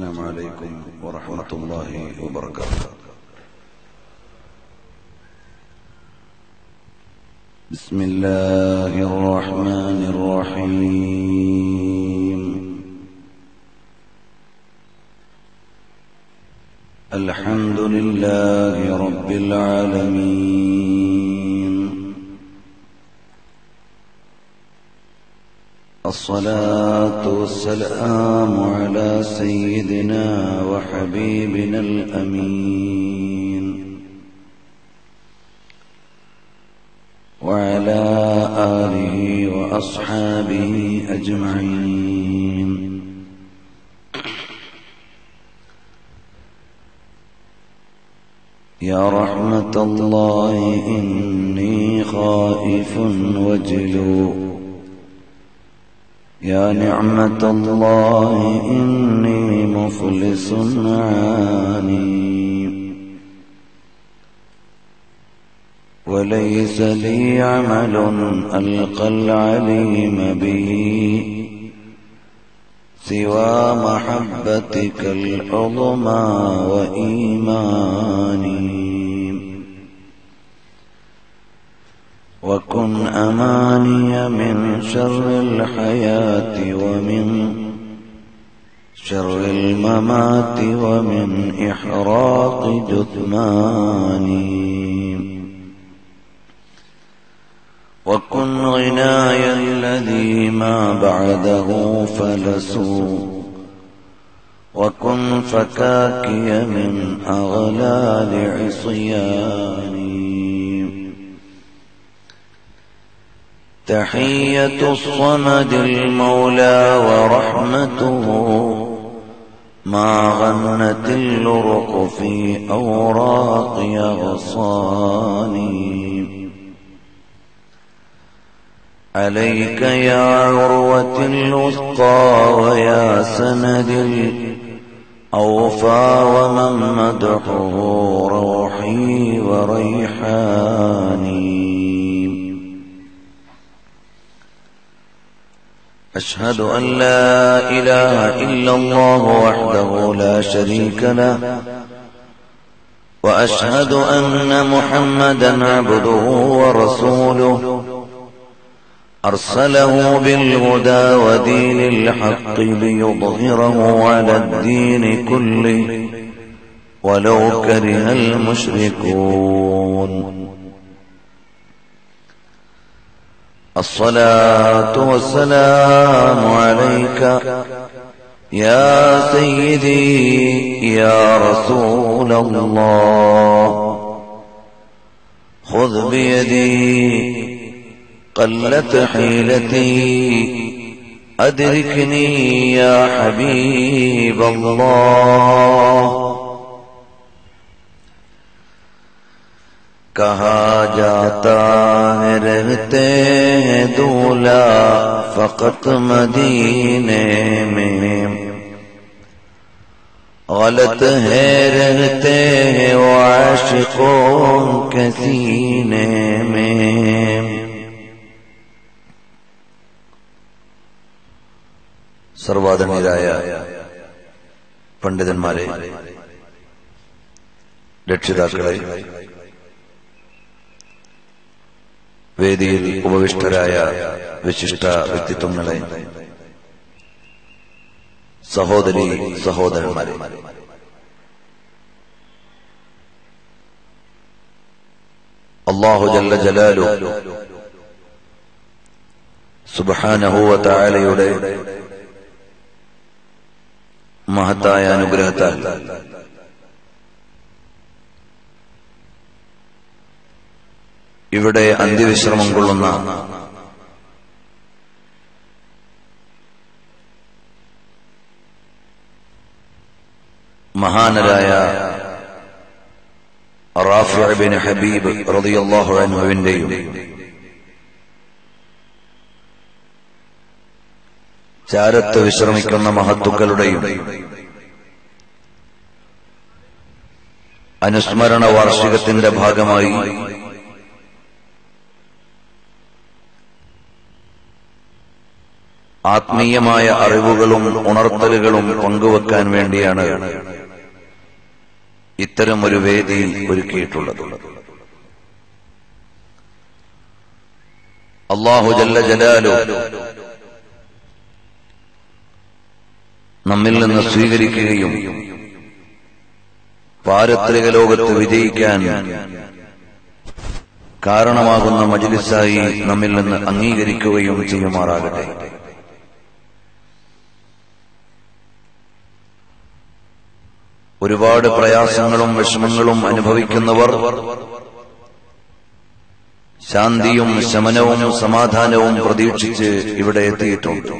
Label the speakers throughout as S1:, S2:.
S1: السلام عليكم ورحمة الله وبركاته. بسم الله الرحمن الرحيم. الحمد لله رب العالمين. الصلاة والسلام على سيدنا وحبيبنا الأمين. وعلى آله وأصحابه أجمعين. يا رحمة الله إني خائف وجلو. يا نعمة الله إني مفلس عاني وليس لي عمل ألقى العليم به سوى محبتك العظمى وإيماني. وكن أماني من شر الحياة ومن شر الممات ومن إحراق جثماني. وكن غناي الذي ما بعده فلسوا. وكن فكاكي من أغلال عصياني. تحية الصمد المولى ورحمته ما غنت اللرق في أوراق أغصاني. عليك يا عروة الوثقى ويا سند الأوفى ومن مدحه روحي وريحاني. أشهد أن لا إله إلا الله وحده لا شريك له وأشهد أن محمدا عبده ورسوله. أرسله بالهدى ودين الحق ليظهره على الدين كله ولو كره المشركون. الصلاة والسلام عليك. يا سيدي يا رسول الله. خذ بيدي قلت حيلتي. أدركني يا حبيب الله. کہا جاتا رہتے ہیں دولا فقط مدینے میں۔ غلط ہے رہتے ہیں عاشقوں کے سینے میں۔ سرواد نرایا، پنڈت مارے ڈٹ سے വേദിയിൽ ഉപവിഷ്ടരായ വിശിഷ്ട വ്യക്തിത്വങ്ങളെ. സഹോദരി സഹോദരന്മാരെ. അള്ളാഹു ജല്ല ജലാലു സുബാനഹുവ തായാലയുടെ മഹത്തായ അനുഗ്രഹത്താൽ ഇവിടെ അന്ത്യവിശ്രമം കൊള്ളുന്ന മഹാനരായ റാഫിബിൻ ഹബീബ് അൻഹുവിന്റെയും ചാരത്ത് വിശ്രമിക്കുന്ന മഹത്തുക്കളുടെയും അനുസ്മരണ വാർഷികത്തിന്റെ ഭാഗമായി ആത്മീയമായ അറിവുകളും ഉണർത്തലുകളും പങ്കുവെക്കാൻ വേണ്ടിയാണ് ഇത്തരം ഒരു വേദി ഒരുക്കിയിട്ടുള്ളത്. അള്ളാഹു ജല്ല ജലാലു നമ്മിൽ നിന്ന് സ്വീകരിക്കുകയും പാരത്രിക ലോകത്ത് വിജയിക്കാൻ കാരണമാകുന്ന മജിലിസായി നമ്മിൽ നിന്ന് അംഗീകരിക്കുകയും ചെയ്യുമാറാകട്ടെ. ഒരുപാട് പ്രയാസങ്ങളും വിഷമങ്ങളും അനുഭവിക്കുന്നവർ ശാന്തിയും ശമനവും സമാധാനവും പ്രതീക്ഷിച്ച് ഇവിടെ എത്തിയിട്ടുണ്ട്.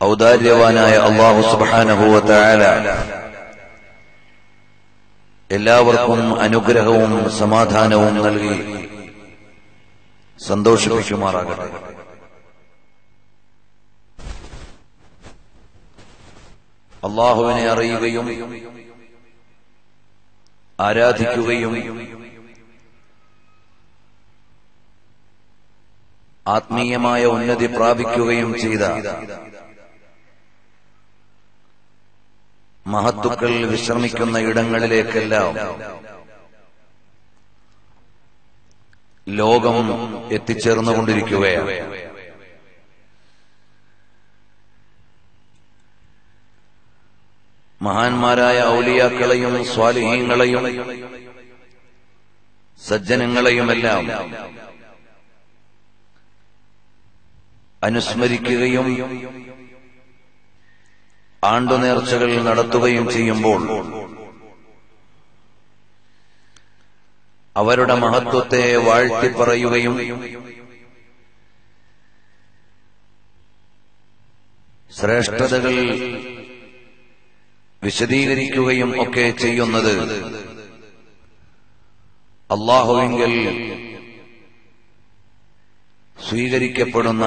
S1: ഔദാര്യവാനായ അള്ളാഹു സുബാനഹുവല എല്ലാവർക്കും അനുഗ്രഹവും സമാധാനവും നൽകി സന്തോഷിപ്പിക്കുമാറാകട്ടെ. അള്ളാഹുവിനെ അറിയുകയും ആരാധിക്കുകയും ആത്മീയമായ ഉന്നതി പ്രാപിക്കുകയും ചെയ്ത മഹത്തുക്കൾ വിശ്രമിക്കുന്ന ഇടങ്ങളിലേക്കെല്ലാം ലോകം എത്തിച്ചേർന്നുകൊണ്ടിരിക്കുകയാണ്. മഹാന്മാരായ ഔലിയാക്കളെയും സ്വാലിഹീങ്ങളെയും സജ്ജനങ്ങളെയുമെല്ലാം അനുസ്മരിക്കുകയും ആണ്ടുനേർച്ചകൾ നടത്തുകയും ചെയ്യുമ്പോൾ അവരുടെ മഹത്വത്തെ വാഴ്ത്തിപ്പറയുകയും ശ്രേഷ്ഠതകൾ വിശദീകരിക്കുകയും ഒക്കെ ചെയ്യുന്നത് അള്ളാഹുവിങ്കിൽ സ്വീകരിക്കപ്പെടുന്ന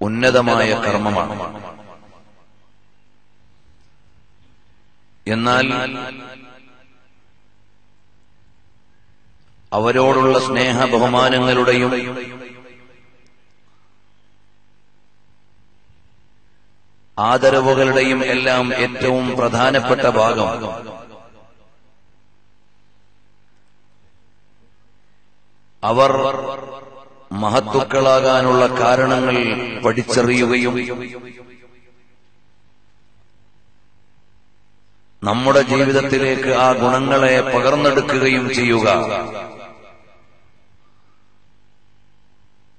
S1: ഉന്നതമായ കർമ്മമാണ്. എന്നാൽ അവരോടുള്ള സ്നേഹ ബഹുമാനങ്ങളുടെയും ആദരവുകളുടെയും എല്ലാം ഏറ്റവും പ്രധാനപ്പെട്ട ഭാഗം. അവർ മഹത്തുക്കളാകാനുള്ള കാരണങ്ങൾ പഠിച്ചറിയുകയും നമ്മുടെ ജീവിതത്തിലേക്ക് ആ ഗുണങ്ങളെ പകർന്നെടുക്കുകയും ചെയ്യുക.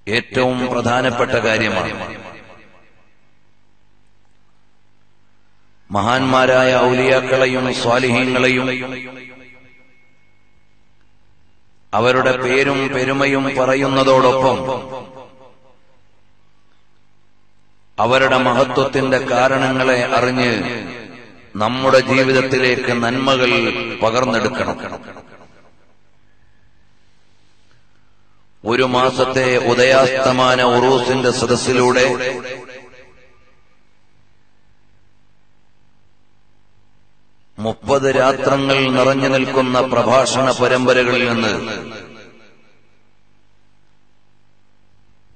S1: ഏറ്റവും പ്രധാനപ്പെട്ട കാര്യമാണ് മഹാന്മാരായ ഔലിയാക്കളെയും സ്വാലിഹീങ്ങളെയും അവരുടെ പേരും പെരുമയും പറയുന്നതോടൊപ്പം അവരുടെ മഹത്വത്തിന്റെ കാരണങ്ങളെ അറിഞ്ഞ് നമ്മുടെ ജീവിതത്തിലേക്ക് നന്മകൾ പകർന്നെടുക്കണം. ഒരു മാസത്തെ ഉദയാസ്തമാന ഉറൂസിന്റെ സദസ്സിലൂടെ മുപ്പത് രാത്രങ്ങൾ നിറഞ്ഞു നിൽക്കുന്ന പ്രഭാഷണ പരമ്പരകളിൽ നിന്ന്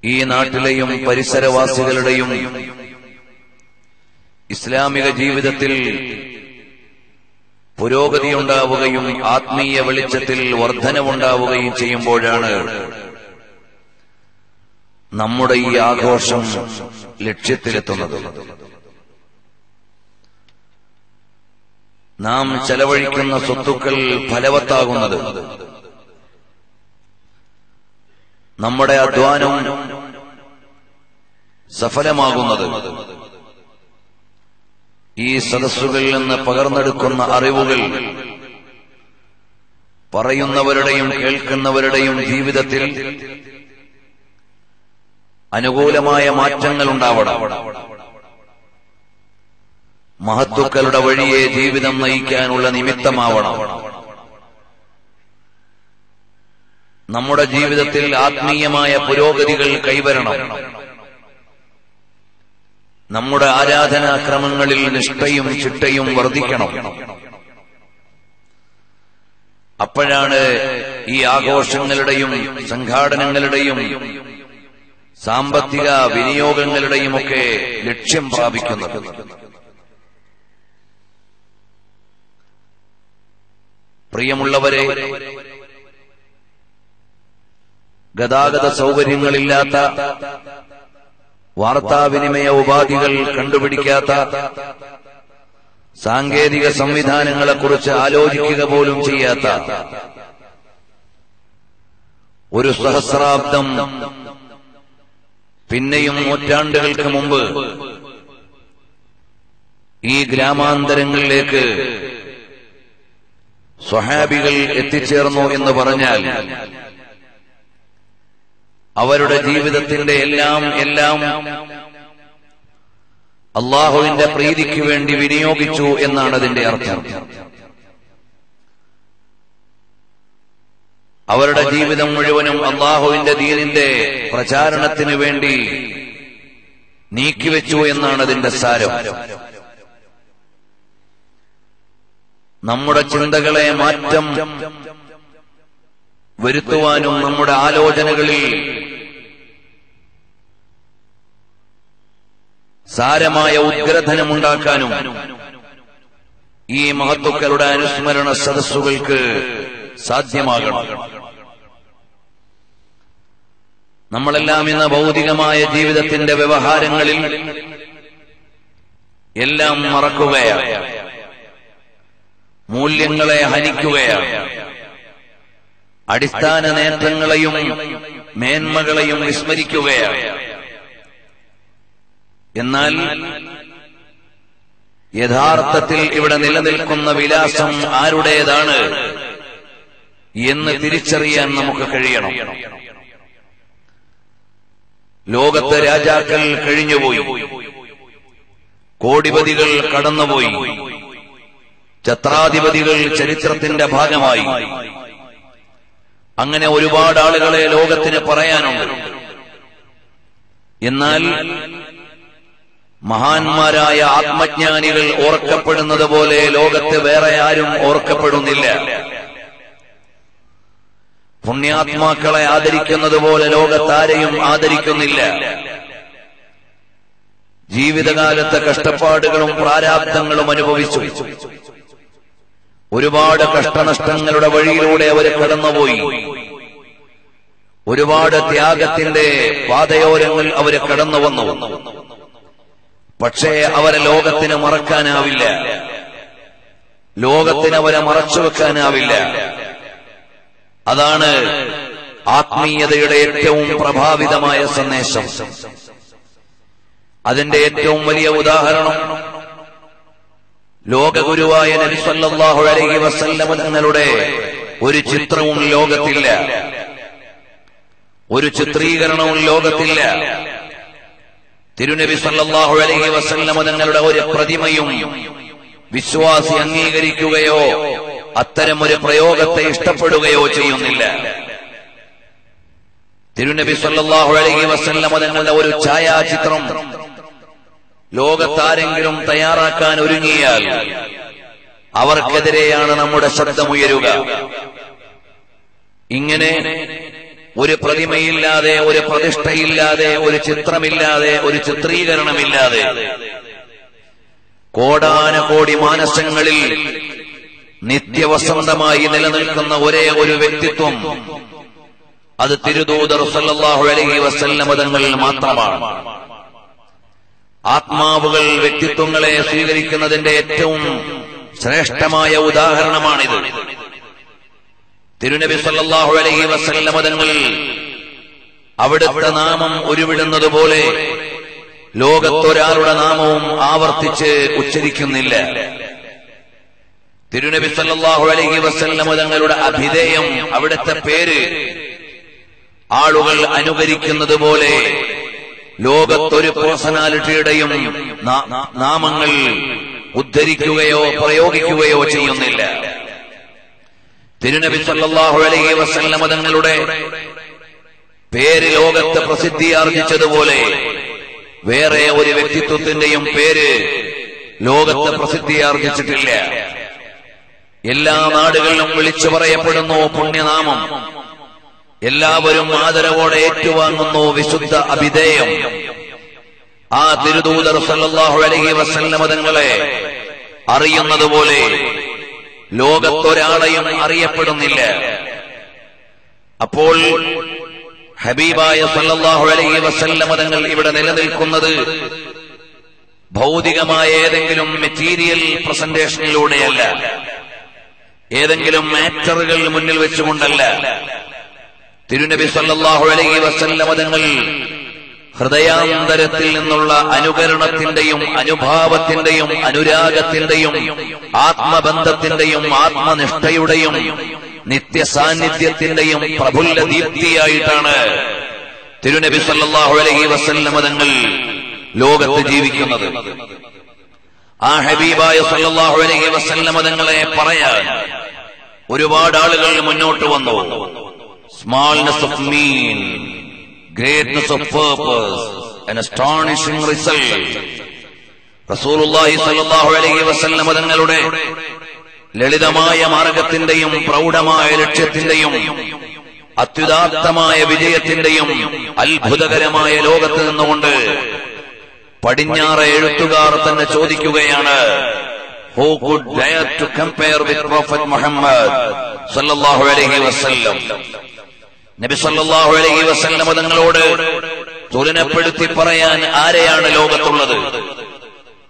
S1: ഈ നാട്ടിലെയും പരിസരവാസികളുടെയും ഇസ്ലാമിക ജീവിതത്തിൽ പുരോഗതിയുണ്ടാവുകയും ആത്മീയ വെളിച്ചത്തിൽ വർധനവുണ്ടാവുകയും ചെയ്യുമ്പോഴാണ് നമ്മുടെ ഈ ആഘോഷം ലക്ഷ്യത്തിലെത്തുന്നത്. നാം ചെലവഴിക്കുന്ന സ്വത്തുക്കൾ ഫലവത്താകുന്നത്. നമ്മുടെ അധ്വാനം സഫലമാകുന്നത്. ഈ സദസ്സുകളിൽ നിന്ന് പകർന്നെടുക്കുന്ന അറിവുകൾ പറയുന്നവരുടെയും കേൾക്കുന്നവരുടെയും ജീവിതത്തിൽ അനുകൂലമായ മാറ്റങ്ങൾ ഉണ്ടാവണം. മഹത്തുക്കളുടെ വഴിയെ ജീവിതം നയിക്കാനുള്ള നിമിത്തമാവണം. നമ്മുടെ ജീവിതത്തിൽ ആത്മീയമായ പുരോഗതികൾ കൈവരണം. നമ്മുടെ ആരാധനാക്രമങ്ങളിൽ നിഷ്ഠയും ചിട്ടയും വർദ്ധിക്കണം. അപ്പോഴാണ് ഈ ആഘോഷങ്ങളുടെയും സംഘാടനങ്ങളുടെയും സാമ്പത്തിക വിനിയോഗങ്ങളുടെയുമൊക്കെ ലക്ഷ്യം പ്രാപിക്കുന്നത്. പ്രിയമുള്ളവരെ ഗതാഗത സൗകര്യങ്ങളില്ലാത്ത വാർത്താവിനിമയ ഉപാധികൾ കണ്ടുപിടിക്കാത്ത സാങ്കേതിക സംവിധാനങ്ങളെക്കുറിച്ച് ആലോചിക്കുക പോലും ചെയ്യാത്ത ഒരു സഹസ്രാബ്ദം പിന്നെയും നൂറ്റാണ്ടുകൾക്ക് മുമ്പ് ഈ ഗ്രാമാന്തരങ്ങളിലേക്ക് സ്വഹാബികൾ എത്തിച്ചേർന്നു എന്ന് പറഞ്ഞാൽ അവരുടെ ജീവിതത്തിന്റെ എല്ലാം എല്ലാം അള്ളാഹുവിന്റെ പ്രീതിക്ക് വേണ്ടി വിനിയോഗിച്ചു എന്നാണ് അതിന്റെ അർത്ഥം. അവരുടെ ജീവിതം മുഴുവനും അള്ളാഹുവിന്റെ ദീനിന്റെ പ്രചാരണത്തിന് വേണ്ടി നീക്കിവെച്ചു എന്നാണ് അതിന്റെ സാരം. നമ്മുടെ ചിന്തകളെ മാറ്റം വരുത്തുവാനും നമ്മുടെ ആലോചനകളിൽ സാരമായ ഉദ്ഗ്രഥനമുണ്ടാക്കാനും ഈ മഹത്തുക്കളുടെ അനുസ്മരണ സദസ്സുകൾക്ക് സാധ്യമാകണം. നമ്മളെല്ലാം ഇന്ന് ഭൗതികമായ ജീവിതത്തിന്റെ വ്യവഹാരങ്ങളിൽ എല്ലാം മറക്കുകയാണ്. മൂല്യങ്ങളെ ഹനിക്കുകയാണ്. അടിസ്ഥാന നേട്ടങ്ങളെയും മേന്മകളെയും വിസ്മരിക്കുകയാണ്. എന്നാൽ യഥാർത്ഥത്തിൽ ഇവിടെ നിലനിൽക്കുന്ന വിലാസം ആരുടേതാണ് എന്ന് തിരിച്ചറിയാൻ നമുക്ക് കഴിയണം. ലോകത്തെ രാജാക്കൾ കഴിഞ്ഞുപോയി. കോടിപതികൾ കടന്നുപോയി. ഛത്രാധിപതികൾ ചരിത്രത്തിന്റെ ഭാഗമായി. അങ്ങനെ ഒരുപാട് ആളുകളെ ലോകത്തിന് പറയാനുണ്ട്. എന്നാൽ മഹാന്മാരായ ആത്മജ്ഞാനികൾ ഓർക്കപ്പെടുന്നത് പോലെ ലോകത്ത് വേറെ ആരും ഓർക്കപ്പെടുന്നില്ല. പുണ്യാത്മാക്കളെ ആദരിക്കുന്നത് പോലെ ലോകത്താരെയും ആദരിക്കുന്നില്ല. ജീവിതകാലത്തെ കഷ്ടപ്പാടുകളും പ്രാരാബ്ദങ്ങളും അനുഭവിച്ചു. ഒരുപാട് കഷ്ടനഷ്ടങ്ങളുടെ വഴിയിലൂടെ അവർ കടന്നുപോയി. ഒരുപാട് ത്യാഗത്തിന്റെ പാതയോരങ്ങൾ അവർ കടന്നു വന്നു പക്ഷേ അവരെ ലോകത്തിന് മറക്കാനാവില്ല. ലോകത്തിന് അവരെ മറച്ചു വെക്കാനാവില്ല. അതാണ് ആത്മീയതയുടെ ഏറ്റവും പ്രഭാവിതമായ സന്ദേശം. അതിന്റെ ഏറ്റവും വലിയ ഉദാഹരണം ലോകഗുരുവായ നബി സല്ലല്ലാഹു അലൈഹി വസല്ലം തങ്ങളുടെ ഒരു ചിത്രവും ലോകത്തില്ല. ഒരു ചിത്രീകരണവും ലോകത്തില്ല. തിരുനബി സല്ലല്ലാഹു അലൈഹി വസല്ലമ തങ്ങളുടെ ഒരു പ്രതിമയും വിശ്വാസി അംഗീകരിക്കുകയോ അത്തരം ഒരു പ്രയോഗത്തെ ഇഷ്ടപ്പെടുകയോ ചെയ്യുന്നില്ല. തിരുനബി സല്ലല്ലാഹു അലൈഹി വസല്ലമ തങ്ങളുടെ ഒരു ഛായാചിത്രം ലോകത്താരെങ്കിലും തയ്യാറാക്കാൻ ഒരുങ്ങിയാൽ അവർക്കെതിരെയാണ് നമ്മുടെ ശബ്ദമുയരുക. ഇങ്ങനെ ഒരു പ്രതിമയില്ലാതെ ഒരു പ്രതിഷ്ഠയില്ലാതെ ഒരു ചിത്രമില്ലാതെ ഒരു ചിത്രീകരണമില്ലാതെ കോടാന കോടി മാനസങ്ങളിൽ നിത്യവസന്തമായി നിലനിൽക്കുന്ന ഒരേ ഒരു വ്യക്തിത്വം അത് തിരുദൂതർ സല്ലാഹു അലഹി വസല്ലം മതങ്ങളിൽ മാത്രമാണ്. ആത്മാവുകൾ വ്യക്തിത്വങ്ങളെ സ്വീകരിക്കുന്നതിന്റെ ഏറ്റവും ശ്രേഷ്ഠമായ ഉദാഹരണമാണിത്. തിരുനബി സല്ലാഹു അലൈഹി വസല്ലമതങ്ങൾ അവിടുത്തെ നാമം ഉരുവിടുന്നത് പോലെ ലോകത്തൊരാളുടെ നാമവും ആവർത്തിച്ച് ഉച്ചരിക്കുന്നില്ല. തിരുനബി സല്ലാഹു അലൈഹി വസല്ലമതങ്ങളുടെ അഭിധേയം അവിടുത്തെ പേര് ആളുകൾ അനുകരിക്കുന്നത് പോലെ ലോകത്തൊരു പേഴ്സണാലിറ്റിയുടെയും നാമങ്ങൾ ഉദ്ധരിക്കുകയോ പ്രയോഗിക്കുകയോ ചെയ്യുന്നില്ല. തിരുനബി സല്ലല്ലാഹു അലൈഹി വസല്ലമ തങ്ങളുടെ പേര് ലോകത്ത് പ്രസിദ്ധി ആർജിച്ചതുപോലെ വേറെ ഒരു വ്യക്തിത്വത്തിന്റെയും പേര് ലോകത്ത് പ്രസിദ്ധി ആർജിച്ചിട്ടില്ല. എല്ലാ നാടുകളിലും വിളിച്ചു പറയപ്പെടുന്നു പുണ്യനാമം. എല്ലാവരും ആദരവോടെ ഏറ്റുവാങ്ങുന്നു വിശുദ്ധ അഭിധേയം. ആ തിരുദൂതർ സല്ലാഹു അലഹി വസല്ലമ തങ്ങളെ അറിയുന്നത് പോലെ ലോകത്തൊരാളെയും അറിയപ്പെടുന്നില്ല. അപ്പോൾ ഹബീബായ സല്ലാഹു അലഹി വസല്ലമ തങ്ങൾ ഇവിടെ നിലനിൽക്കുന്നത് ഭൗതികമായ ഏതെങ്കിലും മെറ്റീരിയൽ പ്രസന്റേഷനിലൂടെയല്ല. ഏതെങ്കിലും മാറ്ററുകൾ മുന്നിൽ വെച്ചുകൊണ്ടല്ല. തിരുനബി സല്ലാഹു അലൈഹി വസല്ലമ തങ്ങൾ ഹൃദയാന്തരത്തിൽ നിന്നുള്ള അനുകരണത്തിന്റെയും അനുഭാവത്തിന്റെയും അനുരാഗത്തിന്റെയും ആത്മബന്ധത്തിന്റെയും ആത്മനിഷ്ഠയുടെയും നിത്യസാന്നിധ്യത്തിന്റെയും പ്രഫുല്ല ദീപ്തിയായിട്ടാണ് തിരുനബി സല്ലാഹു അലൈഹി വസല്ലമ തങ്ങൾ ലോകത്ത് ജീവിക്കുന്നത്. ആ ഹബീബായ സല്ലാഹു അലൈഹി വസല്ലമ തങ്ങളെ പറയാൻ ഒരുപാട് ആളുകൾ മുന്നോട്ട് വന്നു. Smallness of mean greatness of purpose an astonishing result. റസൂലുള്ളാഹി സ്വല്ലല്ലാഹു അലൈഹി വസല്ലം തങ്ങളുടെ ലളിതമായ മാർഗത്തിന്റെയും പ്രൗഢമായ ലക്ഷ്യത്തിന്റെയും അത്യുദാത്തമായ വിജയത്തിന്റെയും അത്ഭുതകരമായ ലോകത്ത് നിന്നുകൊണ്ട് പടിഞ്ഞാറ് എഴുത്തുകാർ തന്നെ ചോദിക്കുകയാണ് who could dare to compare with prophet Muhammad സല്ലല്ലാഹു അലൈഹി വസല്ലം. നബി സല്ലല്ലാഹു അലൈഹി വസല്ലമ തങ്ങളോട് തുലനപ്പെടുത്തി പറയാൻ ആരെയാണ് ലോകത്തുള്ളത്?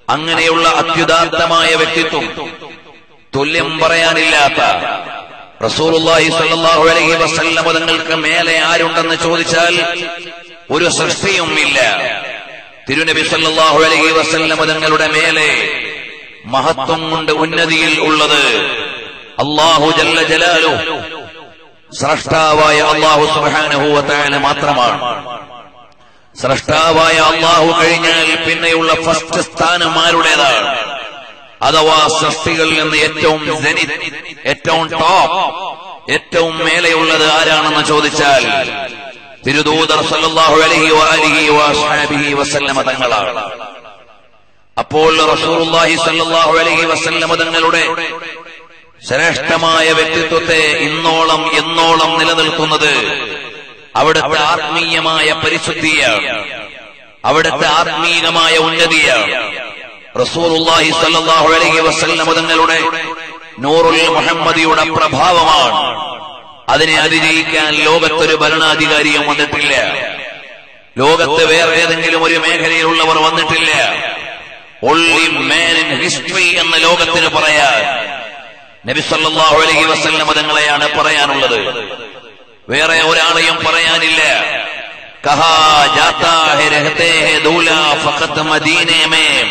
S1: അങ്ങനെയുള്ള അത്യുദാത്തമായ വ്യക്തിത്വം തുല്യം പറയാനില്ലാത്ത റസൂലുള്ളാഹി സല്ലല്ലാഹു അലൈഹി വസല്ലമ തങ്ങൾക്ക് മേലെ ആരുണ്ടെന്ന് ചോദിച്ചാൽ ഒരു സൃഷ്ടിയും ഇല്ല. തിരുനബി സല്ലല്ലാഹു അലൈഹി വസല്ലമ തങ്ങളുടെ മേലെ മഹത്വം കൊണ്ട് ഉന്നതിയിൽ ഉള്ളത് അള്ളാഹു ജല്ല ജലാലു സ്രഷ്ടാവായ അള്ളാഹു സുബ്ഹാനഹു വതആല മാത്രമാണ്. സ്രഷ്ടാവായ അള്ളാഹു കഴിഞ്ഞാൽ പിന്നെയുള്ള ഫസ്റ്റ് സ്ഥാനം ആരുടേതാണ്? അഥവാ സൃഷ്ടികളിൽ നിന്ന് ഏറ്റവും ഏറ്റവും ടോപ്പ് ഏറ്റവും മേലെയുള്ളത് ആരാണെന്ന് ചോദിച്ചാൽ തിരുദൂതർ സല്ലല്ലാഹു അലൈഹി വഅലിഹി വഅസ്ഹാബിഹി വസല്ലമ തങ്ങളാണ്. അപ്പോൾ സല്ലല്ലാഹു അലൈഹി വസല്ലമ തങ്ങളുടെ ശ്രേഷ്ഠമായ വ്യക്തിത്വത്തെ ഇന്നോളം എന്നോളം നിലനിൽക്കുന്നത് അവിടുത്തെ ആത്മീയമായ പരിശുദ്ധിയാണ് അവിടുത്തെ ആത്മീയമായ ഉന്നതിയാണ് റസൂലുള്ളാഹി സ്വല്ലല്ലാഹു അലൈഹി വസല്ലം തങ്ങളുടെ നൂറുൽ മുഹമ്മദിയുടെ പ്രഭാവമാണ്. അതിനെ അതിജയിക്കാൻ ലോകത്തൊരു ഭരണാധികാരിയും വന്നിട്ടില്ല. ലോകത്ത് വേറെ ഏതെങ്കിലും ഒരു മേഖലയിലുള്ളവർ വന്നിട്ടില്ല. ഒള്ളി മേൻ ഇൻ ഹിസ്റ്ററി എന്ന ലോകത്തിന് പറയാൻ നബിസല്ലാഹു അലൈഹി വസ്ല്ല തങ്ങളെയാണ് പറയാനുള്ളത്. വേറെ ഒരാളെയും പറയാനില്ല. കഹാ ജാതാ ഹെ രഹത്തെ ഹെ ഫഖത് മദീനെ മേ.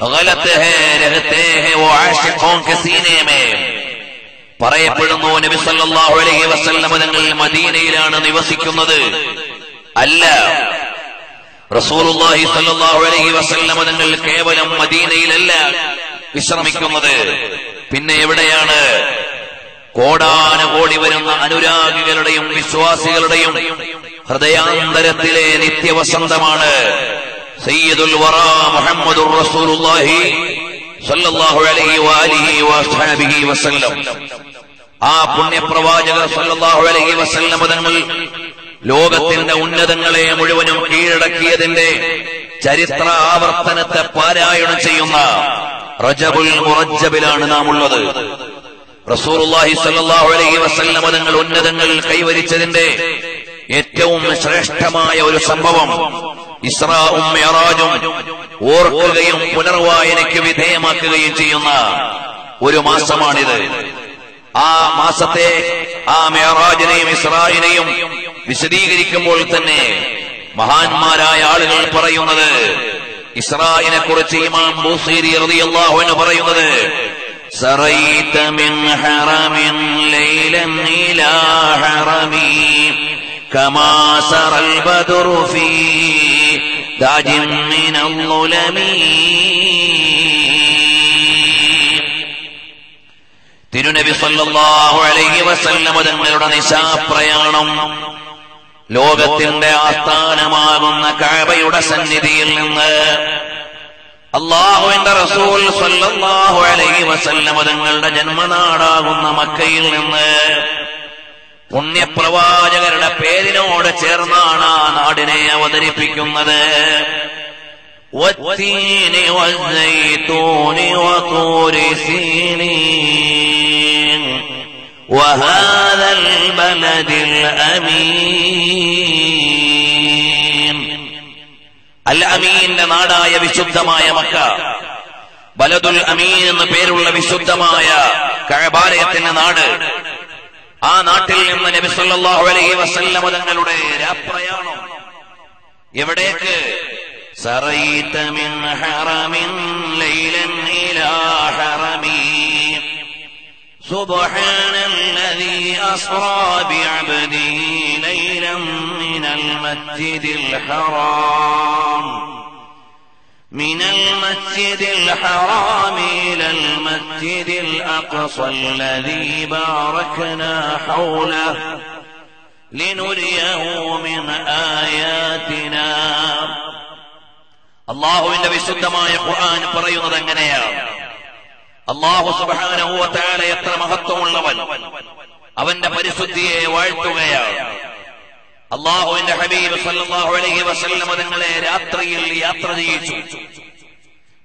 S1: ഗലത് ഹെ രഹത്തെ ഹെ കെ സീനെ മേ. പറയപ്പെടുന്നു നബി സല്ലല്ലാഹു അലൈഹി വസല്ലം തങ്ങൾ മദീനയിലാണ് നിവസിക്കുന്നത്. അല്ല. റസൂലുള്ളാഹി സല്ലല്ലാഹു അലൈഹി വസല്ലം തങ്ങൾ കേവലം മദീനയിലല്ല വിശ്രമിക്കുന്നത്. പിന്നെ എവിടെയാണ്? കോടാനുകോടി വരുന്ന അനുരാഗികളുടെയും വിശ്വാസികളുടെയും ഹൃദയാന്തരത്തിലെ നിത്യവസന്തമാണ് സയ്യിദുൽ വറ റസൂലുള്ളാഹി അലൈഹി വസല്ലം. ആ പുണ്യപ്രവാചകർ സല്ലല്ലാഹു അലൈഹി വസല്ലം ലോകത്തിന്റെ ഉന്നതങ്ങളെ മുഴുവനും കീഴടക്കിയതിന്റെ ചരിത്ര ആവർത്തനത്തെ പാരായണം ചെയ്യുന്ന റജബുൽ മുറജബിലാണ് നാം ഉള്ളത് സ്വല്ലല്ലാഹു അലൈഹി വസല്ലം തങ്ങൾ ഉന്നതങ്ങൾ കൈവരിച്ചതിന്റെ ഏറ്റവും ശ്രേഷ്ഠമായ ഒരു സംഭവം ഇസ്രാവും മിഅറാജും ഓർക്കുകയും പുനർവായനയ്ക്ക് വിധേയമാക്കുകയും ചെയ്യുന്ന ഒരു മാസമാണിത്. ആ മാസത്തെ ആ മെറാജിനെയും ഇസ്രായിനെയും വിശദീകരിക്കുമ്പോൾ തന്നെ മഹാന്മാരായ ആളുകൾ പറയുന്നത് ഇസ്രായിനെ കുറിച്ച് ഇമാം ബൂസീരി റളിയല്ലാഹു അൻഹു പറയുന്നത് سريت من حرم ليلا إلى حرمي كما سرى البدر في داج من الظلم തിരുനബി സല്ലല്ലാഹു അലൈഹി വസല്ലമ തങ്ങളുടെ നിശാപ്രയാണം ലോകത്തിന്റെ ആസ്ഥാനമാകുന്ന കഴവയുടെ സന്നിധിയിൽ നിന്ന് അള്ളാഹുവിന്റെ റസൂൽ സല്ലല്ലാഹു അലൈഹി വസല്ലം തങ്ങളുടെ ജന്മനാടാകുന്ന മക്കയിൽ നിന്ന് പുണ്യപ്രവാചകരുടെ പേരിനോട് ചേർന്നാണ് ആ നാടിനെ അവതരിപ്പിക്കുന്നത്. ഒറ്റീനി وهذا البلد الأمين الأمين നാടായ വിശുദ്ധമായ മക്ക ബലദുൽ അമീൻ എന്ന പേരുള്ള വിശുദ്ധമായ കഴബാലയത്തിന്റെ നാട് ആ നാട്ടിൽ നിന്ന് നബി സല്ലല്ലാഹു അലൈഹി വസല്ലമ തങ്ങളുടെ രാപ്രയാണം എവിടേക്ക് سريت من حرم ليلا إلى حرمي سبحان الذي أسرى بعبده ليلا من المسجد الحرام من المسجد الحرام إلى المسجد الأقصى الذي باركنا حوله لنريه من آياتنا അള്ളാഹുവിന്റെ വിശുദ്ധമായ ഖുർആൻ പറയുന്നത് എങ്ങനെയാണ് അള്ളാഹു സുബാനഹുവത്താല എത്ര മഹത്വമുള്ളവൻ. അവന്റെ പരിശുദ്ധിയെ വാഴ്ത്തുകയാണ്. അള്ളാഹുവിന്റെ ഹബീബ് സല്ലല്ലാഹു അലൈഹി വസല്ലം തങ്ങളെ രാത്രിയിൽ യാത്ര ചെയ്യിച്ചു.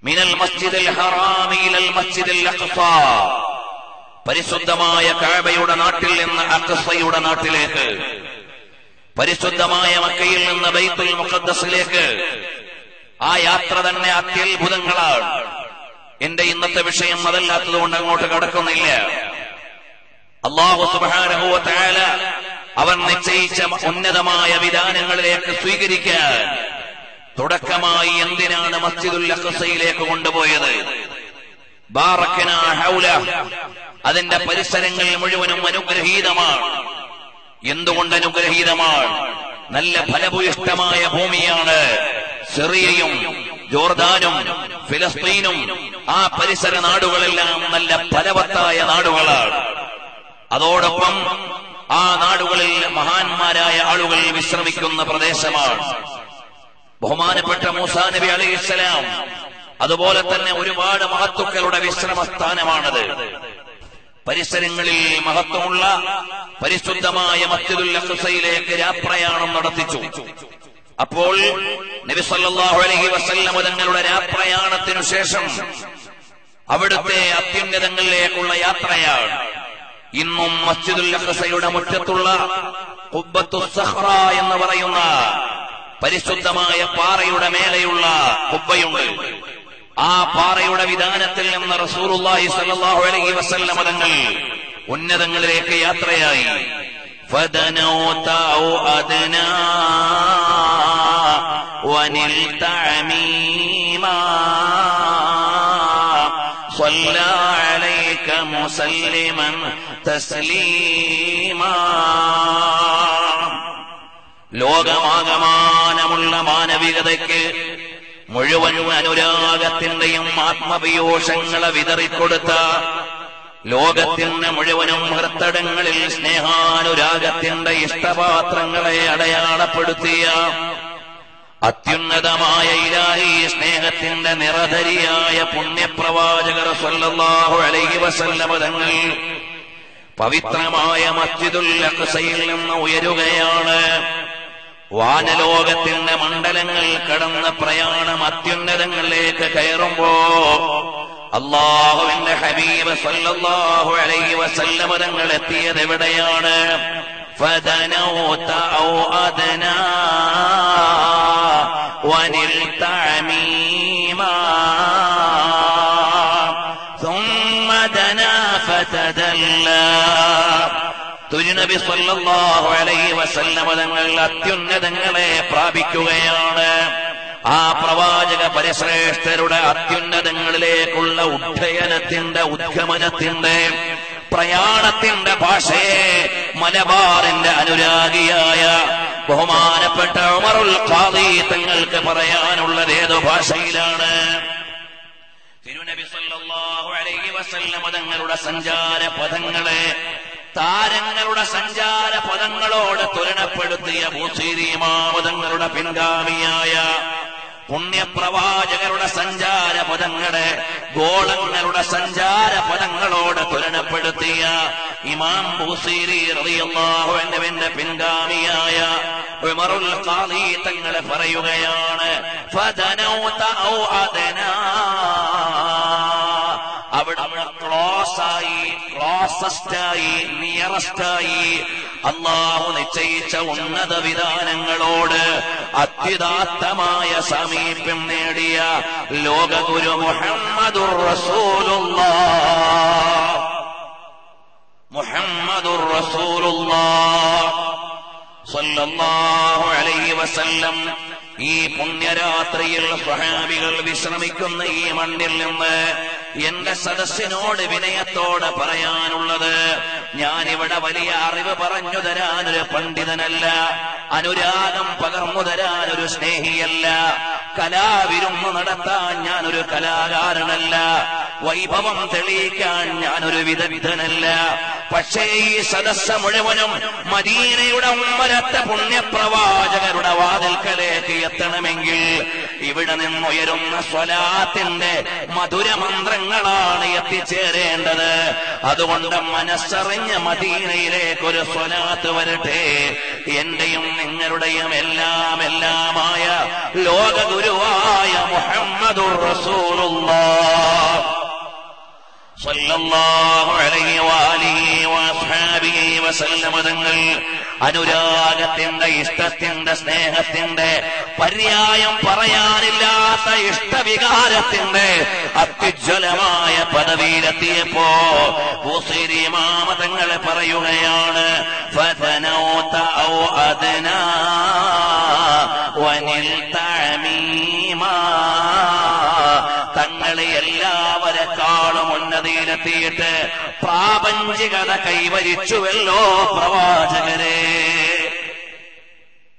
S1: മിനൽ മസ്ജിദിൽ ഹറാമി ഇലൽ മസ്ജിദിൽ അഖ്സ. പരിശുദ്ധമായ കഅബയുടെ നാട്ടിൽ നിന്ന് അഖ്സയുടെ നാട്ടിലേക്ക്. പരിശുദ്ധമായ മക്കയിൽ നിന്ന് ബൈത്തുൽ മുഖദ്ദസിലേക്ക്. ആ യാത്ര തന്നെ അത്യത്ഭുതങ്ങളാണ്. എന്റെ ഇന്നത്തെ വിഷയം അതല്ലാത്തത് കൊണ്ട് അങ്ങോട്ട് കടക്കുന്നില്ല. അള്ളാഹു അവൻ നിശ്ചയിച്ച ഉന്നതമായ വിധാനങ്ങളിലേക്ക് സ്വീകരിക്കാൻ തുടക്കമായി എന്തിനാണ് മസ്ജിദുൽ അഖസയിലേക്ക് കൊണ്ടുപോയത്? ഹൗല അതിന്റെ പരിസരങ്ങൾ മുഴുവനും അനുഗ്രഹീതമാണ്. എന്തുകൊണ്ട് അനുഗ്രഹീതമാണ്? നല്ല ഫലഭൂയിഷ്ടമായ ഭൂമിയാണ് സിറിയയും ജോർദാനും ഫിലസ്തീനും ആ പരിസര നാടുകളെല്ലാം നല്ല ഫലവത്തായ നാടുകളാണ്. അതോടൊപ്പം ആ നാടുകളിൽ മഹാന്മാരായ ആളുകൾ വിശ്രമിക്കുന്ന പ്രദേശമാണ്. ബഹുമാനപ്പെട്ട മൂസാ നബി അലൈഹിസ്സലാം അതുപോലെ തന്നെ ഒരുപാട് മഹത്തുക്കളുടെ വിശ്രമ സ്ഥാനമാണത് പരിസരങ്ങളിൽ മഹത്വമുള്ള പരിശുദ്ധമായ മസ്ജിദുൽ അഖ്സയിലേക്ക് രാപ്രയാണം നടത്തിച്ചു. അപ്പോൾ നബി സല്ലല്ലാഹു അലൈഹി തങ്ങളുടെ ശേഷം അവിടുത്തെ അത്യുന്നതങ്ങളിലേക്കുള്ള യാത്രയാണ്. ഇന്നും മസ്ജിദുൽ അഖ്സയുടെ മുറ്റത്തുള്ള ഖുബ്ബത്തു സഹ്റ എന്ന് പറയുന്ന പരിശുദ്ധമായ പാറയുടെ മേലെയുള്ള കുബ്ബയുണ്ട്. ആ പാറയുടെ വിധാനത്തിൽ നിന്ന് റസൂലുള്ളാഹി സല്ലല്ലാഹു അലൈഹി വസല്ലം തങ്ങൾ ഉന്നതങ്ങളിലേക്ക് യാത്രയായി. فدنوت أو أدنى ونلت عميما صلى عليك مسلما تسليما ലോകമാകമാനമുള്ള മാനവികതയ്ക്ക് മുഴുവൻ അനുരാഗത്തിന്റെയും ആത്മപീയൂഷങ്ങളെ വിതറിക്കൊടുത്ത ലോകത്തിന്റെ മുഴുവനും ഹൃത്തടങ്ങളിൽ സ്നേഹാനുരാഗത്തിന്റെ ഇഷ്ടപാത്രങ്ങളെ അടയാളപ്പെടുത്തിയ അത്യുന്നതമായ ഇലാഹി സ്നേഹത്തിന്റെ നിറധരിയായ പുണ്യപ്രവാചകർ സല്ലല്ലാഹു അലൈഹി വസല്ലമ തങ്ങൾ പവിത്രമായ മസ്ജിദുൽ അക്സയിൽ നിന്ന് ഉയരുകയാണ്. വാനലോകത്തിന്റെ മണ്ഡലങ്ങൾ കടന്ന പ്രയാണം അത്യുന്നതങ്ങളിലേക്ക് കയറുമ്പോ അള്ളാഹുവിന്റെ ഹബീബ് സല്ലല്ലാഹു അലൈഹി വസല്ലം തങ്ങൾ എത്തിയത് എവിടെയാണ്? തുരുനബി സല്ലല്ലാഹു അലൈഹി വസല്ലം തങ്ങൾ അത്യുന്നതങ്ങളെ പ്രാപിക്കുകയാണ്. ആ പ്രവാചക പരിശ്രേഷ്ഠരുടെ അത്യുന്നതങ്ങളിലേക്കുള്ള ഉദ്ധയനത്തിന്റെ ഉദ്ഗമനത്തിന്റെ പ്രയാണത്തിന്റെ ഭാഷയെ മലബാറിന്റെ അനുരാഗിയായ ബഹുമാനപ്പെട്ട ഉമറുൽ ഖാദി തങ്ങൾക്ക് പറയാനുള്ളത് ഏതോ ഭാഷയിലാണ്. തിരുനബി സല്ലല്ലാഹു അലൈഹി തങ്ങളുടെ സഞ്ചാര പദങ്ങളെ താരങ്ങളുടെ സഞ്ചാര പദങ്ങളോട് തുലനപ്പെടുത്തിയ ഭൂസീരിമാവതങ്ങളുടെ പിൻഗാമിയായ പുണ്യപ്രവാചകരുടെ സഞ്ചാര പദങ്ങളെ ഗോളങ്ങളുടെ സഞ്ചാര പദങ്ങളോട് തുലനപ്പെടുത്തിയ ഇമാം ബൂസീരി പിൻഗാമിയായ ഉമറുൽ തങ്ങളെ പറയുകയാണ് ഫദനൗത ഔ അവിടുന്ന് ക്ലോസ് ആയി ക്ലോസസ്റ്റ് ആയി നിയറസ്റ്റ് ആയി അള്ളാഹു നിശ്ചയിച്ച ഉന്നത വിധാനങ്ങളോട് അത്യുദാത്തമായ സമീപ്യം നേടിയ ലോകഗുരു മുഹമ്മദുർ റസൂലുള്ള മുഹമ്മദുർ റസൂലുള്ള സല്ലല്ലാഹു അലൈഹി വസല്ലം ഈ പുണ്യരാത്രിയിൽ സ്വഹാബികൾ വിശ്രമിക്കുന്ന ഈ മണ്ണിൽ നിന്ന് എന്റെ സദസ്സിനോട് വിനയത്തോടെ പറയാനുള്ളത് ഞാനിവിടെ വലിയ അറിവ് പറഞ്ഞു ഒരു പണ്ഡിതനല്ല അനുരാഗം പകർന്നു ഒരു സ്നേഹിയല്ല കലാവിരുന്ന് നടത്താൻ ഞാനൊരു കലാകാരനല്ല വൈഭവം തെളിയിക്കാൻ ഞാനൊരു വിദഗ്ധനല്ല പക്ഷേ ഈ സദസ്സ് മുഴുവനും മദീനയുടെ ഉമ്മരത്തെ പുണ്യപ്രവാചകരുടെ വാതിൽക്കലേക്ക് എത്തണമെങ്കിൽ ഇവിടെ നിന്നുയരുന്ന സ്വലാത്തിന്റെ മധുരമന്ത്രങ്ങളാണ് എത്തിച്ചേരേണ്ടത്. അതുകൊണ്ട് മനസ്സറിഞ്ഞ മദീനയിലേക്ക് ഒരു സ്വലാത്ത് വരട്ടെ. എന്റെയും നിങ്ങളുടെയും എല്ലാം എല്ലാമായ ലോകഗുരുവായ മുഹമ്മദുർ റസൂലുള്ളാഹ് തങ്ങൾ അനുരാഗത്തിന്റെ ഇഷ്ടത്തിന്റെ സ്നേഹത്തിന്റെ പര്യായം പറയാനില്ലാത്ത ഇഷ്ടവികാരത്തിന്റെ അത്യുജ്വലമായ പദവിയിലെത്തിയപ്പോ തങ്ങളെ പറയുകയാണ് ഫതനൗത ഔ ഉന്നതിയിലെത്തിയിട്ട് പ്രാപഞ്ചികത കൈവരിച്ചുവല്ലോ പ്രവാചകരെ.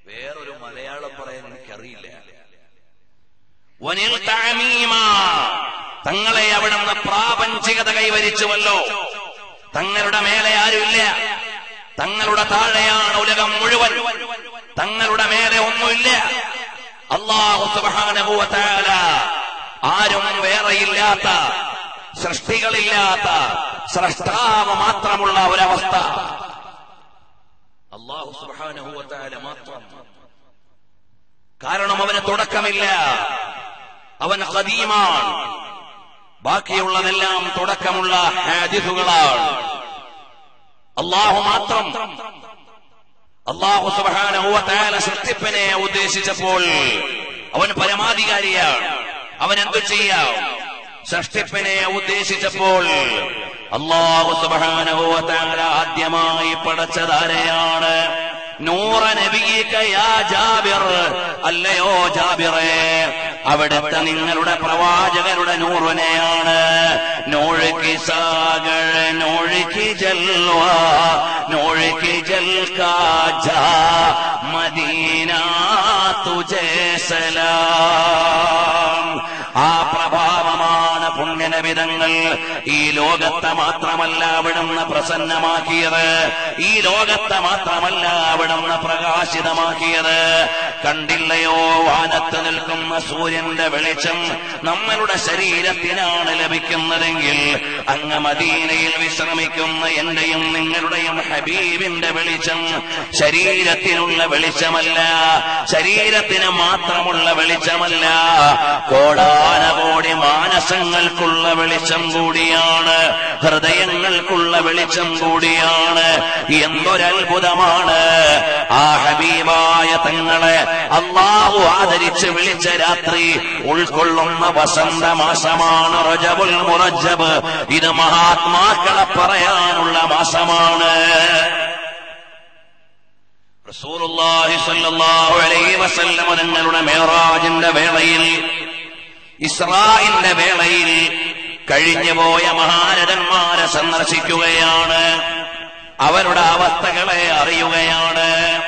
S1: വേറൊരു മലയാളം പറയാൻ എനിക്കറിയില്ല. വനിൽ തങ്ങളെ നിന്ന് പ്രാപഞ്ചികത കൈവരിച്ചുവല്ലോ. തങ്ങളുടെ മേലെ ആരുമില്ല. തങ്ങളുടെ താഴെയാണ് ഉലകം മുഴുവൻ. തങ്ങളുടെ മേലെ ഒന്നുമില്ല. അള്ളാഹു തആല ആരും വേറെയില്ലാത്ത സൃഷ്ടികളില്ലാത്ത സൃഷ്ടാവ് മാത്രമുള്ള ഒരവസ്ഥ. അള്ളാഹു തആല മാത്രം. കാരണം അവന് തുടക്കമില്ല. അവൻ ഖദീമാണ്. ബാക്കിയുള്ളതെല്ലാം തുടക്കമുള്ള ഹാദിസുകളാണ്. അള്ളാഹു മാത്രം. അള്ളാഹു തആല സൃഷ്ടിപ്പിനെ ഉദ്ദേശിച്ചപ്പോൾ അവൻ പരമാധികാരിയാണ്. അവൻ എന്തു ചെയ്യാം? സൃഷ്ടിപ്പിനെ ഉദ്ദേശിച്ചപ്പോൾ അള്ളാഹു തആല ആദ്യമായി പടച്ചതാരെയാണ്? നൂറ ജാബിർ. അല്ലയോ ജാബിറേ അവിടുത്തെ നിങ്ങളുടെ പ്രവാചകരുടെ നൂറിനെയാണ്. നോഴുക്കി സാഗൾ നോഴുക്കി ജൽവ നോഴുക്കി ജൽക്കാജ മദീന തുജേസല. സലാം ആ പ്രഭാവമാണ് പുണ്യനബിതങ്ങൾ ഈ ലോകത്തെ മാത്രമല്ല അവിടുന്ന് പ്രസന്നമാക്കിയത്. ഈ ലോകത്തെ മാത്രമല്ല അവിടുന്ന് പ്രകാശിതമാക്കിയത്. കണ്ടില്ലയോ വാനത്ത് നിൽക്കുന്ന സൂര്യന്റെ വെളിച്ചം നമ്മളുടെ ശരീരത്തിനാണ് ലഭിക്കുന്നതെങ്കിൽ അങ്ങ് മദീനയിൽ വിശ്രമിക്കുന്ന എന്റെയും നിങ്ങളുടെയും ഹബീബിന്റെ വെളിച്ചം ശരീരത്തിനുള്ള വെളിച്ചമല്ല. ശരീരത്തിന് മാത്രമുള്ള വെളിച്ചമല്ല. കോടാനകോടി മാനസങ്ങൾക്കുള്ള വെളിച്ചം കൂടിയാണ്. ഹൃദയങ്ങൾക്കുള്ള വെളിച്ചം കൂടിയാണ്. എന്തൊരത്ഭുതമാണ്. ആ ഹബീബായ തങ്ങളെ അള്ളാഹു ആദരിച്ച് വിളിച്ച രാത്രി ഉൾക്കൊള്ളുന്ന വസന്തമാസമാണ് റജബുൽ മുറജബ് ഇത് മഹാത്മാക്കളെ പറയാനുള്ള മാസമാണ്. റസൂലുള്ളാഹി അലൈഹി മേറാജിന്റെ വേളയിൽ ഇസ്രായിന്റെ വേളയിൽ കഴിഞ്ഞുപോയ മഹാരഥന്മാരെ സന്ദർശിക്കുകയാണ്. അവരുടെ അവസ്ഥകളെ അറിയുകയാണ്.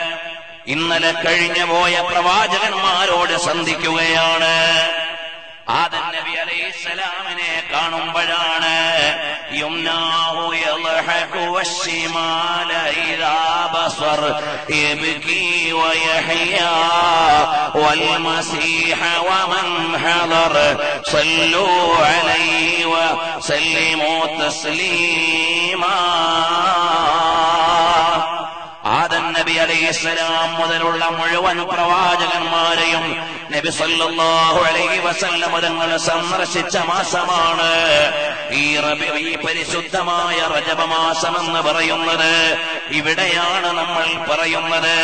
S1: ഇന്നലെ കഴിഞ്ഞുപോയ പ്രവാചകന്മാരോട് സന്ധിക്കുകയാണ്. ആദൻ നബി അലൈഹിസ്സലാമിനെ കാണുമ്പോഴാണ് يمناه يضحك والشمال إذا بصر يبكي ويحيا والمسيح ومن حضر صلوا عليه وسلموا تسليما ആദൻ നബി അലൈഹിസ്സലാം മുതലുള്ള മുഴുവൻ പ്രവാചകന്മാരെയും നബി സല്ലല്ലാഹു അലൈഹി വസല്ലം തങ്ങൾ സന്ദർശിച്ച മാസമാണ്. ഈ റബി ഈ പരിശുദ്ധമായ റജബ മാസം എന്ന് പറയുന്നത് ഇവിടെയാണ് നമ്മൾ പറയുന്നത്.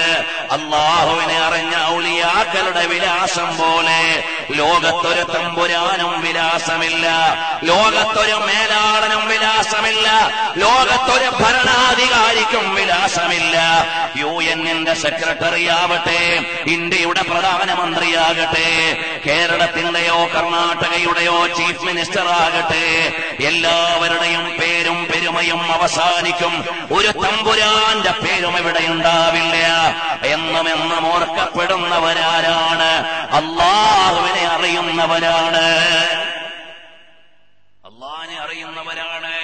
S1: അള്ളാഹുവിനെ അറിഞ്ഞ ഔലിയാക്കളുടെ വിലാസം പോലെ ലോകത്തൊരു തമ്പുരാനും വിലാസമില്ല. ലോകത്തൊരു മേലാളനും വിലാസമില്ല. ലോകത്തൊരു ഭരണാധികാരിക്കും വിലാസമില്ല. യു എന്നിന്റെ സെക്രട്ടറി ആവട്ടെ ഇന്ത്യയുടെ പ്രധാനമന്ത്രിയാകട്ടെ കേരളത്തിന്റെയോ കർണാടകയുടെയോ ചീഫ് മിനിസ്റ്റർ ആകട്ടെ എല്ലാവരുടെയും പേരും പെരുമയും അവസാനിക്കും. ഒരു തമ്പുരാന്റെ പേരും ഇവിടെ ഉണ്ടാവില്ല. എന്നും എന്നും ഓർക്കപ്പെടുന്നവരാരാണ്? അള്ളാഹുവിനെ അറിയുന്നവരാണ് അള്ളാഹിനെ അറിയുന്നവരാണ്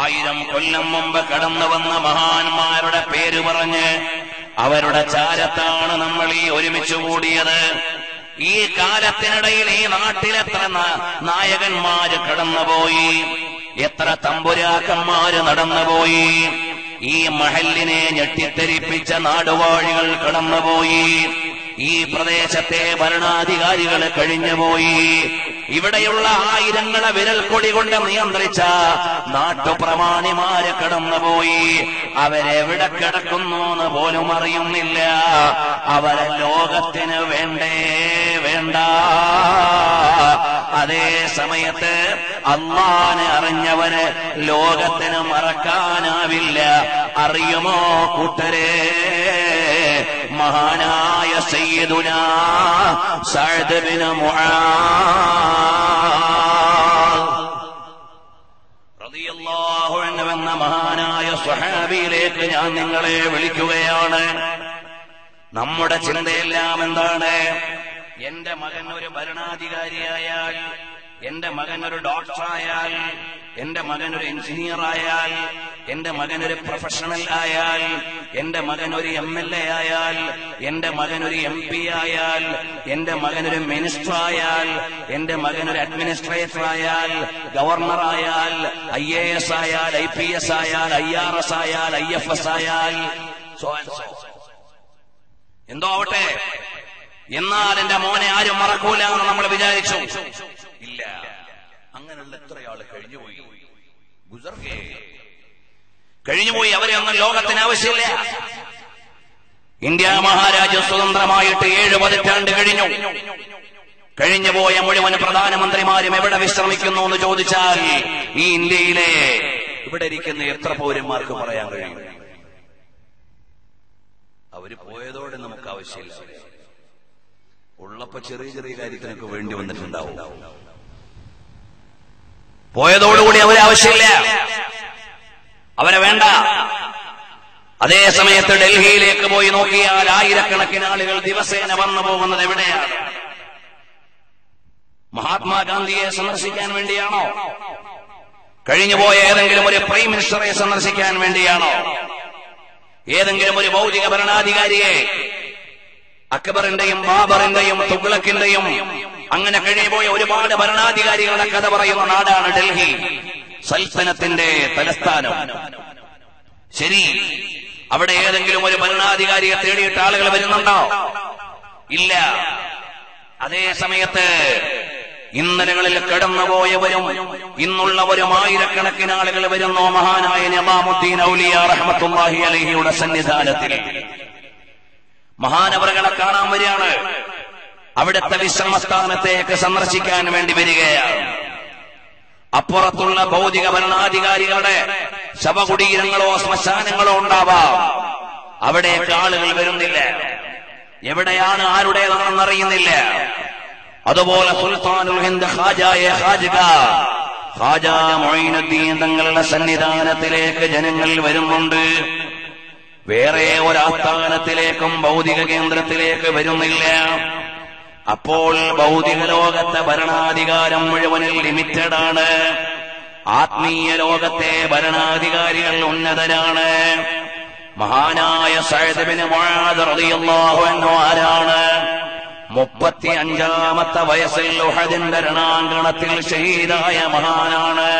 S1: ആയിരം കൊല്ലം മുമ്പ് കടന്നു വന്ന മഹാന്മാരുടെ പേര് പറഞ്ഞ് അവരുടെ ചാരത്താണ് നമ്മൾ ഈ ഒരുമിച്ച് കൂടിയത്. ഈ കാലത്തിനിടയിൽ ഈ നാട്ടിലെത്ര നായകന്മാര് കടന്നുപോയി എത്ര തമ്പുരാക്കന്മാര് നടന്നുപോയി ഈ മഹലിനെ ഞെട്ടിത്തെരിപ്പിച്ച നാടുവാഴികൾ കടന്നുപോയി. ഈ പ്രദേശത്തെ ഭരണാധികാരികളെ കഴിഞ്ഞുപോയി. ഇവിടെയുള്ള ആയിരങ്ങളെ വിരൽക്കൊടി കൊണ്ട് നിയന്ത്രിച്ച നാട്ടുപ്രമാണിമാര് കടന്നുപോയി. അവരെവിടെ കിടക്കുന്നു എന്ന് പോലും അറിയുന്നില്ല. അവരെ ലോകത്തിന് വേണ്ടേ വേണ്ട. അതേ സമയത്ത് അള്ളാനെ അറിഞ്ഞവന് ലോകത്തിന് മറക്കാനാവില്ല. അറിയുമോ കൂട്ടരെ? മഹാനായ സയ്യിദുന സഅദ് ബിൻ മുആദ്. റളിയല്ലാഹു അൻഹു എന്ന മഹാനായ സ്വഹാബിയിലേക്ക് ഞാൻ നിങ്ങളെ വിളിക്കുകയാണ്. നമ്മുടെ ചിന്തയെല്ലാം എന്താണ്? എന്റെ മകൻ ഒരു ഭരണാധികാരിയായാൽ എന്റെ മകൻ ഒരു ഡോക്ടറായാൽ എന്റെ മകൻ ഒരു എഞ്ചിനീയർ ആയാൽ എന്റെ മകൻ ഒരു പ്രൊഫഷണൽ ആയാൽ എന്റെ മകൻ ഒരു എം എൽ എ ആയാൽ എന്റെ മകൻ ഒരു എം പി ആയാൽ എന്റെ മകൻ ഒരു മിനിസ്റ്റർ ആയാൽ എന്റെ മകൻ ഒരു അഡ്മിനിസ്ട്രേറ്റർ ആയാൽ ഗവർണർ ആയാൽ ഐ എ എസ് ആയാൽ ഐ പി എസ് ആയാൽ ഐ ആർ എസ് ആയാൽ ഐ എഫ് എസ് ആയാൽ. എന്തോ ആവട്ടെ എന്നാൽ എന്റെ മോനെ ആരും മറക്കൂല എന്ന് നമ്മൾ വിചാരിച്ചു ഇല്ല. അങ്ങനെയുള്ള എത്രയാൾ കഴിഞ്ഞുപോയി. കഴിഞ്ഞുപോയി. അവരെ ഒന്നും ലോകത്തിന് ആവശ്യമില്ല. ഇന്ത്യ മഹാരാജ്യം സ്വതന്ത്രമായിട്ട് ഏഴ് പതിറ്റാണ്ട് കഴിഞ്ഞു. കഴിഞ്ഞുപോയ മുഴുവൻ പ്രധാനമന്ത്രിമാരും എവിടെ വിശ്രമിക്കുന്നു എന്ന് ചോദിച്ചാൽ ഈ ഇന്ത്യയിലെ ഇവിടെ ഇരിക്കുന്ന എത്ര പൗരന്മാർക്ക് പറയാൻ കഴിയും? അവർ പോയതോടെ നമുക്ക് ആവശ്യമില്ല. ഉള്ളപ്പോ ചെറിയ ചെറിയ കാര്യത്തിനൊക്കെ വേണ്ടി വന്നിട്ടുണ്ടാവും. പോയതോടുകൂടി അവരെ ആവശ്യമില്ല. അവരെ വേണ്ട. അതേ സമയത്ത് ഡൽഹിയിലേക്ക് പോയി നോക്കിയാൽ ആയിരക്കണക്കിന് ആളുകൾ ദിവസേന വന്നു പോകുന്നത് എവിടെയാണ്? മഹാത്മാഗാന്ധിയെ സന്ദർശിക്കാൻ വേണ്ടിയാണോ? കഴിഞ്ഞുപോയ ഏതെങ്കിലും ഒരു പ്രൈം മിനിസ്റ്ററെ സന്ദർശിക്കാൻ വേണ്ടിയാണോ? ഏതെങ്കിലും ഒരു ഭൗതിക ഭരണാധികാരിയെ അക്ബറിന്റെയും ബാബറിന്റെയും തുഗ്ലക്കിന്റെയും അങ്ങനെ കഴിഞ്ഞുപോയ ഒരുപാട് ഭരണാധികാരികളുടെ കഥ പറയുന്ന നാടാണ് ഡൽഹി. സൽത്തനത്തിന്റെ തലസ്ഥാനം. ശരി അവിടെ ഏതെങ്കിലും ഒരു ഭരണാധികാരിയെ തേടിയിട്ട് ആളുകൾ വരുന്നുണ്ടോ? ഇല്ല. അതേ സമയത്ത് ഇന്നലകളിൽ കടന്നുപോയവരും ഇന്നുള്ളവരും ആയിരക്കണക്കിന് ആളുകൾ വരുന്നു മഹാനായ നബാമുദ്ദീൻ ഔലിയ റഹ്മത്തുല്ലാഹി അലഹിയുടെ സന്നിധാനത്തിൽ. മഹാനവറുകളെ കാണാൻ വരികയാണ്. അവിടുത്തെ വിശ്രമസ്ഥാനത്തേക്ക് സന്ദർശിക്കാൻ വേണ്ടി വരികയാണ്. അപ്പുറത്തുള്ള ഭൗതിക ഭരണാധികാരികളുടെ ശവകുടീരങ്ങളോ ശ്മശാനങ്ങളോ ഉണ്ടാവാം. അവിടേക്ക് ആളുകൾ വരുന്നില്ല. എവിടെയാണ് ആരുടേതാണെന്നറിയുന്നില്ല അതുപോലെ സുൽത്താനുൽ ഹിന്ദ് ഹാജായ ഖാജിക ഹാജായ മൊയ്നുദ്ദീൻ തങ്ങളുടെ സന്നിധാനത്തിലേക്ക് ജനങ്ങൾ വരുന്നുണ്ട്. വേറെ ഒരാസ്ഥാനത്തിലേക്കും ഭൗതിക കേന്ദ്രത്തിലേക്ക് വരുന്നില്ല. അപ്പോൾ ഭൗതിക ലോകത്തെ ഭരണാധികാരം മുഴുവനിൽ ആണ് ആത്മീയ ലോകത്തെ ഭരണാധികാരികൾ ഉന്നതരാണ്. മഹാനായ സഹദബിന് ആരാണ്? മുപ്പത്തി അഞ്ചാമത്തെ വയസ്സിൽ ഉഹദിന്റെ രണാങ്കണത്തിൽ ഷഹീദായ മഹാനാണ്.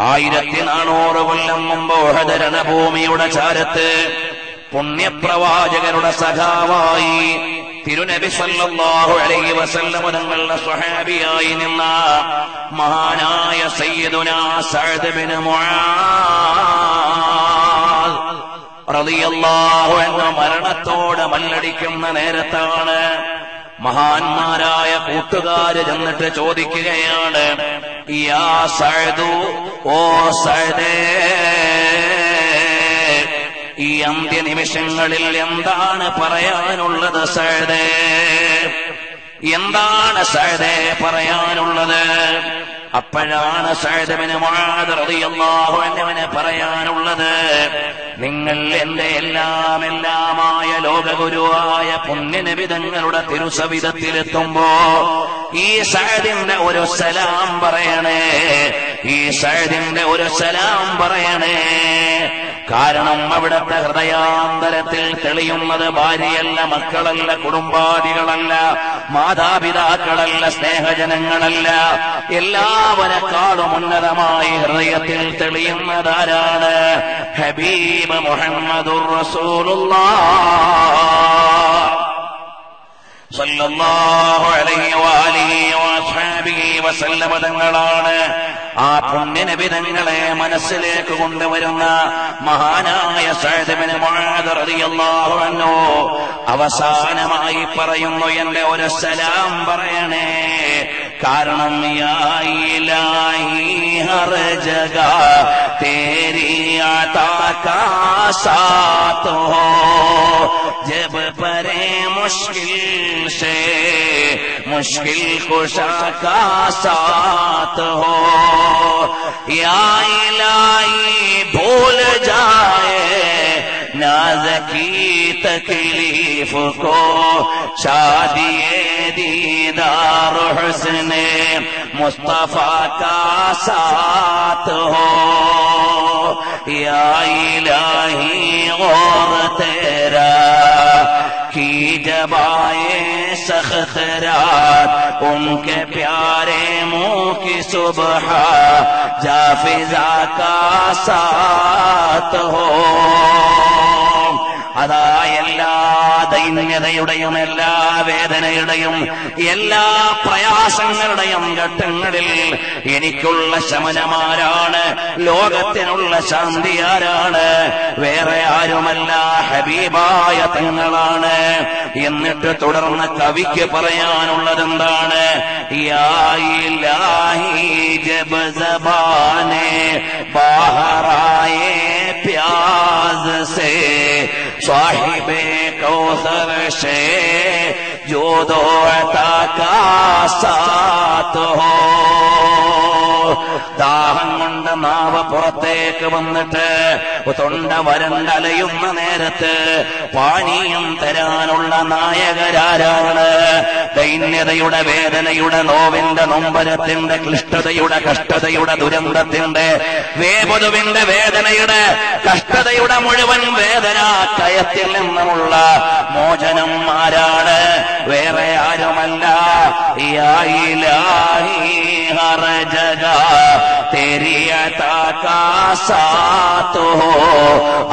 S1: ആയിരത്തി നാനൂറ് കൊല്ലം മുമ്പ് ഉഹദ് രണഭൂമിയുടെ ചാരത്ത് പുണ്യപ്രവാചകരുടെ സഖാവായി തിരുനബി സല്ലല്ലാഹു അലൈഹി വസല്ലം തങ്ങളുടെ സ്വഹാബിയായി നിന്ന മഹാനായ സയ്യിദുന സഅദ് ബിൻ മുആദ് റളിയല്ലാഹു അൻഹു മരണത്തോട് മല്ലടിക്കുന്ന നേരത്താണ് മഹാന്മാരായ കൂട്ടുകാര് ചെന്നിട്ട് ചോദിക്കുകയാണ് യാ സഅദു ഓ സഅദേ ഈ അന്ത്യനിമിഷങ്ങളിൽ എന്താണ് പറയാനുള്ളത് സഴതേ എന്താണ് സഴതേ പറയാനുള്ളത്? അപ്പോഴാണ് മാതറിയാഹുവിന് പറയാനുള്ളത് നിങ്ങൾ എന്റെ എല്ലാം എല്ലാമായ ലോകഗുരുവായ പുണ്യനിബിതങ്ങളുടെ തിരുസവിധത്തിലെത്തുമ്പോ ഈ സഴതിന്റെ ഒരു സലാം പറയണേ ഈ സഴതിന്റെ ഒരു സലാം പറയണേ. കാരണം അവിടുത്തെ ഹൃദയാന്തരത്തിൽ തെളിയുന്നത് ഭാര്യയല്ല മക്കളല്ല കുടുംബാദികളല്ല മാതാപിതാക്കളല്ല സ്നേഹജനങ്ങളല്ല. എല്ലാവരെക്കാളും ഉന്നതമായി ഹൃദയത്തിൽ തെളിയുന്നതാരാണ് ഹബീബ് മുഹമ്മദുർ റസൂലുള്ള. തങ്ങളാണ് ആ പുണ്യനബിതങ്ങളെ മനസ്സിലേക്ക് കൊണ്ടുവരുന്ന മഹാനായ അൻഹു. അവസാനമായി പറയുന്നു എന്റെ ഒരു സലാം പറയണേ کرم یا الہی ہر جگہ تیری عطا کا ساتھ ہو۔ جب پرے مشکل سے مشکل کشا کا ساتھ ہو۔ یا الہی بھول جائے زکی تکلیف کو شادی دیدار حسن مصطفیٰ کا ساتھ ہو یا الہی غور تیرا کی جبائیں سخرات ان کے پیارے منہ کی صبح جافا کا ساتھ ہو۔ അതാ എല്ലാ ദൈന്യതയുടെയും എല്ലാ വേദനയുടെയും എല്ലാ പ്രയാസങ്ങളുടെയും ഘട്ടങ്ങളിൽ എനിക്കുള്ള ശമനമാരാണ് ലോകത്തിനുള്ള ശാന്തി ആരാണ് വേറെ ആരുമല്ല ഹബീബായ തങ്ങളാണ്. എന്നിട്ട് തുടർന്ന് കവിക്ക് പറയാനുള്ളത് എന്താണ് ബാഹറായേ പ്യാസ് സേ صاحب کوثر سے جو دو عطا کا ساتھ ہو۔ ദാഹം കൊണ്ട് നാവ് പുറത്തേക്ക് വന്നിട്ട് തൊണ്ട വരണ്ടലയുന്ന നേരത്ത് പാനീയം തരാനുള്ള നായകരാരാണ്. ദൈന്യതയുടെ വേദനയുടെ നോവിന്റെ നൊമ്പരത്തിന്റെ ക്ലിഷ്ടതയുടെ കഷ്ടതയുടെ ദുരന്തത്തിന്റെ വേപതുവിന്റെ വേദനയുടെ കഷ്ടതയുടെ മുഴുവൻ വേദന കയത്തിൽ നിന്നുമുള്ള മോചനം ആരാണ്? വേറെ ആരുമല്ല. യാ ഇലാഹി ഹർ ജഗ तेरी अता का साथ हो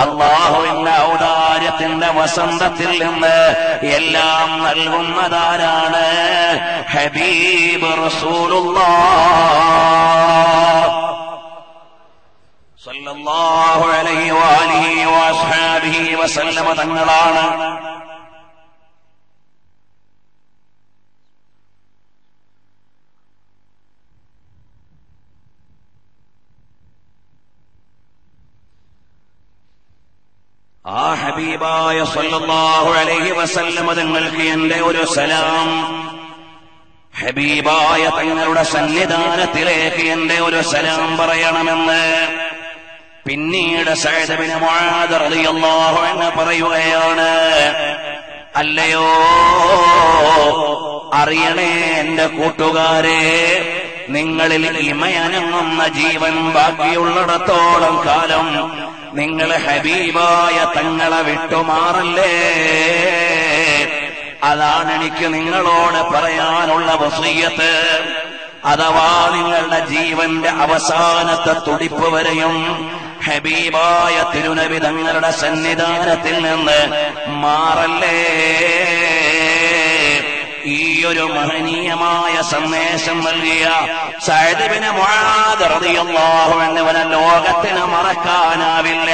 S1: അള്ളാഹുവിന്റെ ഔദാര്യത്തിന്റെ വസന്തത്തിൽ നിന്ന് എല്ലാം നൽകുന്നതാരാണ് ഹബീബ് റസൂലുള്ള സല്ലല്ലാഹു അലൈഹി വാലിഹി വസ്ഹാബിഹി വസല്ലമ തങ്ങളാണ് ആ ഹബീബായ സല്ലല്ലാഹു അലൈഹി വസല്ലമ തങ്ങൾക്ക് എന്റെ ഒരു സലാം. ഹബീബായ തങ്ങളുടെ സന്നിധാനത്തിലേക്ക് എന്റെ ഒരു സലാം പറയണമെന്ന്. പിന്നീട് റളിയല്ലാഹു അൻഹു പറയുകയാണ് അല്ലയോ അറിയണേ എന്റെ കൂട്ടുകാരെ നിങ്ങളിൽ ഇമയനങ്ങുന്ന ജീവൻ ബാക്കിയുള്ളിടത്തോളം കാലം നിങ്ങൾ ഹബീബായ തങ്ങളെ വിട്ടുമാറല്ലേ? അതാണ് എനിക്ക് നിങ്ങളോട് പറയാനുള്ള വസീയത്ത്. അഥവാ നിങ്ങളുടെ ജീവന്റെ അവസാനത്തെ തുടിപ്പ് വരെയും ഹബീബായ തിരുനബി തങ്ങളുടെ സന്നിധാനത്തിൽ നിന്ന് മാറല്ലേ? ഈ ഒരു മഹനീയമായ സന്ദേശം നൽകിയ സൈദിബിന് എന്നിവനെ ലോകത്തിന് മറക്കാനാവില്ല.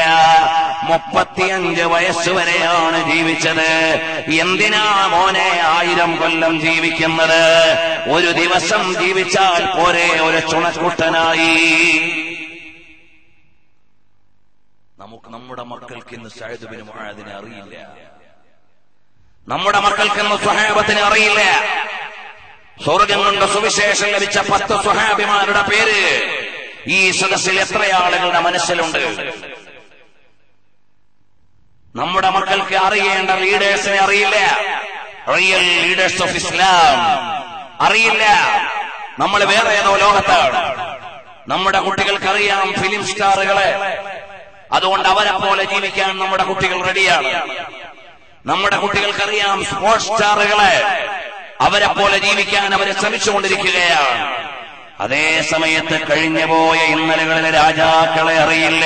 S1: മുപ്പത്തിയഞ്ച് വയസ്സുവരെയാണ് ജീവിച്ചത്. എന്തിനാ മോനെ ആയിരം കൊല്ലം ജീവിക്കുന്നത്? ഒരു ദിവസം ജീവിച്ചാൽ പോരെ ഒരു ചുണക്കുട്ടനായി.
S2: നമുക്ക് നമ്മുടെ മക്കൾക്ക് ഇന്ന് മുഹാദിനെ അറിയില്ല.
S1: നമ്മുടെ മക്കൾക്കൊന്നും സ്വഹാബത്തിന് അറിയില്ല. സ്വർഗം കൊണ്ട് സുവിശേഷം ലഭിച്ച പത്ത് സ്വഹാബിമാരുടെ പേര് ഈ സദസ്സിൽ എത്ര ആളുകളുടെ മനസ്സിലുണ്ട്? നമ്മുടെ മക്കൾക്ക് അറിയേണ്ട ലീഡേഴ്സിനെ അറിയില്ല. റിയൽ ലീഡേഴ്സ് ഓഫ് ഇസ്ലാം അറിയില്ല. നമ്മൾ വേറെ ഏതോ ലോകത്താണ്. നമ്മുടെ കുട്ടികൾക്കറിയാം ഫിലിം സ്റ്റാറുകളെ അതുകൊണ്ട് അവരെ പോലെ ജീവിക്കാൻ നമ്മുടെ കുട്ടികൾ റെഡിയാണ് നമ്മുടെ കുട്ടികൾക്കറിയാം സ്പോർട്സ് സ്റ്റാറുകളെ അവരെ പോലെ ജീവിക്കാൻ അവരെ ശ്രമിച്ചുകൊണ്ടിരിക്കുകയാണ്. അതേ സമയത്ത് കഴിഞ്ഞുപോയ ഇന്നലകളിലെ രാജാക്കളെ അറിയില്ല.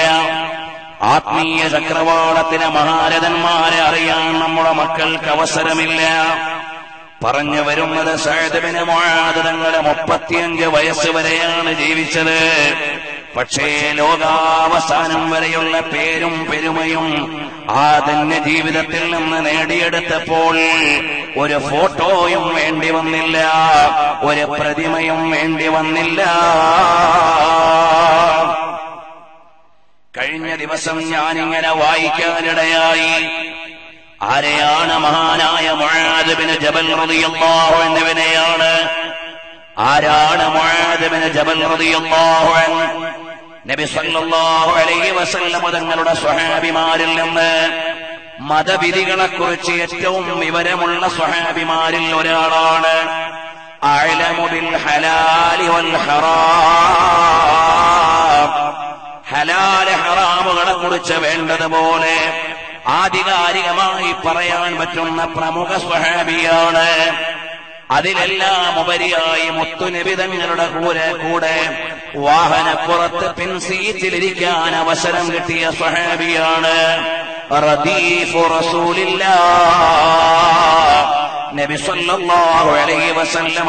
S1: ആത്മീയ ചക്രവാളത്തിലെ മഹാരഥന്മാരെ അറിയാൻ നമ്മുടെ മക്കൾക്ക് അവസരമില്ല. പറഞ്ഞു വരുന്നത് സഹദബിന് മോഴാതങ്ങളെ മുപ്പത്തിയഞ്ച് വയസ്സ് വരെയാണ് ജീവിച്ചത്. പക്ഷേ ലോകാവസാനം വരെയുള്ള പേരും പെരുമയും ആ തന്നെ ജീവിതത്തിൽ നിന്ന് നേടിയെടുത്തപ്പോൾ ഒരു ഫോട്ടോയും വേണ്ടി വന്നില്ല ഒരു പ്രതിമയും വേണ്ടി വന്നില്ല. കഴിഞ്ഞ ദിവസം ഞാനിങ്ങനെ വായിക്കാനിടയായി. ആരെയാണ് മഹാനായ മുഴാദബിന് ജബൽ റളിയല്ലാഹു എന്നിവനെയാണ് ആരാണ് മുഴാദബിന് ജബൽ റളിയല്ലാഹു അൻഹു? നബി അലൈഹി തങ്ങളുടെ സ്വഹാബിമാരിൽ നിന്ന് മതവിധികളെക്കുറിച്ച് ഏറ്റവും വിവരമുള്ള സ്വഹാബിമാരിൽ ഒരാളാണ് അഅലമു ബിൽ ഹലാലി വൽ ഹറാം. ഹലാൽ ഹറാമുകളെ കുറിച്ച് വേണ്ടതുപോലെ ആധികാരികമായി പറയാൻ പറ്റുന്ന പ്രമുഖ സ്വഹാബിയാണ് അതിലെല്ലാം ഉപരിയായി മുത്തുനിബിതങ്ങളുടെ കൂടെ കൂടെ വാഹനപ്പുറത്ത് പിൻസീറ്റിലിരിക്കാൻ അവസരം കിട്ടിയ സഹാബിയാണ് റദീഫു റസൂലില്ലാ.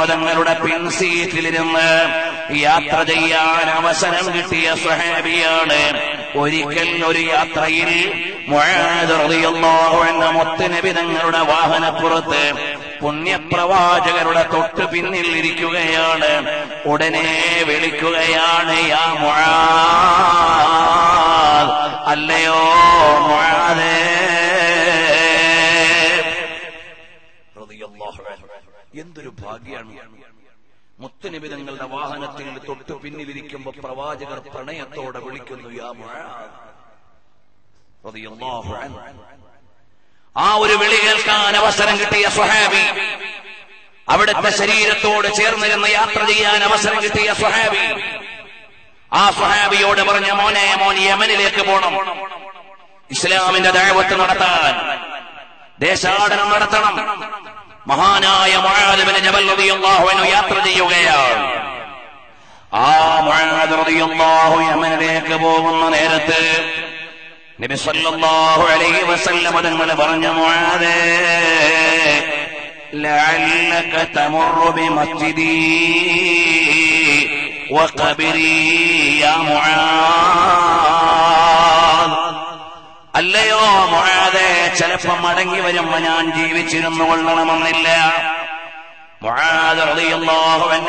S1: തങ്ങളുടെ പിൻസീറ്റിലിരുന്ന് യാത്ര ചെയ്യാൻ അവസരം കിട്ടിയ സുഹാബിയാണ് ഒരിക്കൽ ഒരു യാത്രയിൽ മുത്തുനബി തങ്ങളുടെ വാഹനപ്പുറത്ത് പുണ്യപ്രവാചകരുടെ തൊട്ട് പിന്നിൽ ഇരിക്കുകയാണ്. ഉടനെ വിളിക്കുകയാണ് യാ മുആദ് അല്ലയോ മുആദേ?
S2: മുത്തനിബിതങ്ങളുടെ വാഹനത്തിൽ തൊട്ടു പിന്നിലിരിക്കുമ്പോ പ്രവാചകർ പ്രണയത്തോടെ വിളിക്കുന്നു.
S1: ആ ഒരു വിളി കേൾക്കാൻ അവസരം കിട്ടിയ സ്വഹാബി അവിടുത്തെ ശരീരത്തോട് ചേർന്നിരുന്ന് യാത്ര ചെയ്യാൻ അവസരം കിട്ടിയ സ്വഹാബി ആ സ്വഹാബിയോട് പറഞ്ഞ മോനെ മോൻ യമനിലേക്ക് പോണം ഇസ്ലാമിന്റെ ദൈവത്ത് നടത്താൻ ദേശാടനം നടത്തണം മഹാനായ മുഴാദിബിന് ജബൽ റതിയാഹുവിനു യാത്ര ചെയ്യുകയാണ്. ആ മുഴാദ് റതിയാഹു യമനിലേക്ക് പോകുന്ന നേരത്തെ നബി സല്ലല്ലാഹു അലൈഹി വസല്ലമ തങ്ങളെ പറഞ്ഞു മുആദേ ലഅല്ലക തമറു ബിമസ്ജിദി വഖബരി യാ മുആദ് അല്ലയോ മുഴാതെ ചിലപ്പോ മടങ്ങി വരുമ്പോ ഞാൻ ജീവിച്ചിരുന്നു കൊള്ളണമെന്നില്ല.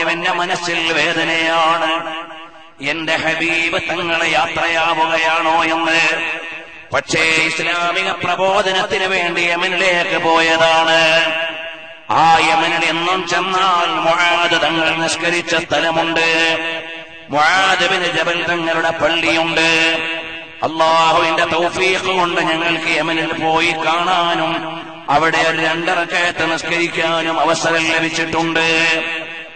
S1: എന്റെ മനസ്സിൽ വേദനയാണ്. എന്റെ ഹബീബ് തങ്ങളെ യാത്രയാവുകയാണോ എന്ന്. പക്ഷേ ഇസ്ലാമിക പ്രബോധനത്തിന് വേണ്ടി യമനിലേക്ക് പോയതാണ്. ആ യമനിൽ എന്നും ചെന്നാൽ മൊഴാദ് തങ്ങൾ നിഷ്കരിച്ച സ്ഥലമുണ്ട്. മുഴാദബിന് ജബൽ തങ്ങളുടെ പള്ളിയുണ്ട്. അള്ളാഹുവിന്റെ തൗഫീഖ് കൊണ്ട് ഞങ്ങൾക്ക് യമനിൽ പോയി കാണാനും അവിടെ ഒരു രണ്ടറക്കയത്ത് നിസ്കരിക്കാനും അവസരം ലഭിച്ചിട്ടുണ്ട്.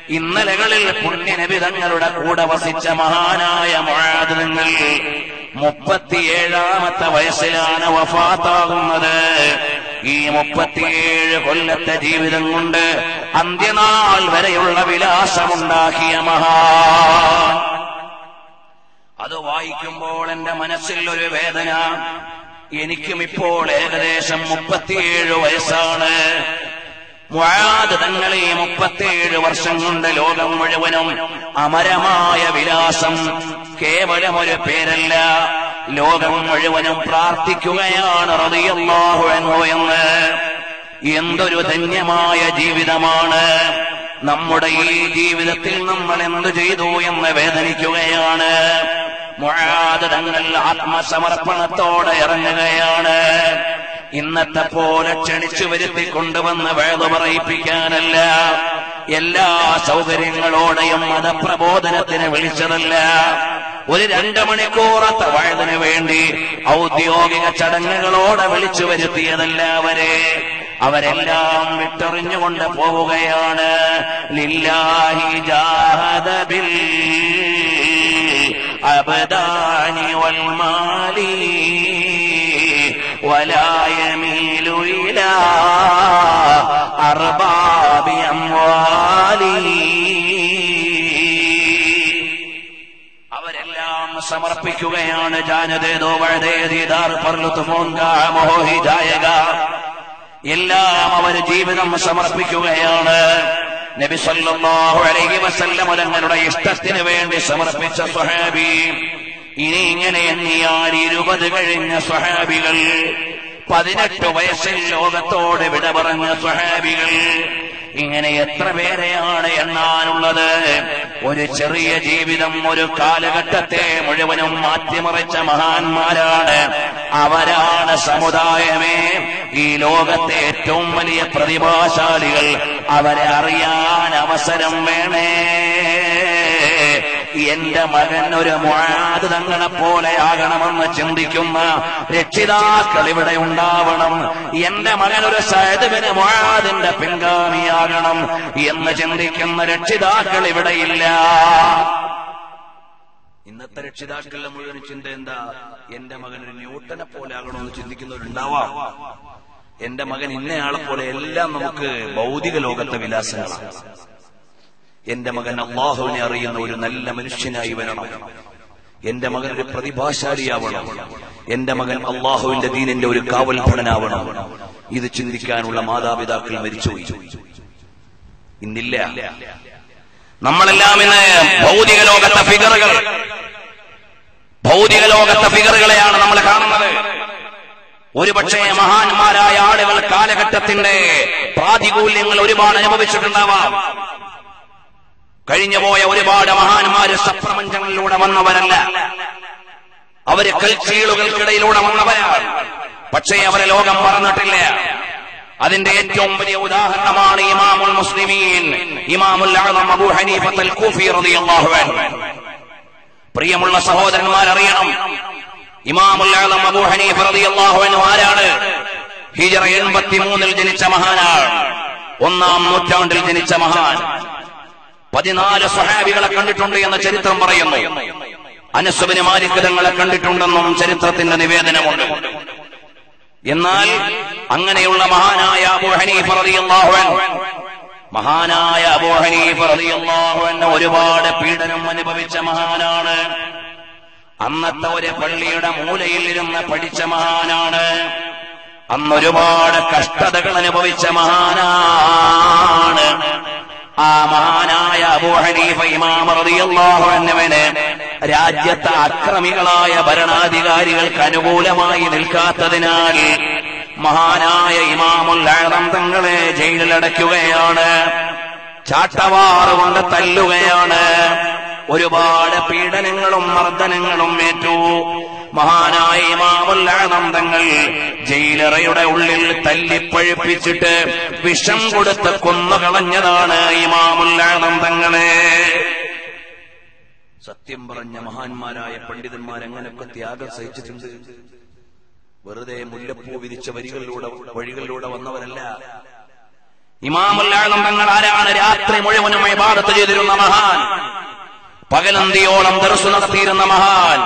S1: ഇന്നലകളിൽ പുണ്യനബി തങ്ങളുടെ കൂടെ വസിച്ച മഹാനായ മുആദ് നിങ്ങൾ മുപ്പത്തിയേഴാമത്തെ വയസ്സിലാണ് വഫാത്താകുന്നത്. ഈ മുപ്പത്തിയേഴ് കൊല്ലത്തെ ജീവിതം കൊണ്ട് അന്ത്യനാൾ വരെയുള്ള വിലാസമുണ്ടാക്കിയ മഹാൻ അത് വായിക്കുമ്പോൾ എന്റെ മനസ്സിൽ ഒരു വേദന. എനിക്കും ഇപ്പോൾ ഏകദേശം മുപ്പത്തിയേഴ് വയസ്സാണ്. മുആദ് തങ്ങളെ മുപ്പത്തിയേഴ് വർഷം കൊണ്ട് ലോകം മുഴുവനും അമരമായ വിലാസം. കേവലം ഒരു പേരല്ല. ലോകം മുഴുവനും പ്രാർത്ഥിക്കുകയാണ് റളിയല്ലാഹു അൻഹു എന്ന്. എന്തൊരു ധന്യമായ ജീവിതമാണ്. നമ്മുടെ ഈ ജീവിതത്തിൽ നമ്മൾ എന്തു ചെയ്തു എന്ന് വേദനിക്കുകയാണ്. മുഴാതങ്ങൾ തങ്ങൾ ആത്മസമർപ്പണത്തോടെ ഇറങ്ങുകയാണ്. ഇന്നത്തെ പോലെ ക്ഷണിച്ചു വരുത്തി കൊണ്ടുവന്ന് വേദ പറയിപ്പിക്കാനല്ല. എല്ലാ സൗകര്യങ്ങളോടെയും മതപ്രബോധനത്തിന് വിളിച്ചതല്ല. ഒരു രണ്ട് മണിക്കൂറത്തെ വഴുതിന് വേണ്ടി ഔദ്യോഗിക ചടങ്ങുകളോടെ വിളിച്ചു വരുത്തിയതല്ല അവരെ. അവരെല്ലാം വിട്ടെറിഞ്ഞുകൊണ്ട് പോവുകയാണ് ലില്ലാഹി ജാഹദ ബിൽ അബദാനി വൽ മാലി ولا يميل إلى أرباب أموالي അവരെല്ലാം സമർപ്പിക്കുകയാണ് ജാനതേതോ വഴുതേതീതാർ മോഹിജായക എല്ലാം അവർ ജീവിതം സമർപ്പിക്കുകയാണ്. നബി സല്ലല്ലാഹു അലൈഹി വസല്ലം ഇഷ്ടത്തിന് വേണ്ടി സമർപ്പിച്ച സ്വഹാബി. ഇനി ഇങ്ങനെ എണ്ണിയാൽ ഇരുപത് കഴിഞ്ഞ സ്വഹാബികൾ പതിനെട്ട് വയസ്സിൽ ലോകത്തോട് വിട പറഞ്ഞ സ്വഹാബികൾ ഇങ്ങനെ എത്ര പേരെയാണ് എണ്ണാനുള്ളത്? ഒരു ചെറിയ ജീവിതം ഒരു കാലഘട്ടത്തെ മുഴുവനും മാറ്റിമറിച്ച മഹാന്മാരാണ്. അവരാണ് സമുദായമേ. ഈ ലോകത്തെ ഏറ്റവും വലിയ പ്രതിഭാശാലികൾ. അവരെ അറിയാൻ അവസരം വേണേ. എന്റെ മകൻ ഒരു മുഴാത് തങ്ങളെ പോലെ ആകണമെന്ന് ചിന്തിക്കുന്ന രക്ഷിതാക്കൾ ഇവിടെ ഉണ്ടാവണം. എന്റെ മകൻ ഒരു സഹദവിന് മുഴാതിന്റെ പിൻഗാമിയാകണം എന്ന് ചിന്തിക്കുന്ന രക്ഷിതാക്കൾ ഇവിടെയില്ല ഇന്നത്തെ രക്ഷിതാക്കളുടെ മുഴുവൻ ചിന്ത എന്താ? എന്റെ മകൻ ഒരു ന്യൂട്ടനെ പോലെ ആകണമെന്ന് ചിന്തിക്കുന്നവരുണ്ടാവാം. എന്റെ മകൻ ഇന്നയാളെ പോലെ എല്ലാം നമുക്ക് ഭൗതിക ലോകത്തെ വിലാസങ്ങളാണ്. എന്റെ മകൻ അള്ളാഹുവിനെ അറിയുന്ന ഒരു നല്ല മനുഷ്യനായി വരണം. എന്റെ മകൻ ഒരു പ്രതിഭാശാലിയാവണം. എന്റെ മകൻ അള്ളാഹുവിന്റെ ദീനിന്റെ ഒരു കാവൽ ഭവനാവണം ഇത് ചിന്തിക്കാനുള്ള മാതാപിതാക്കൾ മരിച്ചുപോയി ഇന്നില്ല. നമ്മളെല്ലാം ഇന്ന് ഭൗതിക ലോകത്തെ ഫിഗറുകൾ ഭൗതിക ലോകത്തെ ഫിഗറുകളെയാണ് നമ്മൾ കാണുന്നത്. ഒരുപക്ഷെ മഹാന്മാരായ ആളുകൾ കാലഘട്ടത്തിന്റെ പ്രാതികൂല്യങ്ങൾ ഒരുപാട് അനുഭവിച്ചിട്ടുണ്ടാവാം. കഴിഞ്ഞുപോയ ഒരുപാട് മഹാന്മാര് സപ്രപഞ്ചങ്ങളിലൂടെ വന്നവരല്ല. അവർ കൽച്ചീളുകൾക്കിടയിലൂടെ വന്നവരാണ്. പക്ഷേ അവരെ ലോകം മറന്നിട്ടില്ല. അതിന്റെ ഏറ്റവും വലിയ ഉദാഹരണമാണ് ഇമാമുൽ മുസ്ലിമീൻ ഇമാമുൽ അബൂ ഹനീഫത്തുൽ കൂഫി റളിയല്ലാഹു അൻഹു. പ്രിയമുള്ള സഹോദരന്മാർ അറിയണം ഇമാമുൽ അബൂ ഹനീഫ റളിയല്ലാഹു അൻഹു ആരാണ്? ഹിജറ 83 ൽ ജനിച്ച മഹാനാണ്. ഒന്നാം നൂറ്റാണ്ടിൽ ജനിച്ച മഹാൻ. പതിനാല് സ്വഹാബികളെ കണ്ടിട്ടുണ്ട് എന്ന ചരിത്രം പറയുന്നു. അനസുബിന് മാലിക്കതങ്ങളെ കണ്ടിട്ടുണ്ടെന്നും ചരിത്രത്തിന്റെ നിവേദനമുണ്ട്. എന്നാൽ അങ്ങനെയുള്ള മഹാനായ അബൂ ഹനീഫ റളിയല്ലാഹു അൻഹു മഹാനായ അബൂ ഹനീഫ റളിയല്ലാഹു അൻഹു ഒരുപാട് പീഡനം അനുഭവിച്ച മഹാനാണ്. അന്നത്തെ ഒരു പള്ളിയുടെ മൂലയിൽ ഇരുന്ന് പഠിച്ച മഹാനാണ്. അന്നൊരുപാട് കഷ്ടതകൾ അനുഭവിച്ച മഹാനാണ്. ആ മഹാനായ അബൂ ഹനീഫ ഇമാം രാജ്യത്തെ അക്രമികളായ ഭരണാധികാരികൾക്ക് അനുകൂലമായി നിൽക്കാത്തതിനാൽ മഹാനായ ഇമാമുൽ തങ്ങളെ ജയിലിലടയ്ക്കുകയാണ്. ചാട്ടവാറ് കൊണ്ട് തല്ലുകയാണ്. ഒരുപാട് പീഡനങ്ങളും മർദ്ദനങ്ങളും ഏറ്റു. മഹാനായ തങ്ങൾ ജയിലറയുടെ ഉള്ളിൽ തല്ലിപ്പഴുപ്പിച്ചിട്ട് വിഷം കൊടുത്ത് കൊന്നുകളഞ്ഞതാണ് കളഞ്ഞതാണ് തങ്ങളെ. സത്യം പറഞ്ഞ മഹാന്മാരായ പണ്ഡിതന്മാർ അങ്ങനെയൊക്കെ ത്യാഗം സഹിച്ചിട്ടുണ്ട്? വെറുതെ മുല്ലപ്പൂ വിരിച്ച വരികളിലൂടെ വഴികളിലൂടെ വന്നവരല്ല. ഇമാമുല്ലാളം തങ്ങൾ ആരാണ് രാത്രി മുഴുവനും ഇബാദത്ത് ചെയ്തിരുന്ന മഹാൻ? പകലന്തിയോളം ദർശു നടത്തിയിരുന്ന മഹാൻ?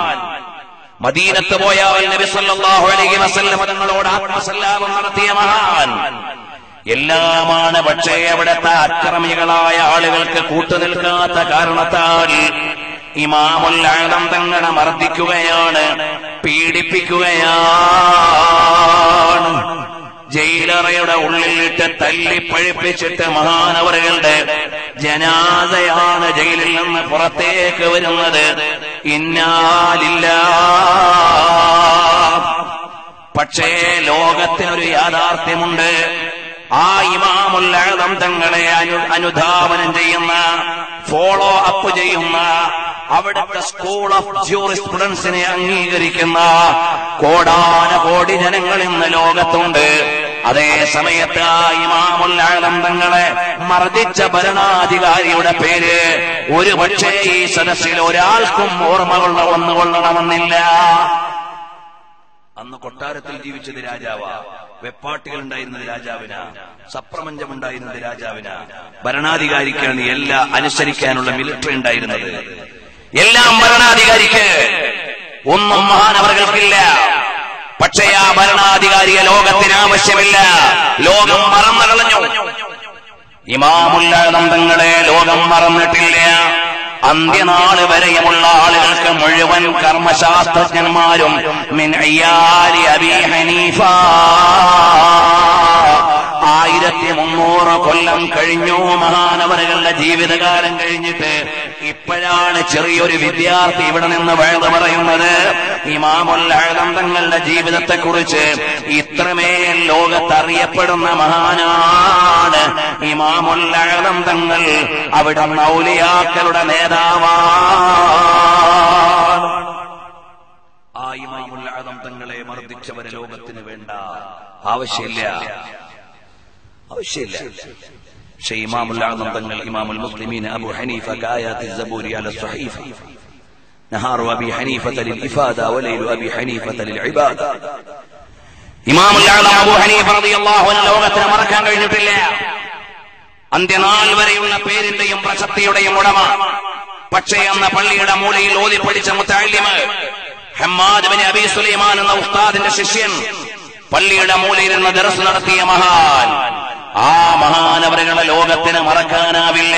S1: മദീനത്ത് പോയാൽ നബി സല്ലല്ലാഹു അലൈഹി വസല്ലം തങ്ങളോട് ആത്മസല്ലാപം നടത്തിയ മഹാൻ. എല്ലാമാണ് പക്ഷേ അവിടുത്തെ അക്രമികളായ ആളുകൾക്ക് കൂട്ടുനിൽക്കാത്ത കാരണത്താൽ ഇമാമുല്ലാളം തങ്ങളെ മർദ്ദിക്കുകയാണ് പീഡിപ്പിക്കുകയാണ്. ജയിലറയുടെ ഉള്ളിലിട്ട് തല്ലി പഴിപ്പിച്ചിട്ട് മഹാനവറുകളുടെ ജനാദയാണ് ജയിലിൽ നിന്ന് പുറത്തേക്ക് വരുന്നത്. ഇന്നാലില്ല. പക്ഷേ ലോകത്തിനൊരു യാഥാർത്ഥ്യമുണ്ട്. ആ ഇമാമുല്ലാതം തങ്ങളെ അനുധാവനം ചെയ്യുന്ന ഫോളോ അപ്പ് ചെയ്യുന്ന അവിടുത്തെ സ്കൂൾ ഓഫ് ജൂറിസ്പ്രുഡൻസിനെ അംഗീകരിക്കുന്ന കോടാന കോടി ജനങ്ങൾ ഇന്ന് ലോകത്തുണ്ട്. അതേ സമയത്ത് ആ ആലം തങ്ങളെ മർദ്ദിച്ച ഭരണാധികാരിയുടെ പേര് ഒരു പക്ഷേ ഈ സദസ്സിൽ ഒരാൾക്കും ഓർമ്മകൊള്ള ഒന്നുകൊള്ളണമെന്നില്ല അന്ന് കൊട്ടാരത്തിൽ ജീവിച്ചത് രാജാവ. വെപ്പാട്ടികൾ ഉണ്ടായിരുന്നത് രാജാവിന. സപ്രപഞ്ചം ഉണ്ടായിരുന്നത് രാജാവിന. ഭരണാധികാരിക്കാണ് എല്ലാ അനുസരിക്കാനുള്ള മിലിറ്ററി ഉണ്ടായിരുന്നത്. എല്ലാം ഭരണാധികാരിക്ക്. ഒന്നും മഹാനവർകൾക്കില്ല പക്ഷേ ആ ഭരണാധികാരിയെ ലോകത്തിന് ആവശ്യമില്ല. ലോകം മറന്നു കളഞ്ഞു ഇമാമുല്ലാനന്ദങ്ങളെ ലോകം മറന്നിട്ടില്ല. അന്ത്യനാൾ വരെയുമുള്ള ആളുകൾക്ക് മുഴുവൻ കർമ്മശാസ്ത്രജ്ഞന്മാരും മിൻ അബി ഹനീഫ. ആയിരത്തി മുന്നൂറ് കൊല്ലം കഴിഞ്ഞു. മഹാനവനുകളുടെ ജീവിതകാലം കഴിഞ്ഞിട്ട് ഇപ്പോഴാണ് ചെറിയൊരു വിദ്യാർത്ഥി ഇവിടെ നിന്ന് വേദ പറയുന്നത്. ഇമാമുല്ലം തങ്ങളുടെ ജീവിതത്തെക്കുറിച്ച് ഇത്രമേൽ ലോകത്തറിയപ്പെടുന്ന മഹാനാണ് ഇമാമുല്ലം തങ്ങൾ. അവിടെ മൗലിയാക്കളുടെ നേതാവാണ്. ആ ഇമാമുല്ലം തങ്ങളെ മർദ്ദിച്ചവരെ ലോകത്തിന് വേണ്ട ആവശ്യമില്ല. ആവശ്യമില്ല. പക്ഷേ ഇമാമുൽ ആദം തങ്ങൾ ഇമാമുൽ മുസ്ലിമീൻ അബു ഹനീഫ കായാത്തിൽ സബൂരി അല സഹീഫ നഹാറു അബി ഹനീഫത ലിൽ ഇഫാദ വലൈലു അബി ഹനീഫത ലിൽ ഇബാദ. ഇമാമുൽ ആദം അബു ഹനീഫ റളിയല്ലാഹു അൻഹു ലോകത്തിന് മറക്കാൻ കഴിഞ്ഞിട്ടില്ല. അന്ത്യനാൾ വരെയുള്ള പേരിന്റെയും പ്രശസ്തിയുടെയും ഉടമ. പക്ഷേ എന്ന പള്ളിയുടെ മൂലയിൽ ഓതി പഠിച്ച മുത്താലിമ് ഹമ്മാദ് ബിൻ അബി സുലൈമാൻ എന്ന ഉസ്താദിന്റെ ശിഷ്യൻ പള്ളിയുടെ മൂലയിൽ നിന്ന് ദർസ് നടത്തിയ മഹാൻ. ആ മഹാനവരുകളെ ലോകത്തിന് മറക്കാനാവില്ല.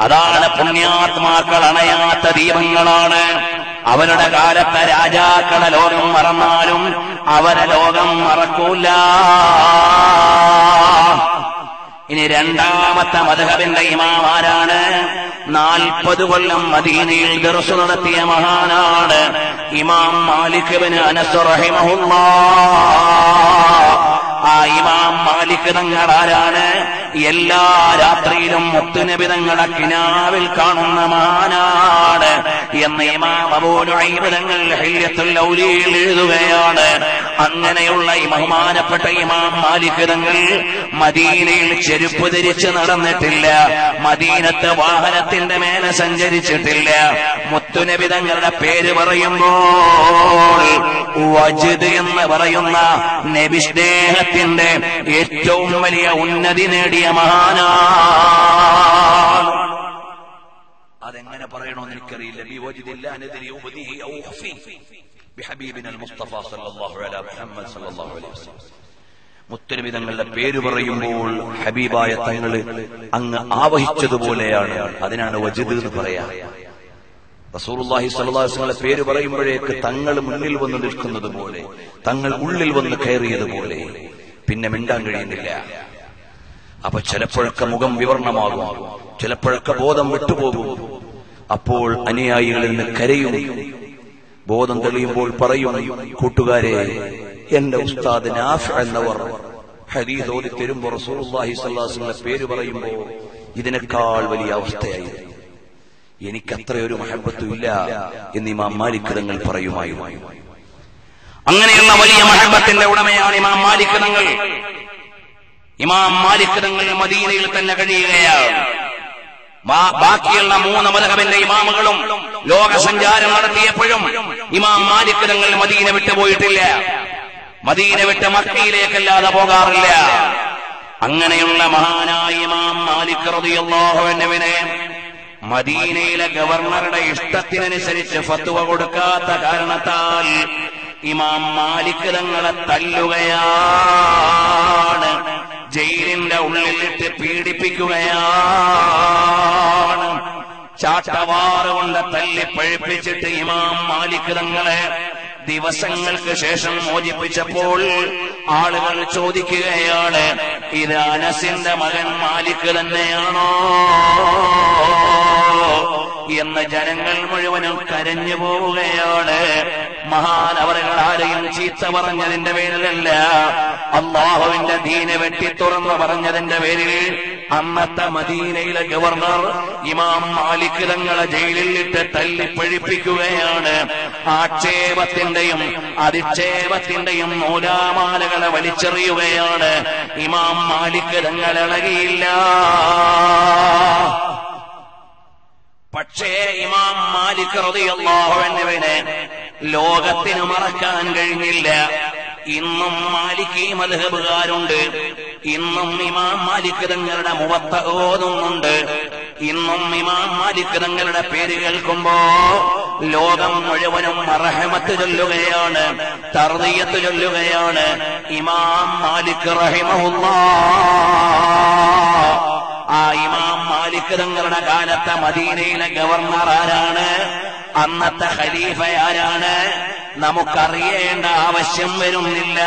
S1: അതാണ് പുണ്യാത്മാക്കൾ അണയാത്ത ദീപങ്ങളാണ്. അവരുടെ കാലത്തെ രാജാക്കളെ ലോകം മറന്നാലും അവരെ ലോകം മറക്കൂല. ഇനി രണ്ടാമത്തെ മധുഹബിന്റെ ഇമാം ആരാണ്? നാൽപ്പത് കൊല്ലം മദീനയിൽ ദർശു നടത്തിയ മഹാനാണ് ഇമാം മാലിക് ബിൻ അനസ് റഹിമഹുല്ലാ. ആ ഇമാം മാലിക് തങ്ങൾ ആരാണ് എല്ലാ രാത്രിയിലും മുത്തുനബി തങ്ങളെ കിനാവിൽ കാണുന്ന മാനാണ് എന്ന് ഇമാം അബൂനുഐബ് തങ്ങൾ എഴുതുകയാണ്. അങ്ങനെയുള്ള ഈ ബഹുമാനപ്പെട്ട ഇമാം മാലിക് തങ്ങൾ മദീനയിൽ ചെരുപ്പ് ധരിച്ച് നടന്നിട്ടില്ല. മദീനത്തെ വാഹനത്തിന്റെ മേലെ സഞ്ചരിച്ചിട്ടില്ല. മുത്തുനബി തങ്ങളുടെ പേര് പറയുമ്പോൾ വജിദ് എന്ന് പറയുന്ന നബി സ്നേഹത്തിന്റെ ഏറ്റവും വലിയ ഉന്നതി നേടിയ മഹാനാണ്. അതെങ്ങനെ പറയണമെന്ന് എനിക്കറിയില്ല. ബി വജിദില്ല നദിരി ഉപദിഹി ഔ ഖഫി ബിഹബീബിന മുസ്തഫ സല്ലല്ലാഹു അലാ മുഹമ്മദ് സല്ലല്ലാഹു അലൈഹി വസല്ലം. മുത്തരവിധങ്ങളുടെ പേര് പറയുമ്പോൾ ഹബീബായ തങ്ങൾ അങ്ങ് ആവഹിച്ചതുപോലെയാണ്. അതിനാണ് വജിദ് എന്ന് പറയാ. അലൈഹി വസല്ലം പേര് പറയുമ്പോഴേക്ക് തങ്ങൾ മുന്നിൽ വന്ന് നിൽക്കുന്നത് പോലെ തങ്ങൾ ഉള്ളിൽ വന്ന് കയറിയതുപോലെ. പിന്നെ മിണ്ടാൻ കഴിയുന്നില്ല. അപ്പൊ ചിലപ്പോഴൊക്കെ മുഖം വിവർണമാകും. ചിലപ്പോഴൊക്കെ ബോധം വിട്ടുപോകും. അപ്പോൾ അനുയായികളിൽ നിന്ന് കരയും. ബോധം തെളിയുമ്പോൾ പറയും കൂട്ടുകാരെ എന്റെ ഉസ്താദ് നാഫ് എന്നവർ ഹദീസ് ഓതി തരുമ്പോ പേര് പറയുമ്പോൾ ഇതിനേക്കാൾ വലിയ അവസ്ഥയായിരുന്നു എനിക്കത്രയൊരു മഹബത്തും ഇല്ല എന്ന് മാലിക് തങ്ങൾ പറയുമായിരുന്നു. അങ്ങനെയുള്ള വലിയ മഹബത്തിന്റെ ഉടമയാണ് ഇമാം മാലിക് ഇമാം മാലിക് മദീനയിൽ തന്നെ കഴിയുകയാണ്. ബാക്കിയുള്ള മൂന്ന് മലഹബിന്റെ ഇമാമുകളും ലോകസഞ്ചാരം നടത്തിയപ്പോഴും ഇമാം മാലിക് മദീന വിട്ടുപോയിട്ടില്ല മദീന വിട്ട് മക്കയിലേക്കല്ലാതെ പോകാറില്ല. അങ്ങനെയുള്ള മഹാനായ ഇമാം മാലിക് റളിയല്ലാഹു അൻഹുവിനെ മദീനയിലെ ഗവർണറുടെ ഇഷ്ടത്തിനനുസരിച്ച് ഫത്വ കൊടുക്കാത്ത കാരണത്താൽ ഇമാം മാലിക് തങ്ങളെ തല്ലുകയാണ്. ജയിലിന്റെ ഉള്ളിലിട്ട് പീഡിപ്പിക്കുകയാണ്. ചാട്ടവാറ് കൊണ്ട് തല്ലി പഴിപ്പിച്ചിട്ട് ഇമാം മാലിക് തങ്ങളെ ദിവസങ്ങൾക്ക് ശേഷം മോചിപ്പിച്ചപ്പോൾ ആളുകൾ ചോദിക്കുകയാണ് ഇത് അനസിന്റെ മകൻ മാലിക് തന്നെയാണോ? എന്ന് ജനങ്ങൾ മുഴുവനും കരഞ്ഞു പോവുകയാണ്. മഹാനവറുകൾ ആരെയും ചീത്ത പറഞ്ഞതിന്റെ പേരിലല്ല. അള്ളാഹുവിന്റെ ദീന വെട്ടി തുറന്നു പറഞ്ഞതിന്റെ പേരിൽ അന്നത്തെ മദീനയിലെ ഗവർണർ ഇമാം മാലിക് തങ്ങളെ ജയിലിൽ ഇട്ട് തല്ലി പഴിപ്പിക്കുകയാണ് ആക്ഷേപത്തിന്റെയും അധിക്ഷേപത്തിന്റെയും നൂലാമാലകളെ വലിച്ചെറിയുകയാണ്. ഇമാം മാലിക് തങ്ങൾ ഇളകിയില്ല. പക്ഷേ ഇമാം മാലിക് റളിയല്ലാഹു അൻഹുവിനെ ലോകത്തിന് മറക്കാൻ കഴിഞ്ഞില്ല. ഇന്നും മാലിക്കി മധുഹബുകാരുണ്ട് ഇന്നും ഇമാം മാലിക് തങ്ങളുടെ മുവത്ത ഓതുന്നുണ്ട് ഇന്നും ഇമാം മാലിക് തങ്ങളുടെ പേര് കേൾക്കുമ്പോ ലോകം മുഴുവനും റഹമത്ത് ചൊല്ലുകയാണ് തർദിയത്ത് ചൊല്ലുകയാണ്. ഇമാം മാലിക് റഹിമഹുല്ലാ ആ ഇമാം മാലിക് തങ്ങളുടെ കാലത്തെ മദീനയിലെ ഗവർണർ ആരാണ്? അന്നത്തെ ഖലീഫ ആരാണ്? നമുക്കറിയേണ്ട ആവശ്യം വരുന്നില്ല.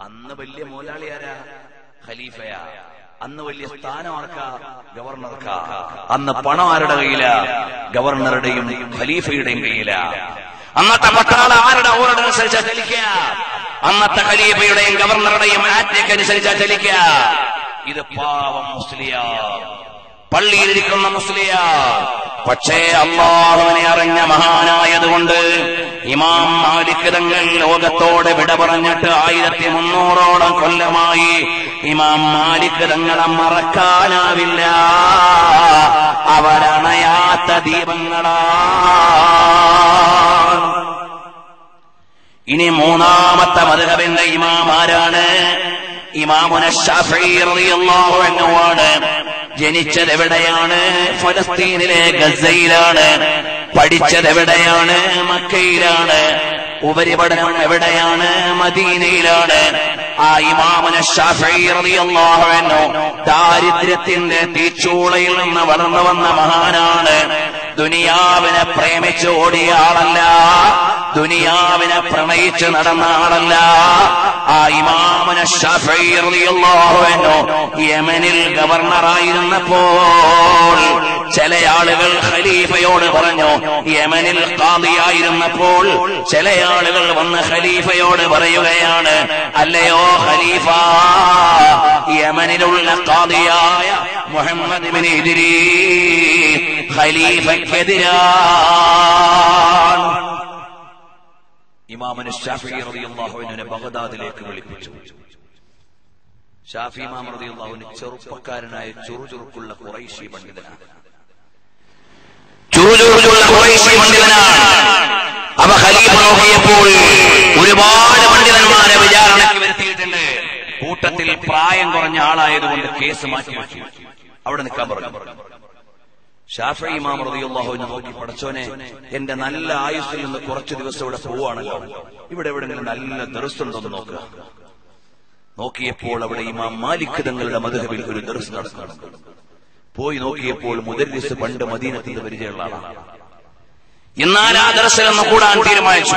S1: അന്ന് വലിയ മോലാളി ആരാ? ഖലീഫയാ. അന്ന് വലിയ സ്ഥാനം ആർക്കാ? ഗവർണർക്കാ. അന്ന് പണം ആരുടെ കയ്യില? ഗവർണറുടെയും ഖലീഫയുടെയും കയ്യില. അന്നത്തെ പട്ടാള ആരുടെ ഓർഡർ അനുസരിച്ചാ ചലിക്ക? അന്നത്തെ ഖലീഫയുടെയും ഗവർണറുടെയും ആറ്റയ്ക്ക് അനുസരിച്ചാ ചലിക്ക. ഇത് പാവം മുസ്ലിയാ. പള്ളിയിലിരിക്കുന്ന മുസ്ലിയാ. പക്ഷേ അള്ളാഹുവിനെ അറിഞ്ഞ മഹാനായതുകൊണ്ട് ഇമാം മാലിക് തങ്ങൾ ലോകത്തോട് വിട പറഞ്ഞിട്ട് ആയിരത്തി മുന്നൂറോളം കൊല്ലമായി ഇമാം മാലിക് തങ്ങളെ മറക്കാനാവില്ല. അവരണയാത്ത ദീപങ്ങളാ. ഇനി മൂന്നാമത്തെ മധുഹബിന്റെ ഇമാം ആരാണ്? ഇമാമുന ഷാഫി റളിയല്ലാഹു അൻഹുവാണ്. ജനിച്ചത് എവിടെയാണ്? ഫലസ്തീനിലെ ഗസയിലാണ്. പഠിച്ചത് എവിടെയാണ്? മക്കയിലാണ്. ഉപരിപഠനം എവിടെയാണ്? മദീനയിലാണ്. ആ ഇമാമന ഷാഫിറിയല്ലാഹുവെന്നോ ദാരിദ്ര്യത്തിന്റെ തീച്ചൂളയിൽ നിന്ന് വളർന്നു വന്ന മഹാനാണ്. ദുനിയാവിനെ പ്രേമിച്ച് ഓടിയ ആളല്ല. ദുനിയാവിനെ പ്രണയിച്ച് നടന്ന ആളല്ല. ആ ഇമാമന ഷാഫി റളിയല്ലാഹു അൻഹു യമനിൽ ഗവർണറായിരുന്നപ്പോൾ ചില ആളുകൾ ഖലീഫയോട് പറഞ്ഞു യമനിൽ കാതിയായിരുന്നപ്പോൾ ചില ആളുകൾ വന്ന് ഖലീഫയോട് പറയുകയാണ് അല്ലയോ ഖലീഫ യമനിലുള്ള ഖാദിയായ മുഹമ്മദ് ബിൻ ഇദ്രീസ് ഖലീഫയ്ക്കെതിരാണ്. ഇമാമന് ഷാഫി റളിയല്ലാഹുവിനെ ബഗ്ദാദിലേക്ക് വിളിപ്പിച്ചു. ഷാഫി ഇമാം റളിയല്ലാഹുവിന് ചെറുപ്പക്കാരനായ ചുറുചുറുക്കുള്ള ഖുറൈശി പണ്ഡിതനാണ്. ചുറുചുറുക്കുള്ള ഖുറൈശി പണ്ഡിതനാണ്. ഖലീഫ ഒരുപാട് പണ്ഡിതന്മാരെ വിചാരണയ്ക്ക് വരുത്തിയിട്ടുണ്ട്. കൂട്ടത്തിൽ പ്രായം കുറഞ്ഞ ആളായതുകൊണ്ട് കേസ് മാറ്റി മാറ്റിവെച്ചു അവിടെ നിൽക്കാൻ പറഞ്ഞു ഷാഫി ഇമാം റളിയല്ലാഹുവിനെ നോക്കി പടച്ചോനെ എന്റെ നല്ല ആയുസ്സിൽ നിന്ന് കുറച്ചു ദിവസം ഇവിടെ പോവാണല്ലോ ഇവിടെ എവിടെങ്കിലും നല്ല ദർസുണ്ടോന്ന് നോക്കുക നോക്കിയപ്പോൾ അവിടെ ഇമാം മാലിക് തങ്ങളുടെ മധുഹബിൽ ഒരു ദർസ് നടന്നു പോയി നോക്കിയപ്പോൾ മുദരിസ് പണ്ട് മദീനത്തിന്റെ പരിചയമുള്ള ആളാണ്. എന്നാൽ ആ ദർശനം കൂടാൻ തീരുമാനിച്ചു.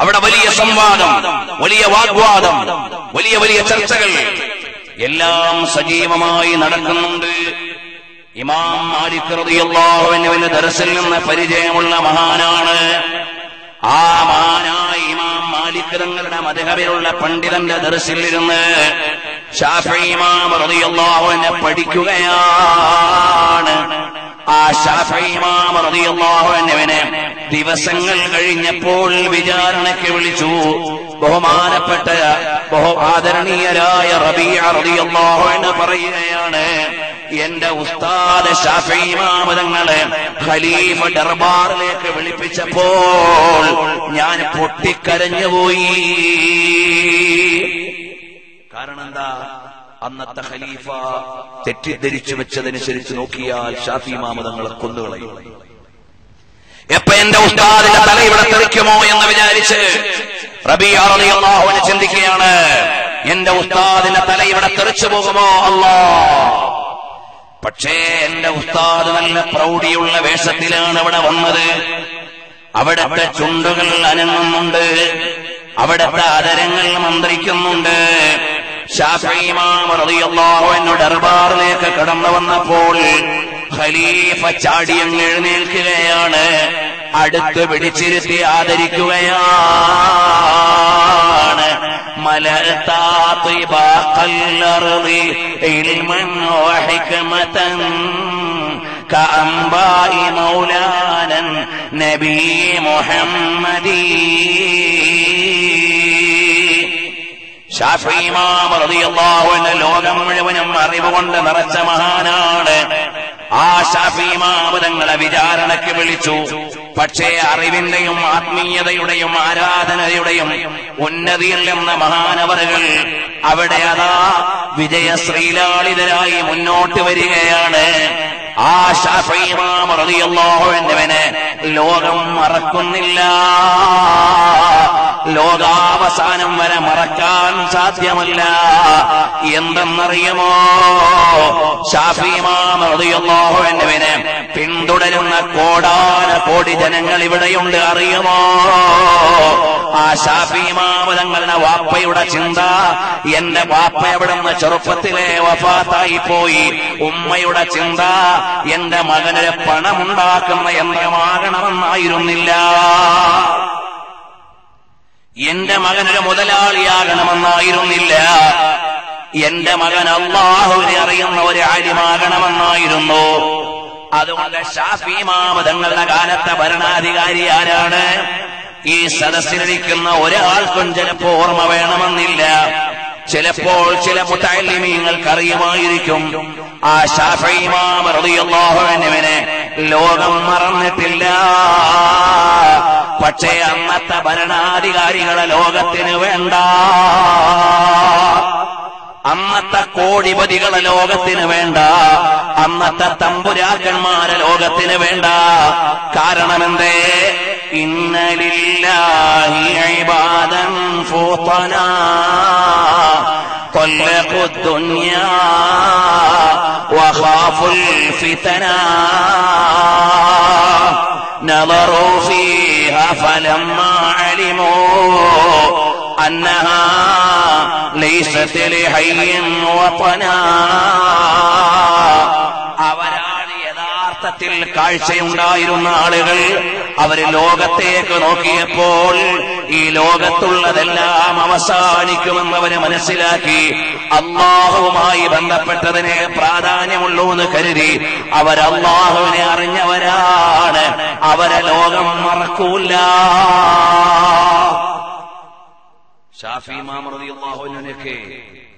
S1: അവിടെ വലിയ സംവാദം വലിയ വാഗ്വാദം വലിയ വലിയ ചർച്ചകൾ എല്ലാം സജീവമായി നടക്കുന്നുണ്ട്. ഇമാം മാലിക് റളിയല്ലാഹുവിന്റെ ദർസിൽ നിന്ന് പരിചയമുള്ള മഹാനാണ്. ആ മഹാനായ ഇമാം മാലിക് തങ്ങളുടെ മധുഹബിലുള്ള പണ്ഡിതന്റെ ദർസിൽ പഠിക്കുകയാണ്. ആ ഷാഫി ഇമാം റളിയല്ലാഹുവിനെ ദിവസങ്ങൾ കഴിഞ്ഞപ്പോൾ വിചാരണയ്ക്ക് വിളിച്ചു. ബഹുമാനപ്പെട്ട ബഹു ആദരണീയരായ അൻഹു പറയുകയാണ് എന്റെ ഉസ്താദ് ഷാഫിമാമതങ്ങളെ ഖലീഫ ദർബാറിലേക്ക് വിളിപ്പിച്ചപ്പോൾ ഞാൻ പൊട്ടിക്കരഞ്ഞുപോയി.
S2: കാരണം എന്താ അന്നത്തെ ഖലീഫ തെറ്റിദ്ധരിച്ചു വെച്ചതനുസരിച്ച് നോക്കിയാൽ ഷാഫി മാമതങ്ങളെ കൊന്നുകളയും.
S1: എപ്പ എന്റെ ഉസ്താദിന്റെ തല ഇവിടെ തെറിക്കുമോ എന്ന് വിചാരിച്ച് റബിയാറിയാഹുവിനെ ചിന്തിക്കുകയാണ് എന്റെ ഉസ്താദിന്റെ തല ഇവിടെ തെറിച്ചു പോകുമോ? അല്ലോ. പക്ഷേ എന്റെ ഉസ്താദ് നല്ല പ്രൗഢിയുള്ള വേഷത്തിലാണ് ഇവിടെ വന്നത്. അവിടത്തെ ചുണ്ടുകൾ അനങ്ങുന്നുണ്ട്. അവിടത്തെ അതരങ്ങൾ മന്ത്രിക്കുന്നുണ്ട്. ദർബാറിലേക്ക് കടന്നു വന്നപ്പോൾ ഖലീഫ ചാടിയങ്ങ് എഴുന്നേൽക്കുകയാണ്. അടുത്ത് പിടിച്ചിരുത്തി ആദരിക്കുകയാണ്. മലത്താത്തിബാക്കല്ലറുതി ഇൽമൻ വഹിക്കമതൻ കഅംബായി മൗലാനൻ നബി മുഹമ്മദീ. ലോകം മുഴുവനും അറിവുകൊണ്ട് നിറച്ച മഹാനാണ്. ആ ഷാഫിമാമ തങ്ങളെ വിചാരണയ്ക്ക് വിളിച്ചു. പക്ഷേ അറിവിന്റെയും ആത്മീയതയുടെയും ആരാധനയുടെയും ഉന്നതിയിൽ നിന്ന മഹാനവറുകൾ അവിടെ അതാ വിജയശ്രീലാളിതരായി മുന്നോട്ട് വരികയാണ്. ആ ഷാഫിമാമറിയാഹുവിനെ ലോകം മറക്കുന്നില്ല. ലോകാവസാനം വരെ മറക്കാൻ സാധ്യമല്ല. എന്തെന്നറിയുമോ? ഷാഫിമാമറിയാഹുവിനെ പിന്തുടരുന്ന കോടാന കോടി ജനങ്ങൾ ഇവിടെയുണ്ട് അറിയുമോ? ആ ഷാഫിമാമതങ്ങളുടെ വാപ്പയുടെ ചിന്ത എന്റെ വാപ്പ എവിടുന്ന് ചെറുപ്പത്തിലെ വഫാത്തായി പോയി ഉമ്മയുടെ ചിന്ത എന്റെ മകനൊരു പണമുണ്ടാക്കുന്ന യന്ത്രമാകണമെന്നായിരുന്നില്ല എന്റെ മകനൊരു മുതലാളിയാകണമെന്നായിരുന്നില്ല. എന്റെ മകൻ അള്ളാഹുവിനെ അറിയുന്ന ഒരു ആര്യമാകണമെന്നായിരുന്നു അതുകൊണ്ട് ഷാഫി മാമതങ്ങളുടെ കാലത്തെ ഭരണാധികാരി ആരാണ്? ഈ സദസ്സിലിരിക്കുന്ന ഒരാൾക്കും ചിലപ്പോ ഓർമ്മ വേണമെന്നില്ല. ചിലപ്പോൾ ചില മുത്തലിമീങ്ങൾക്ക് അറിയുമായിരിക്കും ആ ഷാഫിമാറിയുള്ളോഹനുവിനെ ലോകം മറന്നിട്ടില്ല. പക്ഷേ അന്നത്തെ ഭരണാധികാരികളെ ലോകത്തിന് വേണ്ട. അന്നത്തെ കോടിപതികളെ ലോകത്തിന് വേണ്ട. അന്നത്തെ തമ്പുരാക്കന്മാരെ ലോകത്തിന് വേണ്ട. കാരണമെന്തേ? ഇന്നലില്ലാഹി ഇബാദൻ ഫൂതനാ طلقوا الدنيا وخافوا الفتنا نظروا فيها فلما علموا أنها ليست لحي وطنا അവരാണ് യഥാർത്ഥത്തിൽ കാഴ്ചയുണ്ടായിരുന്ന ആളുകൾ അവർ ലോകത്തേക്ക് നോക്കിയപ്പോൾ ഈ ലോകത്തുള്ളതെല്ലാം അവസാനിക്കുമെന്ന് അവർ മനസ്സിലാക്കി. അള്ളാഹുവുമായി ബന്ധപ്പെട്ടതിനെ പ്രാധാന്യമുള്ളൂ എന്ന് കരുതി. അവർ അള്ളാഹുവിനെ അറിഞ്ഞവരാണ്. അവരെ ലോകം മറക്കൂല.
S2: ഷാഫി മാമറിയാഹുവിനൊക്കെ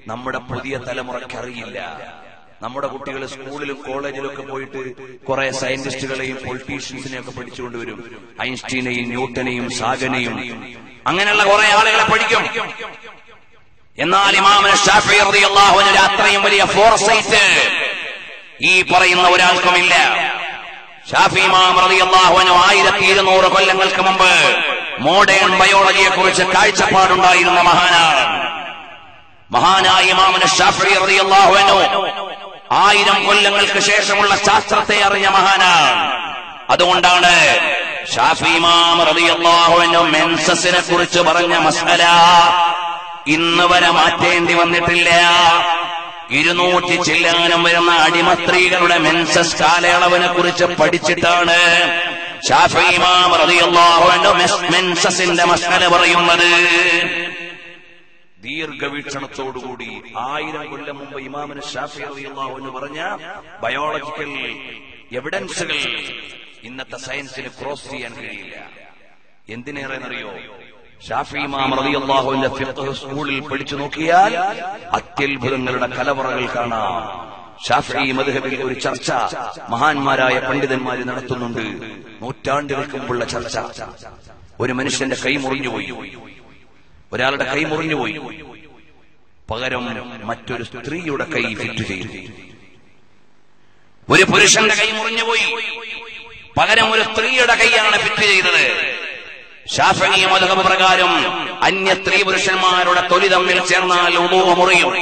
S2: നമ്മുടെ പുതിയ തലമുറയ്ക്ക് അറിയില്ല. നമ്മുടെ കുട്ടികൾ സ്കൂളിലും കോളേജിലും ഒക്കെ പോയിട്ട് കുറെ സയന്റിസ്റ്റുകളെയും പൊളിറ്റീഷ്യൻസിനെയും ഒക്കെ പഠിച്ചുകൊണ്ടുവരും. ഐൻസ്റ്റീനെയും ന്യൂട്ടനെയും സാഗനെയും.
S1: അങ്ങനെയുള്ള കുറെ ആളുകളെ പഠിക്കും. എന്നാൽ ഇമാമൻ ഷാഫി അത്രയും വലിയ ഫോർസൈറ്റ് ഈ പറയുന്ന ഒരാൾക്കുമില്ല. ഷാഫി ഇമാം റളിയല്ലാഹുവിന് ആയിരത്തി ഇരുന്നൂറ് കൊല്ലങ്ങൾക്ക് മുമ്പ് മോഡേൺ ബയോളജിയെ കുറിച്ച് കാഴ്ചപ്പാടുണ്ടായിരുന്ന മഹാനാണ്. മഹാനായ ഇമാമന് ഷാഫി അൻഹു. ആയിരം കൊല്ലങ്ങൾക്ക് ശേഷമുള്ള ശാസ്ത്രത്തെ അറിഞ്ഞ മഹാനാണ്. അതുകൊണ്ടാണ് ഷാഫി ഇമാം റളിയല്ലാഹുവിനു മെൻസസിനെ കുറിച്ച് പറഞ്ഞ മസല ഇന്ന് വരെ മാറ്റേണ്ടി വന്നിട്ടില്ല. ഇരുന്നൂറ്റി ചില്ലാനം വരുന്ന അടിമസ്ത്രീകളുടെ മെൻസസ് കാലയളവിനെ കുറിച്ച് പഠിച്ചിട്ടാണ് ഷാഫി ഇമാം റളിയല്ലാഹു അൻഹു മെൻസസിന്റെ മസല പറയുന്നത്.
S2: ദീർഘവീക്ഷണത്തോടുകൂടി ആയിരം കൊല്ലം മുമ്പ് ഇമാമിന് ഷാഫി റളിയല്ലാഹു എന്ന് പറഞ്ഞ ബയോളജിക്കൽ എവിഡൻസുകൾ ഇന്നത്തെ സയൻസിന് ക്രോസ് ചെയ്യാൻ കഴിയില്ല. എന്തിനേറെന്നറിയോ? ഷാഫി ഇമാം റളിയല്ലാഹുവിന്റെ സ്കൂളിൽ പഠിച്ചു നോക്കിയാൽ അത്യത്ഭുതങ്ങളുടെ കലവറകൾ കാണാം. ഷാഫി മധുഹബിൽ ഒരു ചർച്ച മഹാന്മാരായ പണ്ഡിതന്മാർ നടത്തുന്നുണ്ട്. നൂറ്റാണ്ടുകൾക്ക് മുമ്പുള്ള ചർച്ച. ഒരു മനുഷ്യന്റെ കൈ മുറിഞ്ഞുപോയി. ഒരാളുടെ കൈ മുറിഞ്ഞുപോയി.
S1: പകരം മറ്റൊരു സ്ത്രീയുടെ കൈ ഫിറ്റ് ചെയ്തു. ഒരു പുരുഷന്റെ കൈ മുറിഞ്ഞുപോയി. പകരം ഒരു സ്ത്രീയുടെ കൈയാണ് ഫിറ്റ് ചെയ്തത്. ശാസനീയ മതകം പ്രകാരം അന്യ സ്ത്രീ പുരുഷന്മാരുടെ തൊലി തമ്മിൽ ചേർന്നാൽ ഉണൂവ മുറിയും.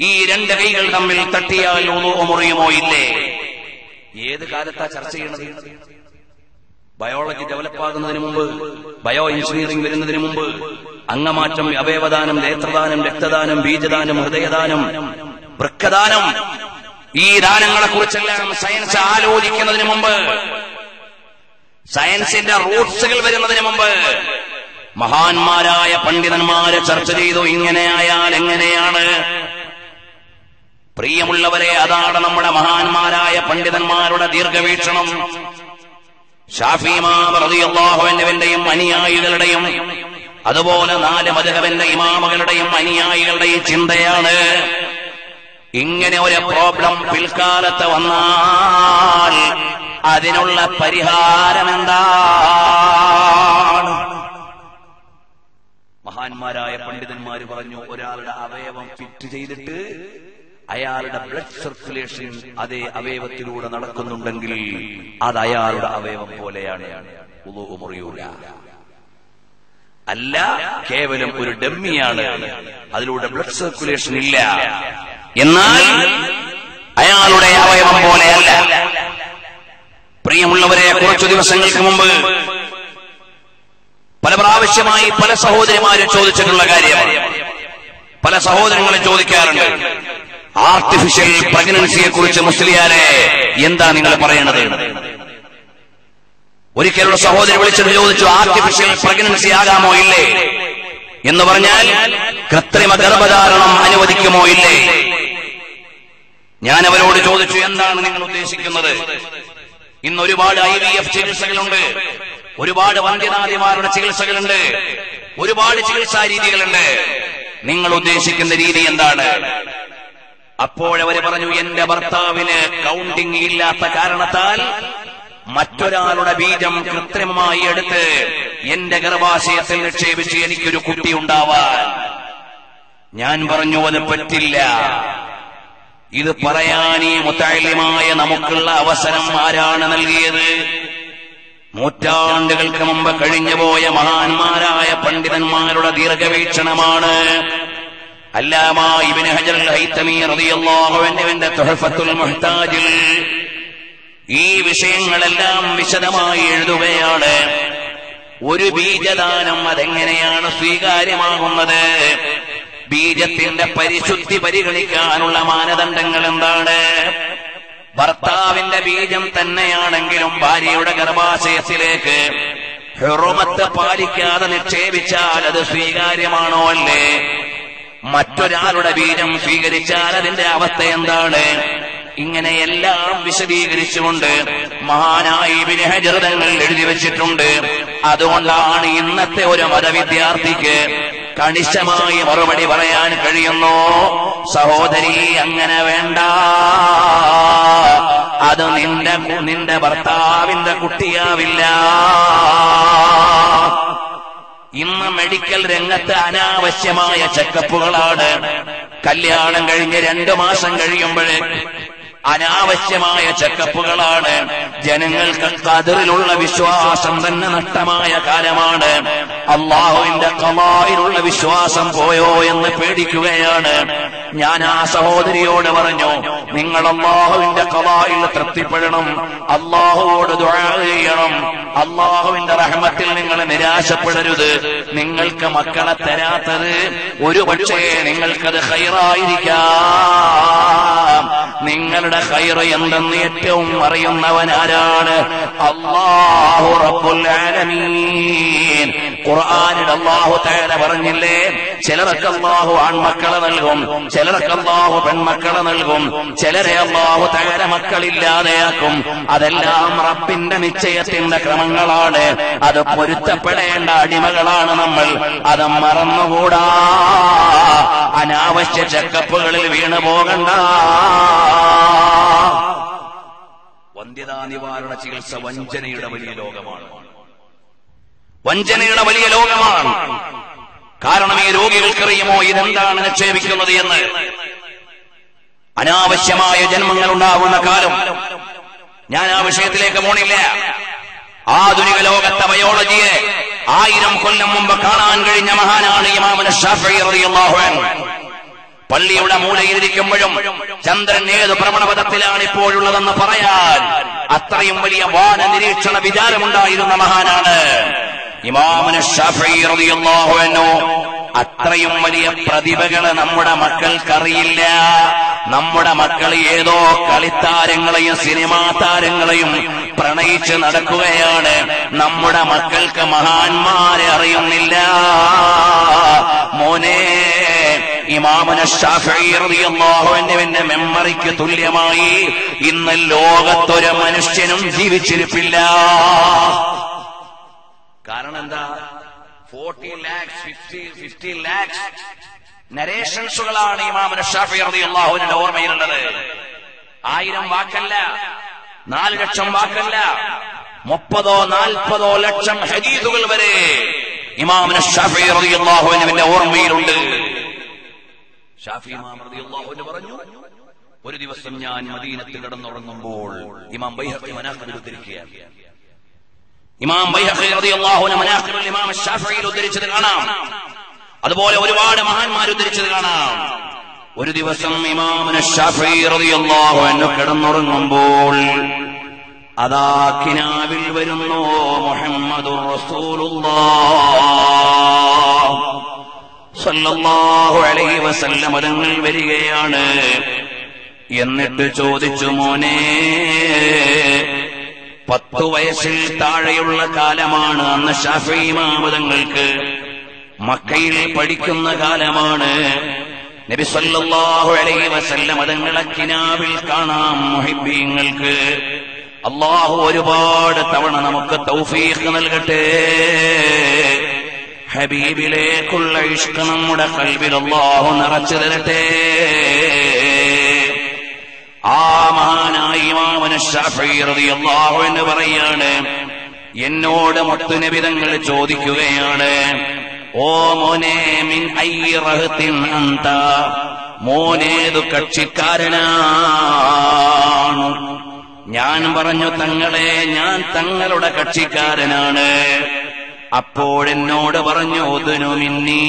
S1: ഈ രണ്ട് കൈകൾ തമ്മിൽ തട്ടിയാൽ ഉണൂവ മുറിയുമോ ഇല്ലേ? ഏത് കാലത്താ ചർച്ച ചെയ്യണത്? ബയോളജി ഡെവലപ്പ് ആകുന്നതിന് മുമ്പ് ബയോ എഞ്ചിനീയറിംഗ് വരുന്നതിന് മുമ്പ് അംഗമാറ്റം അവയവദാനം നേത്രദാനം രക്തദാനം ബീജദാനം ഹൃദയദാനം വൃക്കദാനം ഈ ദാനങ്ങളെ കുറിച്ചെല്ലാം സയൻസ് ആലോചിക്കുന്നതിന് മുമ്പ് സയൻസിന്റെ റൂട്ട്സുകൾ വരുന്നതിന് മുമ്പ് മഹാന്മാരായ പണ്ഡിതന്മാരെ ചർച്ച ചെയ്തു ഇങ്ങനെയായാൽ എങ്ങനെയാണ്? പ്രിയമുള്ളവരെ അതാണ് നമ്മുടെ മഹാന്മാരായ പണ്ഡിതന്മാരുടെ ദീർഘവീക്ഷണം. ഷാഫിമാറിയാഹുവിന്റെയും അനുയായികളുടെയും അതുപോലെ നാല് മധുഹവന്റെ ഇമാമകളുടെയും അനുയായികളുടെയും ചിന്തയാണ്. ഇങ്ങനെ ഒരു പ്രോബ്ലം പിൽക്കാലത്ത് വന്നാൽ അതിനുള്ള പരിഹാരം എന്താണ്? മഹാന്മാരായ പണ്ഡിതന്മാര് പറഞ്ഞു ഒരാളുടെ അവയവം ഫിറ്റ് ചെയ്തിട്ട് അയാളുടെ ബ്ലഡ് സർക്കുലേഷൻ അതേ അവയവത്തിലൂടെ നടക്കുന്നുണ്ടെങ്കിൽ അത് അയാളുടെ അവയവം പോലെയാണ്. അല്ല കേവലം ഒരു ഡമ്മിയാണ്. അതിലൂടെ ബ്ലഡ് സർക്കുലേഷൻ ഇല്ല. എന്നാൽ അയാളുടെ അവയവം പോലെയല്ല. പ്രിയമുള്ളവരെ കുറച്ചു ദിവസങ്ങൾക്ക് മുമ്പ് പല പ്രാവശ്യമായി പല സഹോദരിമാരും ചോദിച്ചിട്ടുള്ള കാര്യമാണ് പല സഹോദരങ്ങളും ചോദിക്കാറുണ്ട്. ആർട്ടിഫിഷ്യൽ പ്രഗ്നൻസിയെ കുറിച്ച് മുസ്ലിയാരെ എന്താ നിങ്ങൾ പറയണത്? ഒരിക്കലുള്ള സഹോദരി വിളിച്ചിട്ട് ചോദിച്ചു ആർട്ടിഫിഷ്യൽ പ്രഗ്നൻസി ആകാമോ ഇല്ലേ? എന്ന് പറഞ്ഞാൽ കൃത്രിമ ഗർഭധാരണം അനുവദിക്കുമോ ഇല്ലേ? ഞാൻ അവരോട് ചോദിച്ചു എന്താണ് നിങ്ങൾ ഉദ്ദേശിക്കുന്നത്? ഇന്ന് ഒരുപാട് ഐ വി എഫ് ചികിത്സകളുണ്ട്. ഒരുപാട് വന്ധ്യനാദിമാരുടെ ചികിത്സകളുണ്ട്. ഒരുപാട് ചികിത്സാ രീതികളുണ്ട് നിങ്ങൾ ഉദ്ദേശിക്കുന്ന രീതി എന്താണ്? അപ്പോഴവര് പറഞ്ഞു എന്റെ ഭർത്താവിന് കൗണ്ടിംഗ് ഇല്ലാത്ത കാരണത്താൽ മറ്റൊരാളുടെ ബീജം കൃത്രിമമായി എടുത്ത് എന്റെ ഗർഭാശയത്തിൽ നിക്ഷേപിച്ച് എനിക്കൊരു കുട്ടി ഉണ്ടാവാൻ. ഞാൻ പറഞ്ഞു അത് പറ്റില്ല. ഇത് പറയാൻ ഈ നമുക്കുള്ള അവസരം ആരാണ് നൽകിയത്? നൂറ്റാണ്ടുകൾക്ക് മുമ്പ് കഴിഞ്ഞുപോയ മഹാന്മാരായ പണ്ഡിതന്മാരുടെ ദീർഘവീക്ഷണമാണ് മുഹ്താജിൽ. ഈ വിഷയങ്ങളെല്ലാം വിശദമായി എഴുതുകയാണ്. ഒരു ബീജദാനം അതെങ്ങനെയാണ് സ്വീകാര്യമാകുന്നത്? ബീജത്തിന്റെ പരിശുദ്ധി പരിഗണിക്കാനുള്ള മാനദണ്ഡങ്ങൾ എന്താണ്? ഭർത്താവിന്റെ ബീജം തന്നെയാണെങ്കിലും ഭാര്യയുടെ ഗർഭാശയത്തിലേക്ക് ഹെറുമത്ത് പാലിക്കാതെ നിക്ഷേപിച്ചാൽ അത് സ്വീകാര്യമാണോ അല്ലേ? മറ്റൊരാളുടെ ബീജം സ്വീകരിച്ചാൽ അതിന്റെ അവസ്ഥ എന്താണ്? ഇങ്ങനെയെല്ലാം വിശദീകരിച്ചുകൊണ്ട് മഹാനായി വിനഹചരിതങ്ങൾ എഴുതി വെച്ചിട്ടുണ്ട്. അതുകൊണ്ടാണ് ഇന്നത്തെ ഒരു മതവിദ്യാർത്ഥിക്ക് കണിശമായി മറുപടി പറയാൻ കഴിയുന്നു? സഹോദരി അങ്ങനെ വേണ്ട. അത് നിന്റെ നിന്റെ ഭർത്താവിന്റെ കുട്ടിയാവില്ല. ഇന്ന് മെഡിക്കൽ രംഗത്ത് അനാവശ്യമായ ചെക്കപ്പുകളാണ്. കല്യാണം കഴിഞ്ഞ് രണ്ടു മാസം കഴിയുമ്പോഴേ അനാവശ്യമായ ചെക്കപ്പുകളാണ്. ജനങ്ങൾക്ക് കതിറിലുള്ള വിശ്വാസം തന്നെ നഷ്ടമായ കാലമാണ്. അള്ളാഹുവിന്റെ കമായിലുള്ള വിശ്വാസം പോയോ എന്ന് പേടിക്കുകയാണ്. ഞാൻ ആ സഹോദരിയോട് പറഞ്ഞു നിങ്ങൾ അള്ളാഹുവിന്റെ കമായിൽ തൃപ്തിപ്പെടണം. അള്ളാഹുവോട് ചെയ്യണം. അള്ളാഹുവിന്റെ റഹ്മത്തിൽ നിങ്ങൾ നിരാശപ്പെടരുത്. നിങ്ങൾക്ക് മക്കളെ തരാത്തത് ഒരു പക്ഷേ നിങ്ങൾക്കത് ഹൈറായിരിക്കാം നിങ്ങളുടെ ഹൈറ് എന്തെന്ന് ഏറ്റവും അറിയുന്നവൻ ആരാണ്? അള്ളാഹു റബ്ബുൽ ആലമീൻ. ഖുർആനിൽ അള്ളാഹു തആല പറഞ്ഞില്ലേ ചിലർക്ക് അള്ളാഹു ആൺമക്കളെ നൽകും ചിലർക്ക് അള്ളാഹു പെൺമക്കളെ നൽകും ചിലരെ അള്ളാഹു തആല മക്കളില്ലാതെയാക്കും. അതെല്ലാം റബ്ബിന്റെ നിശ്ചയത്തിന്റെ ക്രമങ്ങളാണ്. അത് പൊരുത്തപ്പെടേണ്ട അടിമകളാണ് നമ്മൾ. അത് മറന്നുകൂടാ. അനാവശ്യ ചെക്കപ്പുകളിൽ വീണു പോകണ്ട. വന്ധ്യതാ നിവാരണ ചികിത്സ വഞ്ചനയുടെ വലിയ ലോകമാണ്. വഞ്ചനയുടെ വലിയ ലോകമാണ്. കാരണം ഈ രോഗികൾക്കറിയുമോ? ഇതെന്താണ് നിക്ഷേപിക്കുന്നത് എന്ന്? അനാവശ്യമായ ജന്മങ്ങൾ ഉണ്ടാകുന്ന കാലം. ഞാൻ ആ വിഷയത്തിലേക്ക് പോണില്ല. ആധുനിക ലോകത്തെ ബയോളജിയെ ആയിരം കൊല്ലം മുമ്പ് കാണാൻ കഴിഞ്ഞ മഹാനാണ് ഇമാമന പള്ളിയുടെ മൂലയിലിരിക്കുമ്പോഴും ചന്ദ്രൻ ഏത് ഭ്രമണപഥത്തിലാണ് ഇപ്പോഴുള്ളതെന്ന് പറയാൻ അത്രയും വലിയ വാന നിരീക്ഷണ വിചാരമുണ്ടായിരുന്ന മഹാനാണ് ഇമാമന അത്രയും വലിയ പ്രതിഭകൾ നമ്മുടെ മക്കൾക്കറിയില്ല. നമ്മുടെ മക്കൾ ഏതോ കളിത്താരങ്ങളെയും സിനിമാ താരങ്ങളെയും പ്രണയിച്ച് നടക്കുകയാണ്. നമ്മുടെ മക്കൾക്ക് മഹാന്മാരെ അറിയുന്നില്ല. മോനെ ഇമാമന മെമ്മറിക്ക് തുല്യമായി ഇന്ന് ലോകത്തൊരു മനുഷ്യനും ജീവിച്ചിരിപ്പില്ല. കാരണം എന്താ? Forty lakhs fifty fifty lakhs നരേഷൻസുകളാണ് ഇമാമന ഷാഫി അള്ളാഹുവിന്റെ ഓർമ്മയിലുള്ളത്. ആയിരം വാക്കല്ല നാല് ലക്ഷം വാക്കല്ല മുപ്പതോ നാൽപ്പതോ ലക്ഷം ഹദീദുകൾ വരെ ഇമാമിന് ഷാഫി ഓർമ്മയിലുണ്ട്. ഷാഫി ഇമാം പറഞ്ഞു ഒരു ദിവസം ഞാൻ മദീനത്തിൽ കിടന്നുറങ്ങുമ്പോൾ ഇമാം ബൈഹഖി ഉദ്ധരിക്കുകയാണ് ഇമാം ഇമാം ഷാഫിയിൽ ഉദ്ധരിച്ചത് കാണാം. അതുപോലെ ഒരുപാട് മഹാന്മാർ ഉദ്ധരിച്ചത് കാണാം. ഒരു ദിവസം ഇമാമിന് ഷാഫി റളിയല്ലാഹു അൻഹു കിടന്നുറങ്ങുമ്പോൾ അതാ കിനാവിൽ വരുന്നു റസൂലുള്ളാഹ് സല്ലല്ലാഹു അലൈഹി വസല്ലം അതങ്ങൾ വരികയാണ്. എന്നിട്ട് ചോദിച്ചു മോനെ പത്തു വയസ്സിൽ താഴെയുള്ള കാലമാണ് അന്ന് ഷാഫി മാമതങ്ങൾക്ക് മക്കയിൽ പഠിക്കുന്ന കാലമാണ്. നബി സല്ലല്ലാഹു അലൈഹി കിനാവിൽ കാണാം മുഹിബീങ്ങൾക്ക്. അള്ളാഹു ഒരുപാട് തവണ നമുക്ക് തൗഫീഖ് നൽകട്ടെ. ഹബീബിലേക്കുള്ള ഇഷ്ടം നമ്മുടെ കൽവിൽ അള്ളാഹു നിറച്ചു തരട്ടെ. എന്ന് പറയാണ് എന്നോട് മുത്തുനബിതങ്ങൾ ചോദിക്കുകയാണ് ഓ മോനെ മിൻ അന്ത മോനേതു കക്ഷിക്കാരനാണ്. ഞാൻ പറഞ്ഞു തങ്ങളെ ഞാൻ തങ്ങളുടെ കക്ഷിക്കാരനാണ്. അപ്പോഴെന്നോട് പറഞ്ഞു ഒതുനു മിന്നീ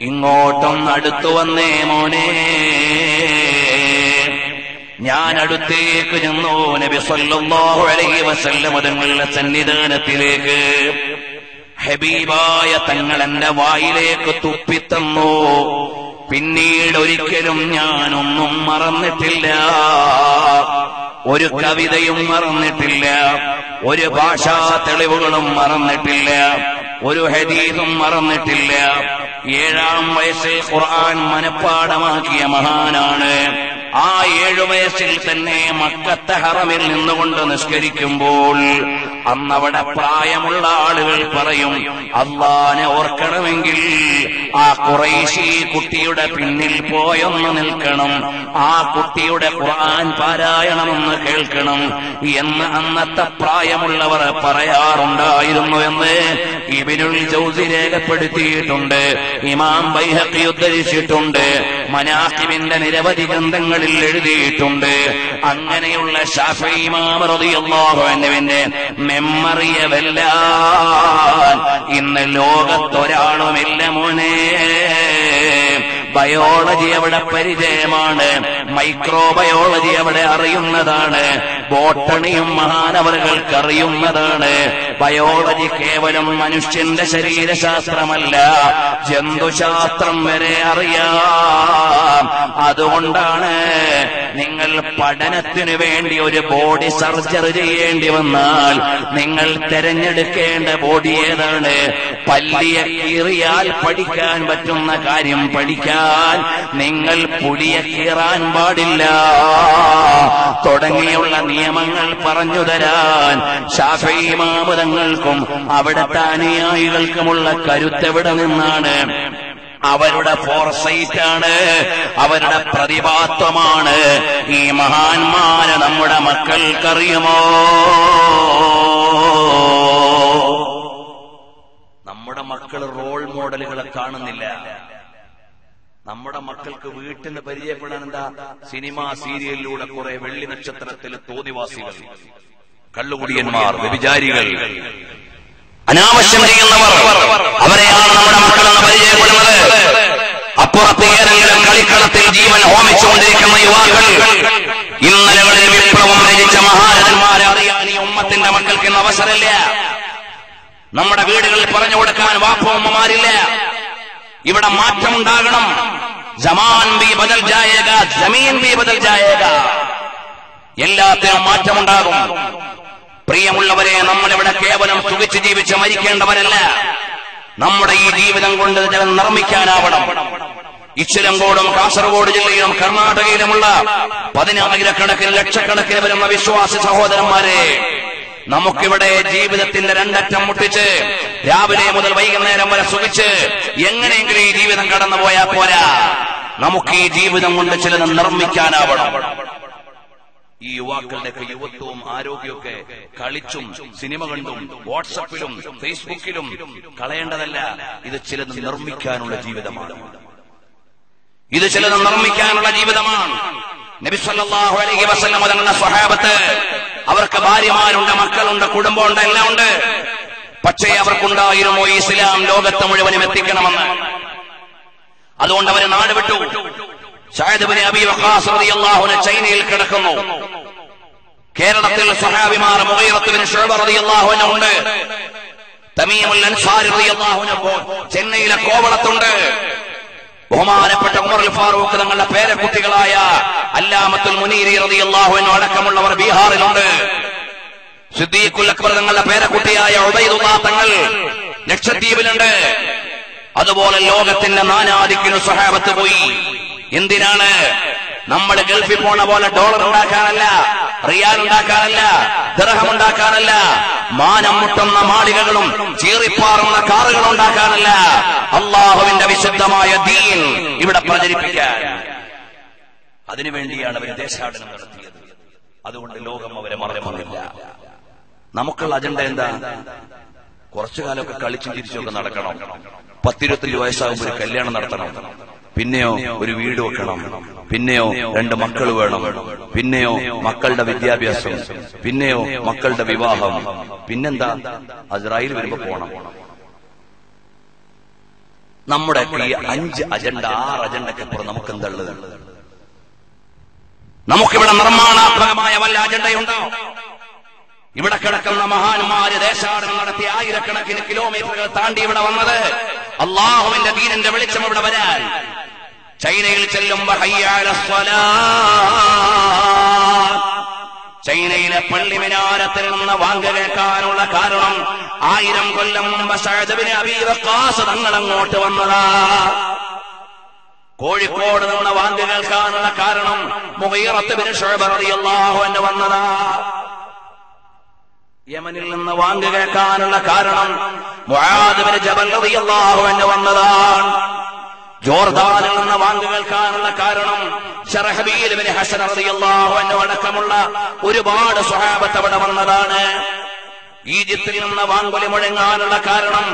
S1: ഇങ്ങോട്ടൊന്നടുത്തു വന്നേ മോനെ. ഞാൻ അടുത്തേക്ക് നബി സല്ലല്ലാഹു അലൈഹി വസല്ലം തങ്ങളുടെ സന്നിധാനത്തിലേക്ക് ഹബീബായ തങ്ങൾ എന്റെ വായിലേക്ക് തുപ്പിത്തന്നു. പിന്നീട് ഒരിക്കലും ഞാനൊന്നും മറന്നിട്ടില്ല. ഒരു കവിതയും മറന്നിട്ടില്ല. ഒരു ഭാഷാ തെളിവുകളും മറന്നിട്ടില്ല. ഒരു ഹദീസും മറന്നിട്ടില്ല. ഏഴാം വയസ്സിൽ ഖുർആൻ മനഃപ്പാടമാക്കിയ മഹാനാണ്. ആ ഏഴു വയസ്സിൽ തന്നെ മക്കത്തെ ഹറമിൽ നിന്നുകൊണ്ട് നിസ്കരിക്കുമ്പോൾ അന്നവിടെ പ്രായമുള്ള ആളുകൾ പറയും അള്ളാനെ ഓർക്കണമെങ്കിൽ ആ കുറേശി കുട്ടിയുടെ പിന്നിൽ പോയൊന്ന് നിൽക്കണം ആ കുട്ടിയുടെ ഖുർആൻ പാരായണമെന്ന് കേൾക്കണം എന്ന് അന്നത്തെ പ്രായമുള്ളവർ പറയാറുണ്ടായിരുന്നു എന്ന് ഇബിനുൽ ജൗസി രേഖപ്പെടുത്തിയിട്ടുണ്ട് ഇമാം ബൈഹഖി ഉദ്ധരിച്ചിട്ടുണ്ട്. മനാഹിബിന്റെ നിരവധി ഗ്രന്ഥങ്ങളിൽ എഴുതിയിട്ടുണ്ട്. അങ്ങനെയുള്ള ഷാഫി ഇമാം റളിയല്ലാഹു അൻഹുവിന്റെ മെമ്മറിയവല്ല ഇന്ന് ലോകത്തൊരാളുമില്ല മോനെ. ബയോളജി അവിടെ പരിചയമാണ്. മൈക്രോബയോളജി അവിടെ അറിയുന്നതാണ്. ബോട്ടണിയും മഹാനവറുകൾക്ക് അറിയുന്നതാണ് ബയോളജി കേവലം മനുഷ്യന്റെ ശരീരശാസ്ത്രമല്ല. ജന്തുശാസ്ത്രം വരെ അറിയാം. അതുകൊണ്ടാണ് നിങ്ങൾ പഠനത്തിനു വേണ്ടി ഒരു ബോഡി സർജറി ചെയ്യേണ്ടി വന്നാൽ നിങ്ങൾ തെരഞ്ഞെടുക്കേണ്ട ബോഡി ഏതാണ്? പല്ലിയെ കീറിയാൽ പഠിക്കാൻ പറ്റുന്ന കാര്യം പഠിക്കാൻ നിങ്ങൾ പുലിയെ കീറാൻ പാടില്ല. തുടങ്ങിയുള്ള നിയമങ്ങൾ പറഞ്ഞു തരാൻ ഷാഫിമാമതങ്ങൾക്കും അവിടുത്തെ അനുയായികൾക്കുമുള്ള കരുത്തെവിടെ നിന്നാണ്? അവരുടെ ഫോർസൈറ്റ് ആണ് അവരുടെ പ്രതിഭാത്വമാണ്. ഈ മഹാന്മാരെ നമ്മുടെ മക്കൾക്കറിയുമോ? നമ്മുടെ
S2: മക്കൾ റോൾ മോഡലുകളെ കാണുന്നില്ല. നമ്മുടെ മക്കൾക്ക് വീട്ടിൽ നിന്ന് പരിചയപ്പെടാൻ എന്താ സിനിമ സീരിയലിലൂടെ കുറെ വെള്ളി നക്ഷത്രത്തിലെ തോന്നിവാസികൾ കള്ളുകുടിയന്മാർ വ്യഭിചാരികൾ
S1: അനാവശ്യം ചെയ്യുന്നവർ അവരെയാണ് നമ്മുടെ മക്കളെന്ന് പരിചയപ്പെടുന്നത്. അപ്പുറത്ത് ഏതെങ്കിലും കളിക്കളത്തിൽ ജീവൻ ഹോമിച്ചുകൊണ്ടിരിക്കുന്ന യുവാക്കൾ ഇന്നലകളിൽ വിപ്ലവം രചിച്ച മഹാരഥന്മാരെ അറിയാൻ ഈ ഉമ്മത്തിന്റെ മക്കൾക്ക് ഇന്ന് അവസരമില്ല. നമ്മുടെ വീടുകളിൽ പറഞ്ഞു കൊടുക്കാൻ വാപ്പുമ്മമാരില്ല ഇവിടെ മാറ്റമുണ്ടാകണം. ജമാൻ ബി ബദൽ ജായേക ജമീൻ ബി ബദൽ ജായേക എല്ലാത്തിനും മാറ്റമുണ്ടാകും. പ്രിയമുള്ളവരെ നമ്മളിവിടെ കേവലം സുഖിച്ച് ജീവിച്ച് മരിക്കേണ്ടവരല്ല. നമ്മുടെ ഈ ജീവിതം കൊണ്ട് ജനം നിർമ്മിക്കാനാവണം. ഇച്ചിലങ്കോടും കാസർഗോഡ് ജില്ലയിലും കർണാടകയിലുമുള്ള പതിനായിരക്കണക്കിന് ലക്ഷക്കണക്കിന് വരുന്ന വിശ്വാസി സഹോദരന്മാരെ നമുക്കിവിടെ ജീവിതത്തിന്റെ രണ്ടറ്റം മുട്ടിച്ച് രാവിലെ മുതൽ വൈകുന്നേരം വരെ സുഖിച്ച് എങ്ങനെയെങ്കിലും ഈ ജീവിതം കടന്നുപോയാൽ പോരാ. നമുക്ക് ഈ ജീവിതം കൊണ്ട് ചിലത് നിർമ്മിക്കാനാവണം.
S2: ഈ യുവാക്കളുടെയൊക്കെ യുവത്വവും ആരോഗ്യമൊക്കെ കളിച്ചും സിനിമ കണ്ടും വാട്സപ്പിലും ഫേസ്ബുക്കിലും കളയേണ്ടതല്ല. ഇത് ചിലത് നിർമ്മിക്കാനുള്ള ജീവിതമാണ്.
S1: ഇത് ചിലത് നിർമ്മിക്കാനുള്ള ജീവിതമാണ്. നബി സല്ലല്ലാഹു അലൈഹി അവർക്ക് ഭാര്യമാരുണ്ട് മക്കളുണ്ട് കുടുംബമുണ്ട് എല്ലാം ഉണ്ട്. പക്ഷേ അവർക്കുണ്ടായിരുന്നു ഇസ്ലാം ലോകത്ത് മുഴുവനും എത്തിക്കണമെന്ന്. അതുകൊണ്ട് അവർ നാട് വിട്ടു. ചൈനയിൽ കിടക്കുന്നു. കേരളത്തിൽ സഹാബിമാർ ഉണ്ട്. തമീമുൽ അൻസാരി ചെന്നൈയിലെ കോവളത്തുണ്ട്. ബഹുമാനപ്പെട്ട ഉമർ ഫാറൂഖ് തങ്ങളുടെ പേരക്കുട്ടികളായ അല്ലാമത്തുൽ മുനീരി റളിയല്ലാഹു അൻഹു അടക്കമുള്ളവർ ബീഹാറിലുണ്ട്. സിദ്ദീഖുൽ അക്ബർ തങ്ങളുടെ പേരക്കുട്ടിയായ ഉബൈദുല്ലാ തങ്ങൾ ലക്ഷദ്വീപിലുണ്ട്. അതുപോലെ ലോകത്തിന്റെ നാനാദിക്കിനു സഹാബത്ത് പോയി. എന്തിനാണ്? നമ്മൾ ഗൾഫിൽ പോണ പോലെ ഡോളർ ഉണ്ടാക്കാനല്ല റിയാൽ ഉണ്ടാക്കാനല്ല ദർഹം ഉണ്ടാക്കാനല്ല മാനം മുട്ടുന്ന മാളികകളും ചീറിപ്പാറുന്ന കാറുകളും ഉണ്ടാക്കാനല്ല. അള്ളാഹുവിന്റെ വിശുദ്ധമായ ദീൻ ഇവിടെ പ്രചരിപ്പിക്കാൻ.
S2: അതിനുവേണ്ടിയാണ് അവർ ദേശാടനം നടത്തിയത്. അതുകൊണ്ട് ലോകം അവരെ മറന്നില്ല നമുക്കുള്ള അജണ്ട എന്താ? കുറച്ചു കാലമൊക്കെ കളിച്ചും തിരിച്ചൊക്കെ നടക്കണം. പത്തിരുപത്തിയഞ്ച് വയസ്സാകുമ്പോൾ ഒരു കല്യാണം നടത്തണം. പിന്നെയോ ഒരു വീട് വെക്കണം. പിന്നെയോ രണ്ട് മക്കൾ വേണം. പിന്നെയോ മക്കളുടെ വിദ്യാഭ്യാസം. പിന്നെയോ മക്കളുടെ വിവാഹം. പിന്നെന്താ? അസ്രായേൽ വരുമ്പോ പോണം. നമ്മുടെ ഈ അഞ്ച് അജണ്ട ആറ് അജണ്ടക്കപ്പുറം നമുക്ക് എന്തുള്ളത്
S1: നമുക്കിവിടെ നിർമ്മാണാത്മകമായ വല്ല അജണ്ടയുണ്ടോ? ഇവിടെ കിടക്കുന്ന മഹാന്മാര് ദേശാടനം നടത്തി ആയിരക്കണക്കിന് കിലോമീറ്ററുകൾ താണ്ടി ഇവിടെ വന്നത്. അള്ളാഹുവിന്റെ ദീനന്റെ വെളിച്ചം ഇവിടെ വരാൻ ചൈനയിൽ ചെല്ലുമ്പോ. ചൈനയിലെ പള്ളി മിനാരത്തിൽ നിന്ന് വാങ്ങ കേൾക്കാനുള്ള കാരണം ആയിരം കൊല്ലം മുമ്പ് ഷഹദബിന് അബീവക്കാസ് തങ്ങൾ അങ്ങോട്ട് വന്നതാ. കോഴിക്കോട് നിന്ന് വാങ്ങ കേൾക്കാനുള്ള കാരണം മുഹീറത്തുബിന് ഷുഅബ് റളിയല്ലാഹു അൻഹു വന്നതാ. യമനിൽ നിന്ന് വാങ്ങ കേൾക്കാനുള്ള കാരണം മുഹാദിബിന് ജബൽ റളിയല്ലാഹു അൻഹു വന്നതാണ് ജോർദാനിൽ നിന്ന് വാങ്ങ കേൾക്കാനുള്ള കാരണം ഷറഹബീൽ ബിൻ ഹസൻ അൻഹു അടക്കമുള്ള ഒരുപാട് സ്വഹാബത്ത് അവിടെ വന്നതാണ്. ഈജിപ്തിൽ നിന്ന് വാങ്കുലി മുഴങ്ങാനുള്ള കാരണം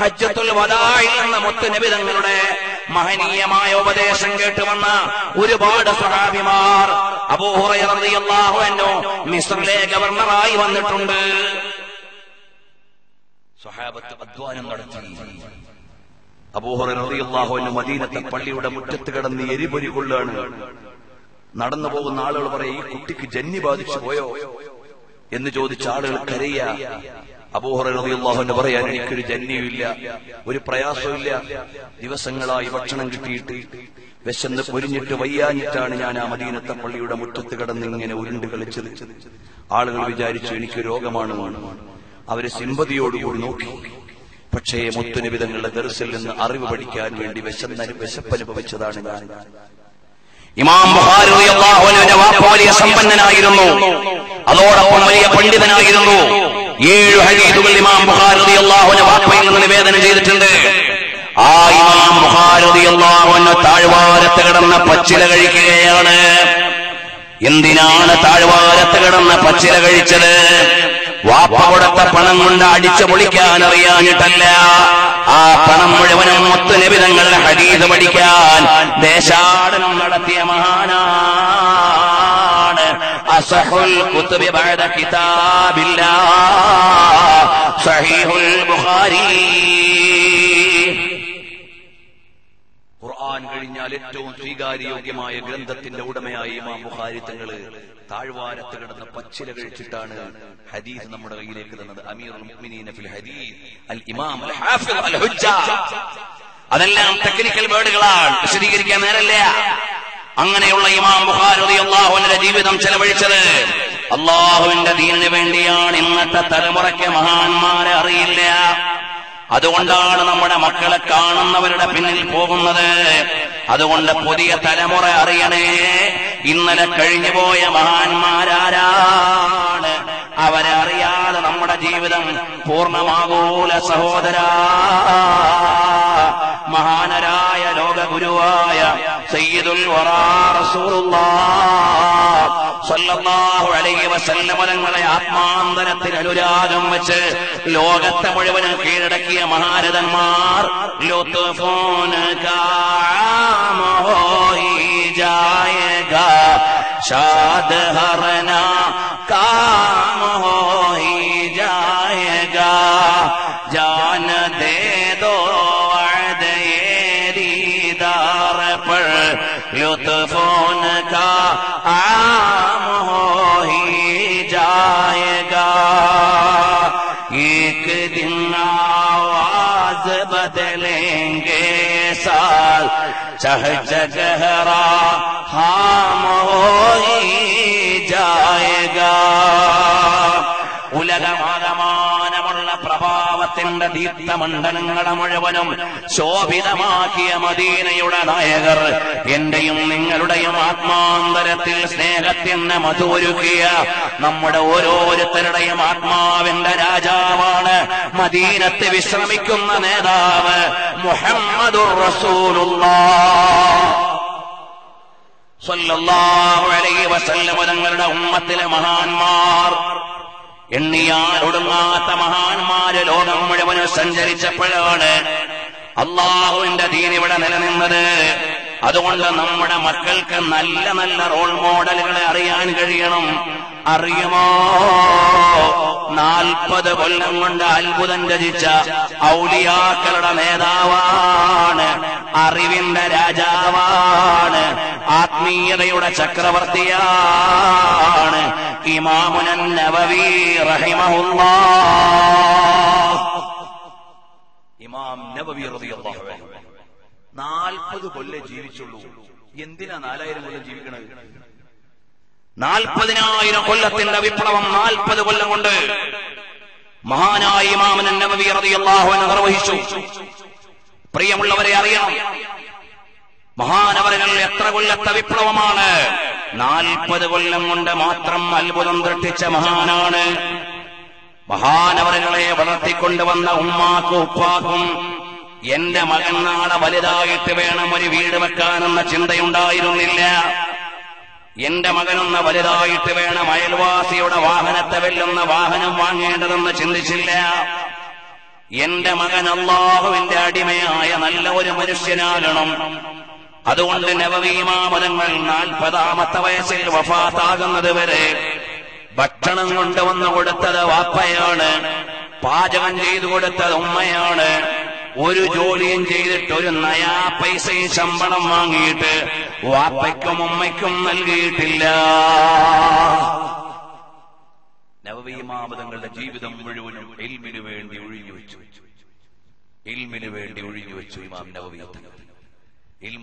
S1: ഹജ്ജത്തുൽ വലായിൽ നിന്ന് മുത്തുനബി തങ്ങളുടെ മഹനീയമായ ഉപദേശം കേട്ട് വന്ന ഒരുപാട് സ്വഹാബിമാർ അബൂഹുറയറിയാഹു എന്നോ മിസ്രിലെ ഗവർണറായി വന്നിട്ടുണ്ട്.
S2: സ്വഹാബത്ത് അധ്വാനം നടത്തി. അബൂഹറിയാഹുവിന് മദീനത്തെ പള്ളിയുടെ മുറ്റത്ത് കിടന്ന് എരിപൊരി കൊള്ളാണ് നടന്നു പോകുന്ന ആളുകൾ പറയും ഈ കുട്ടിക്ക് ജന്നി ബാധിച്ചു പോയോ? എന്ന് ചോദിച്ച ആളുകൾ കരയ അബൂഹറിയാഹുവിന് പറയാൻ എനിക്കൊരു ജന്യമില്ല ഒരു പ്രയാസമില്ല ദിവസങ്ങളായി ഭക്ഷണം കിട്ടിയിട്ട് വിശന്ന് പൊരിഞ്ഞിട്ട് വയ്യാഞ്ഞിട്ടാണ് ഞാൻ ആ മദീനത്തെ പള്ളിയുടെ മുറ്റത്ത് കിടന്ന് ഇങ്ങനെ ഉരുണ്ട് കളിച്ചത്. ആളുകൾ വിചാരിച്ചു എനിക്ക് രോഗമാണ്. അവർ സിമ്പതിയോടുകൂടി നോക്കി. പക്ഷേ മുത്തുനിബിതങ്ങളുടെ ദർസിൽ നിന്ന് അറിവ് പഠിക്കാൻ വേണ്ടി വിശന്ന വിശപ്പനുഭവിച്ചതാണ് ഞാൻ
S1: ഇമാം വലിയ സമ്പന്നനായിരുന്നു. അതോടൊപ്പം വലിയ പണ്ഡിതനായിരുന്നു. ഏഴ് ഹരീതുകൾ ഇമാം റളിയല്ലാഹു അൻഹു വാപ്പയിൽ നിന്ന് നിവേദനം ചെയ്തിട്ടുണ്ട്. ആ ഇമാം റളിയല്ലാഹു അൻഹു താഴ്വാരത്ത് കിടന്ന പച്ചില കഴിക്കുകയാണ്. എന്തിനാണ് താഴ്വാരത്ത് കിടന്ന പച്ചില കഴിച്ചത്? വാപ്പ കൊടുത്ത പണം കൊണ്ട് അടിച്ചു പൊളിക്കാൻ അറിയാഞ്ഞിട്ടല്ല. ആ പണം മുഴുവനും മൊത്ത നിബിധങ്ങളുടെ ഹരീത പഠിക്കാൻ ദേശാടനം നടത്തിയ മഹാനാണ്. അസഹുൽ ബഅദ കിതാബില്ലാ. സഹീഹുൽ ബുഖാരി.
S2: ഖുർആൻ കഴിഞ്ഞാൽ ഏറ്റവും സ്വീകാര്യയോഗ്യമായ ഗ്രന്ഥത്തിന്റെ ഉടമയായി ഇമാം ബുഖാരി തങ്ങൾ. താഴ്വാരത്ത് കിടന്ന് പച്ചില കഴിച്ചിട്ടാണ് ഹദീസ് നമ്മുടെ കയ്യിലേക്ക് തന്നത്. അമീർ ഫിൽ ഹദീസ്. അൽ ഇമാം അൽ അൽ ഹുജ്ജ.
S1: അതെല്ലാം ടെക്നിക്കൽ വേർഡുകളാണ്. വിശദീകരിക്കാൻ നേരല്ല. അങ്ങനെയുള്ള ഇമാം ബുഖാരി ജീവിതം ചെലവഴിച്ചത് അള്ളാഹുവിന്റെ ദീനിന് വേണ്ടിയാണ് ഇന്നത്തെ തലമുറയ്ക്ക് മഹാന്മാരെ അറിയില്ല. അതുകൊണ്ടാണ് നമ്മുടെ മക്കളെ കാണുന്നവരുടെ പിന്നിൽ പോകുന്നത്. അതുകൊണ്ട് പുതിയ തലമുറ അറിയണേ ഇന്നലെ കഴിഞ്ഞുപോയ മഹാന്മാരാരാണ്. അവരെ അറിയാതെ നമ്മുടെ ജീവിതം പൂർണമാകൂല സഹോദര. മഹാനരായ ലോകഗുരുവായ സയ്യിദുൽ സ്വല്ലല്ലാഹു അലൈഹി വസല്ലമ ആത്മാന്തരത്തിൽ അനുരാഗം വെച്ച് ലോകത്തെ മുഴുവനും കീഴടക്കിയ മഹാരഥന്മാർ. ലുത്ഫൂൻ കാമ ഹോയി ഷാദ് ഹറന കാമ ഹോയി ജായേഗാ जान شہج گہرا خام ہو ہی جائے گا الگ പ്രഭാവത്തിന്റെ ദീപ്തമണ്ഡലങ്ങളെ മുഴുവനും ശോഭിതമാക്കിയ മദീനയുടെ നായകർ എന്റെയും നിങ്ങളുടെയും ആത്മാന്തരത്തിൽ സ്നേഹത്തിന് മധുരുക്കിയ നമ്മുടെ ഓരോരുത്തരുടെയും ആത്മാവിന്റെ രാജാവാണ് മദീനത്ത് വിശ്രമിക്കുന്ന നേതാവ് മുഹമ്മദുർ റസൂലുള്ള. സ്വല്ലല്ലാഹു അലൈഹി വസല്ലമ തങ്ങളുടെ ഉമ്മത്തിലെ മഹാന്മാർ എണ്ണിയാൽ ഒടുങ്ങാത്ത മഹാന്മാര് ലോകം മുഴുവനും സഞ്ചരിച്ചപ്പോഴാണ് അള്ളാഹുവിന്റെ ദീൻ ഇവിടെ നിലനിന്നത്. അതുകൊണ്ട് നമ്മുടെ മക്കൾക്ക് നല്ല നല്ല റോൾ മോഡലുകളെ അറിയാൻ കഴിയണം. അറിയുമോ? നാൽപ്പത് കൊല്ലം കൊണ്ട് അത്ഭുതം രചിച്ച ഔലിയാക്കളുടെ നേതാവാണ് അറിവിന്റെ രാജാവാണ് ആത്മീയതയുടെ ചക്രവർത്തിയാണ് ഇമാമുനൻ നവവി റഹിമഹുല്ലാ.
S2: ഇമാം നവവി റളിയല്ലാഹു നാൽപ്പത് കൊല്ലേ ജീവിച്ചുള്ളൂ. എന്തിനാ നാലായിരം കൊല്ലം ജീവിക്കണത്?
S1: നാൽപ്പതിനായിരം കൊല്ലത്തിന്റെ വിപ്ലവം നാൽപ്പത് കൊല്ലം കൊണ്ട് മഹാനായ ഇമാമൻ നബവി റളിയല്ലാഹു അൻഹു നിർവഹിച്ചു. പ്രിയമുള്ളവരെ അറിയണം മഹാനവറുകൾ എത്ര കൊല്ലത്തെ വിപ്ലവമാണ്? നാൽപ്പത് കൊല്ലം കൊണ്ട് മാത്രം അത്ഭുതം സൃഷ്ടിച്ച മഹാനാണ്. മഹാനവരങ്ങളെ വളർത്തിക്കൊണ്ടുവന്ന ഉമ്മാക്കും ഉപ്പാക്കും എന്റെ മകൻ നാളെ വലുതായിട്ട് വേണം ഒരു വീട് വെക്കാനെന്ന ചിന്തയുണ്ടായിരുന്നില്ല. എന്റെ മകനൊന്ന് വലുതായിട്ട് വേണം അയൽവാസിയുടെ വാഹനത്തെ വെല്ലുന്ന വാഹനം വാങ്ങേണ്ടതെന്ന് ചിന്തിച്ചില്ല. എന്റെ മകൻ അള്ളാഹുവിന്റെ അടിമയായ നല്ല ഒരു മനുഷ്യനാകണം. അതുകൊണ്ട് നവവീമാമതങ്ങൾ നാൽപ്പതാമത്തെ വയസ്സിൽ വഫാത്താകുന്നത് വരെ ഭക്ഷണം കൊണ്ടുവന്നു കൊടുത്തത് വാപ്പയാണ് പാചകം ചെയ്തു കൊടുത്തത് ഉമ്മയാണ് ഒരു ജോലിയും ചെയ്തിട്ട് ഒരു നയാ പൈസയും ശമ്പളം വാങ്ങിയിട്ട് വാപ്പയ്ക്കും ഉമ്മയ്ക്കും നൽകിയിട്ടില്ല.
S2: നവവീമാമതങ്ങളുടെ ജീവിതം മുഴുവനും എൽമിനു വേണ്ടി ഒഴിഞ്ഞു വെച്ചു. ഇൽമിനു വേണ്ടി ഒഴിഞ്ഞു വെച്ചു ഇമാം നവവി.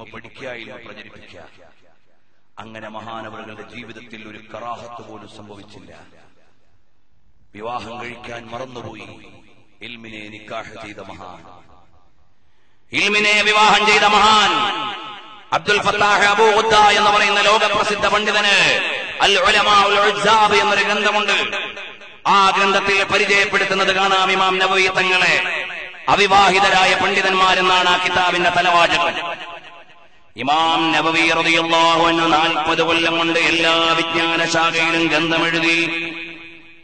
S2: പഠിക്കുക ഇൽമ അങ്ങനെ മഹാനവരുടെ ജീവിതത്തിൽ ഒരു കറാഹത്ത് പോലും സംഭവിച്ചില്ല. വിവാഹം കഴിക്കാൻ മറന്നുപോയി. ഇൽമിനെ നിക്കാഹ് ചെയ്ത മഹാൻ.
S1: ഇൽമിനെ വിവാഹം ചെയ്ത മഹാൻ അബ്ദുൽ ഫത്താഹ് അബൂ ഉദ്ദ എന്ന് പറയുന്ന ലോകപ്രസിദ്ധ പണ്ഡിതന് അൽ എന്നൊരു ഗ്രന്ഥമുണ്ട്. ആ ഗ്രന്ഥത്തിൽ പരിചയപ്പെടുത്തുന്നത് കാണാം ഇമാം നബവി തങ്ങളെ. അവിവാഹിതരായ പണ്ഡിതന്മാരെന്നാണ് ആ കിതാബിന്റെ തലവാചകം. ഇമാം നബവി നാൽപ്പത് കൊല്ലം കൊണ്ട് എല്ലാ വിജ്ഞാന ശാഖയിലും ഗ്രന്ഥമെഴുതി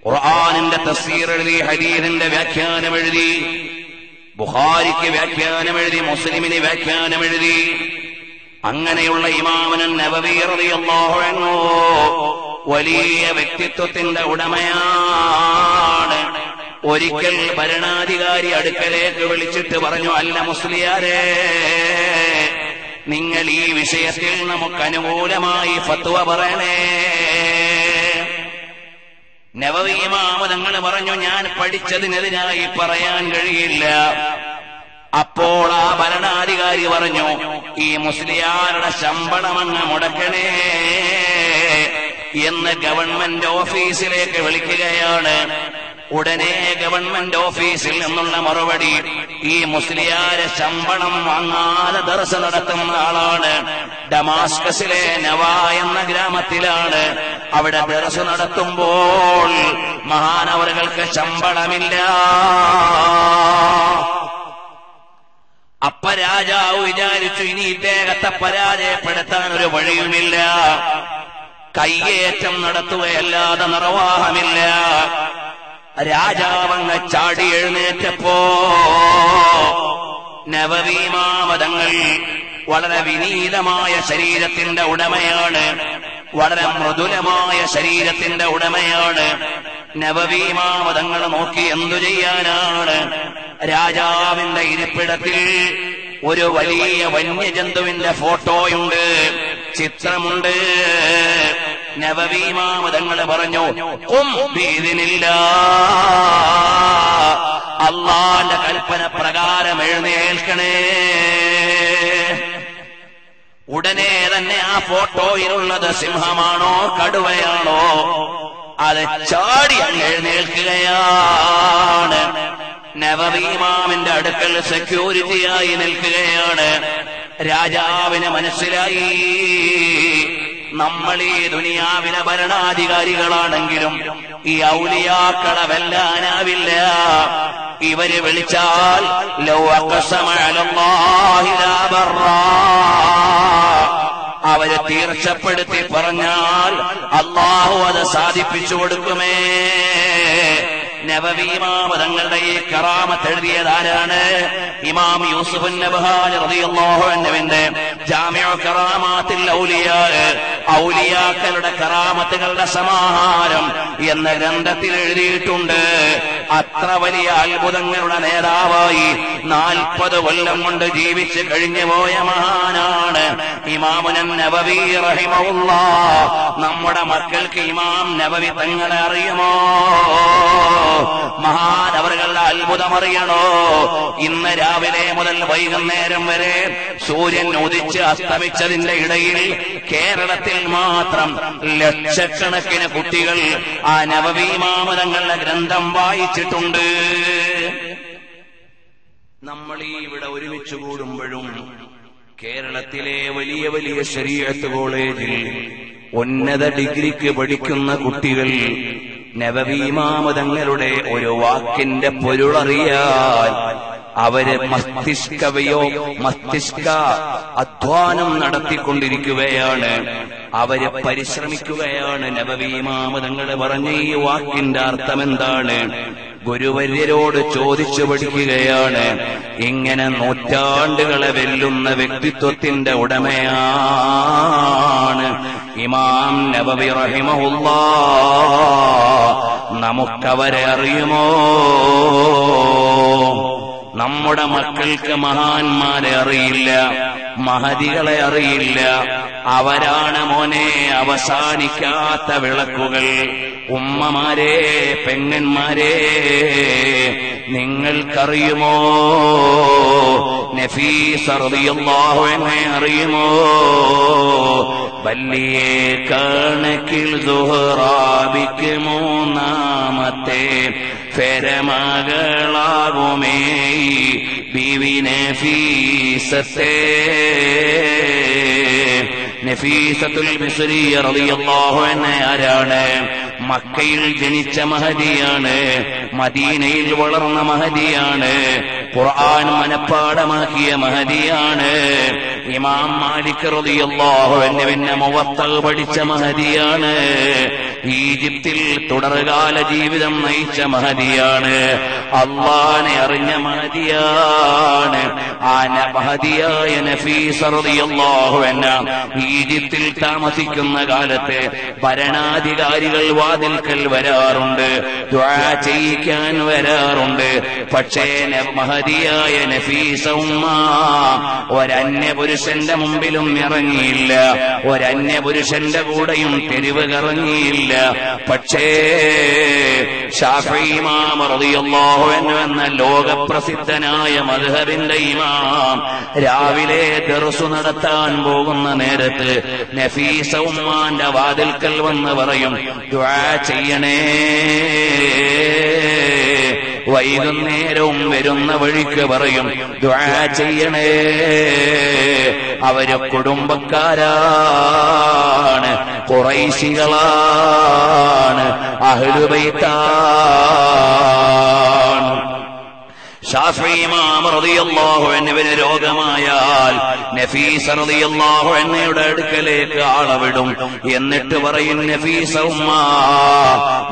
S1: ഖുർആാനിന്റെ തഫ്സീർ എഴുതി ഹദീദിന്റെ വ്യാഖ്യാനം എഴുതി ബുഖാരിക്ക് വ്യാഖ്യാനം എഴുതി മുസ്ലിമിന് വ്യാഖ്യാനം എഴുതി അങ്ങനെയുള്ള ഇമാമനൻ അൻഹു വലിയ വ്യക്തിത്വത്തിന്റെ ഉടമയാണ്. ഒരിക്കൽ ഭരണാധികാരി അടുക്കലേക്ക് വിളിച്ചിട്ട് പറഞ്ഞു അല്ല മുസ്ലിയാരെ നിങ്ങൾ ഈ വിഷയത്തിൽ നമുക്ക് അനുകൂലമായി ഫത്വ പറയണേ. നവവീമാമതങ്ങൾ പറഞ്ഞു ഞാൻ പഠിച്ചതിനെതിരായി പറയാൻ കഴിയില്ല. അപ്പോൾ ആ ഭരണാധികാരി പറഞ്ഞു ഈ മുസ്ലിയാരുടെ ശമ്പളം അങ്ങ് മുടക്കണേ എന്ന് ഗവൺമെന്റ് ഓഫീസിലേക്ക് വിളിക്കുകയാണ്. ഉടനെ ഗവൺമെന്റ് ഓഫീസിൽ നിന്നുള്ള മറുപടി ഈ മുസ്ലിയാരെ ശമ്പളം വാങ്ങാതെ ദർശ നടത്തുന്ന ആളാണ്. ഡമാസ്കസിലെ നവ എന്ന ഗ്രാമത്തിലാണ്. അവിടെ ദർശ നടത്തുമ്പോൾ മഹാനവറുകൾക്ക് ശമ്പളമില്ല. അപ്പ രാജാവ് വിചാരിച്ചു ഇനി ഇദ്ദേഹത്തെ പരാജയപ്പെടുത്താൻ ഒരു വഴിയുമില്ല. കയ്യേറ്റം നടത്തുകയല്ലാതെ നിർവാഹമില്ല. രാജാവങ്ങ് ചാടി എഴുന്നേറ്റപ്പോ നവവീമാവതങ്ങൾ വളരെ വിനീതമായ ശരീരത്തിന്റെ ഉടമയാണ്. വളരെ മൃദുലമായ ശരീരത്തിന്റെ ഉടമയാണ്. നവവീമാവതങ്ങൾ നോക്കി എന്തു ചെയ്യാനാണ്? രാജാവിന്റെ ഇരിപ്പിടത്തിൽ ഒരു വലിയ വന്യജന്തുവിന്റെ ഫോട്ടോയുണ്ട്. ചിത്രമുണ്ട്. നവവീമാമതങ്ങൾ പറഞ്ഞു ഭീതിനില്ല അള്ളാന്റെ കൽപ്പന പ്രകാരം എഴുന്നേൽക്കണേ. ഉടനെ തന്നെ ആ ഫോട്ടോയിലുള്ളത് സിംഹമാണോ കടുവയാണോ അത് ചാടി എഴുന്നേൽക്കുകയാണ്. നവവീമാമിന്റെ അടുക്കൽ സെക്യൂരിറ്റിയായി നിൽക്കുകയാണ്. രാജാവിന് മനസ്സിലായി. നമ്മൾ ഈ ദുനിയാവിലെ ഭരണാധികാരികളാണെങ്കിലും ഈ ഔലിയാക്കളെ വെല്ലാനാവില്ല ഇവർ വിളിച്ചാൽ. അവർ തീർച്ചപ്പെടുത്തി പറഞ്ഞാൽ അള്ളാഹു അത് സാധിപ്പിച്ചു കൊടുക്കുമേ നവവീമാമതങ്ങളുടെ ഈ കറാമത്ത് ഇമാം യൂസുഫ് ഔലിയാക്കളുടെ കറാമത്തുകളുടെ സമാഹാരം എന്ന ഗ്രന്ഥത്തിൽ എഴുതിയിട്ടുണ്ട്. അത്ര വലിയ അത്ഭുതങ്ങളുടെ നേതാവായി നാൽപ്പത് കൊല്ലം കൊണ്ട് ജീവിച്ച് കഴിഞ്ഞു പോയ മഹാനാണ് ഇമാമുനൻ നബവി റഹിമുള്ള നമ്മുടെ മക്കൾക്ക് ഇമാം നബവി തങ്ങളെ അറിയുമോ? മഹാൻ അത്ഭുതമറിയണോ ഇന്ന് രാവിലെ മുതൽ വൈകുന്നേരം വരെ സൂര്യൻ ഉദിച്ച് അസ്തമിച്ചതിന്റെ ഇടയിൽ കേരളത്തിൽ മാത്രം ലക്ഷക്കണക്കിന് കുട്ടികൾ ആ നവവീമാമതങ്ങളുടെ ഗ്രന്ഥം വായിച്ചിട്ടുണ്ട്. നമ്മൾ ഈ ഇവിടെ ഒരുമിച്ച് കൂടുമ്പോഴും കേരളത്തിലെ വലിയ വലിയ ശരീരത്ത് കോളേജിൽ ഉന്നത ഡിഗ്രിക്ക് പഠിക്കുന്ന കുട്ടികൾ നവവീമാമതങ്ങളുടെ ഒരു വാക്കിന്റെ പൊരുളറിയാൽ അവർ മസ്തിഷ്കവയോ മസ്തിഷ്ക അധ്വാനം നടത്തിക്കൊണ്ടിരിക്കുകയാണ്. അവർ പരിശ്രമിക്കുകയാണ്. നവവീമാമതങ്ങൾ പറഞ്ഞ ഈ വാക്കിന്റെ അർത്ഥം എന്താണ് ഗുരുവര്യരോട് ചോദിച്ചു പഠിക്കുകയാണ്. ഇങ്ങനെ നൂറ്റാണ്ടുകളെ വെല്ലുന്ന വ്യക്തിത്വത്തിന്റെ ഉടമയാണ് ഇമാം നബവി റഹിമഹുല്ല. നമുക്കവരെ അറിയുമോ? നമ്മുടെ മക്കൾക്ക് മഹാന്മാരെ അറിയില്ല മഹതികളെ അറിയില്ല. അവരാണ് മോനെ അവസാനിക്കാത്ത വിളക്കുകൾ. ഉമ്മമാരെ പെങ്ങന്മാരെ നിങ്ങൾക്കറിയുമോ? നഫീസറിയാഹു എന്നെ അറിയുമോ? വലിയ കണക്കിൽ ദുഹറാബിക്ക് മൂന്നാമത്തെ ഫെരമകളാകുമേ ബിവി നഫീസത്തെ നഫീസത്തുൽ മിസ്രി റളിയല്ലാഹു അൻഹ ആരാണ്? മക്കയിൽ ജനിച്ച മഹദിയാണ്. മദീനയിൽ വളർന്ന മഹദിയാണ്. ഖുർആൻ മനപ്പാടമാക്കിയ മഹദിയാണ്. ഇമാം മാലിക് റളിയല്ലാഹു അൻഹുവിന്റെ മുവത്തൽ പഠിച്ച മഹദിയാണ്. ഈജിപ്തിൽ തുടർകാല ജീവിതം നയിച്ച മഹതിയാണ്. അള്ളാനെ അറിഞ്ഞ മഹതിയാണ്. ആന മഹതിയായ നഫീസറിയാഹുവെന്ന ഈജിപ്തിൽ താമസിക്കുന്ന കാലത്ത് ഭരണാധികാരികൾ വാതിൽക്കൽ വരാറുണ്ട്. ചെയ്യിക്കാൻ വരാറുണ്ട്. പക്ഷേ മഹതിയായ നഫീസ ഉമ്മ ഒരന്യ പുരുഷന്റെ മുമ്പിലും ഇറങ്ങിയില്ല. ഒരന്യ പുരുഷന്റെ കൂടെയും തെരുവ് കറങ്ങിയില്ല. പക്ഷേ പ്രസിദ്ധനായ അൻഹു എന്ന ലോകപ്രസിദ്ധനായ മദ്ഹബിന്റെ ഇമാം രാവിലെ ദർസു നടത്താൻ പോകുന്ന നേരത്ത് നഫീസ ഉമ്മാന്റെ വാതിൽക്കൽ വന്ന് പറയും ചെയ്യണേ. വൈകുന്നേരവും വരുന്ന വഴിക്ക് പറയും ചെയ്യണേ അവർ കുടുംബക്കാരാണ് കുറൈശികളാണ് അഹ്ലുബൈത്താണ് ഷാഫി ഇമാം റളിയല്ലാഹു അൻഹുവിന് രോഗമായാൽ നഫീസ റളിയല്ലാഹു അൻഹയുടെ അടുക്കലേക്ക് ആളവിടും. എന്നിട്ട് പറയും നഫീസ ഉമ്മ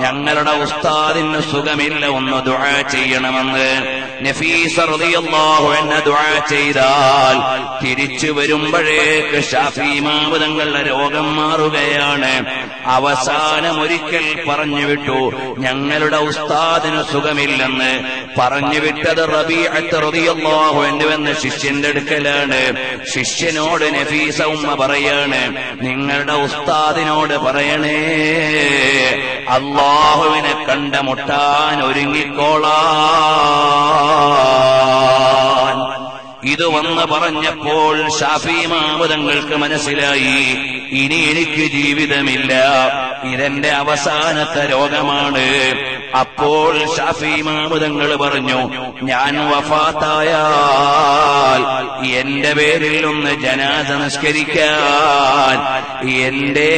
S1: ഞങ്ങളുടെ ഉസ്താദിന് സുഖമില്ല ഒന്ന് ദുആ ചെയ്യണമെന്ന്. നഫീസ റളിയല്ലാഹു എന്നെ ദുആ ചെയ്താൽ തിരിച്ചു വരുമ്പോഴേക്ക് ഷാഫി ഇമാം തങ്ങളുടെ രോഗം മാറുകയാണ്. അവസാനം ഒരിക്കൽ പറഞ്ഞു വിട്ടു ഞങ്ങളുടെ ഉസ്താദിന് സുഖമില്ലെന്ന്. പറഞ്ഞു വിട്ടത് റബീഅത്ത് റളിയല്ലാഹു അൻഹു എന്ന ശിഷ്യന്റെ അടുക്കലാണ്. ശിഷ്യനോട് നഫീസ ഉമ്മ പറയാണ് നിങ്ങളുടെ ഉസ്താദിനോട് പറയണേ അള്ളാഹുവിനെ കണ്ടുമുട്ടാൻ ഒരുങ്ങിക്കോളാൻ. ഇത് വന്ന് പറഞ്ഞപ്പോൾ ഷാഫി മാമതങ്ങൾക്ക് മനസ്സിലായി ഇനി എനിക്ക് ജീവിതമില്ല ഇതെന്റെ അവസാനത്തെ രോഗമാണ്. അപ്പോൾ ഷാഫി മാമതങ്ങൾ പറഞ്ഞു ഞാൻ വഫാത്തായാൽ എന്റെ പേരിൽ ഒന്ന് ജനാദ നിസ്കരിക്കാൻ എന്റെ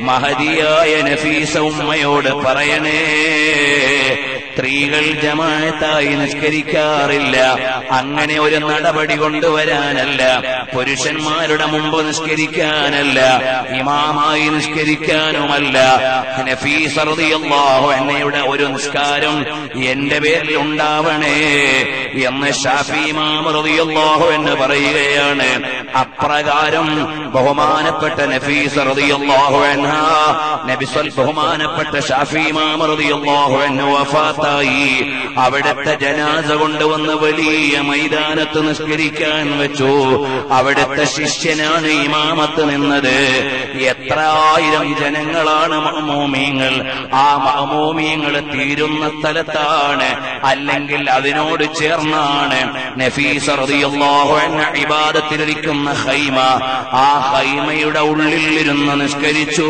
S1: മഹതിയായ നഫീസ ഉമ്മയോട് പറയണേ സ്ത്രീകൾ ജമായത്തായി നിസ്കരിക്കാറില്ല. അങ്ങനെ ഒരു നടപടി കൊണ്ടുവരാനല്ല. പുരുഷന്മാരുടെ മുമ്പ് നിസ്കരിക്കാനല്ല. ഇമാമായി നിസ്കരിക്കാനുമല്ല. എന്നയുടെ ഒരു നിസ്കാരം എന്റെ പേരിൽ ഉണ്ടാവണേ എന്ന് ഷാഫി ഇമാം റളിയല്ലാഹു എന്ന് പറയുകയാണ്. അപ്രകാരം ബഹുമാനപ്പെട്ട നഫീസ് റളിയല്ലാഹു അൻഹ നബി സ്വൽ ബഹുമാനപ്പെട്ട ഷാഫി ഇമാം എന്ന് അൻഹു വഫാത്തായി അവിടുത്തെ ജനാസ കൊണ്ടുവന്ന് വലിയ മൈതാനത്ത് നിസ്കരിക്കാൻ വെച്ചു. അവിടുത്തെ ശിഷ്യനാണ് ഇമാമത്ത് നിന്നത്. എത്ര ആയിരം ജനങ്ങളാണ് മഹമൂമിയങ്ങൾ ആ മഹമൂമിയങ്ങൾ തീരുന്ന സ്ഥലത്താണ് അല്ലെങ്കിൽ അതിനോട് ചേർന്നാണ് നഫീസ് ഇബാദത്തിലിരിക്കുന്ന ഹൈമ. ആ ഹൈമയുടെ ഉള്ളിൽ ഇരുന്ന് നിസ്കരിച്ചു.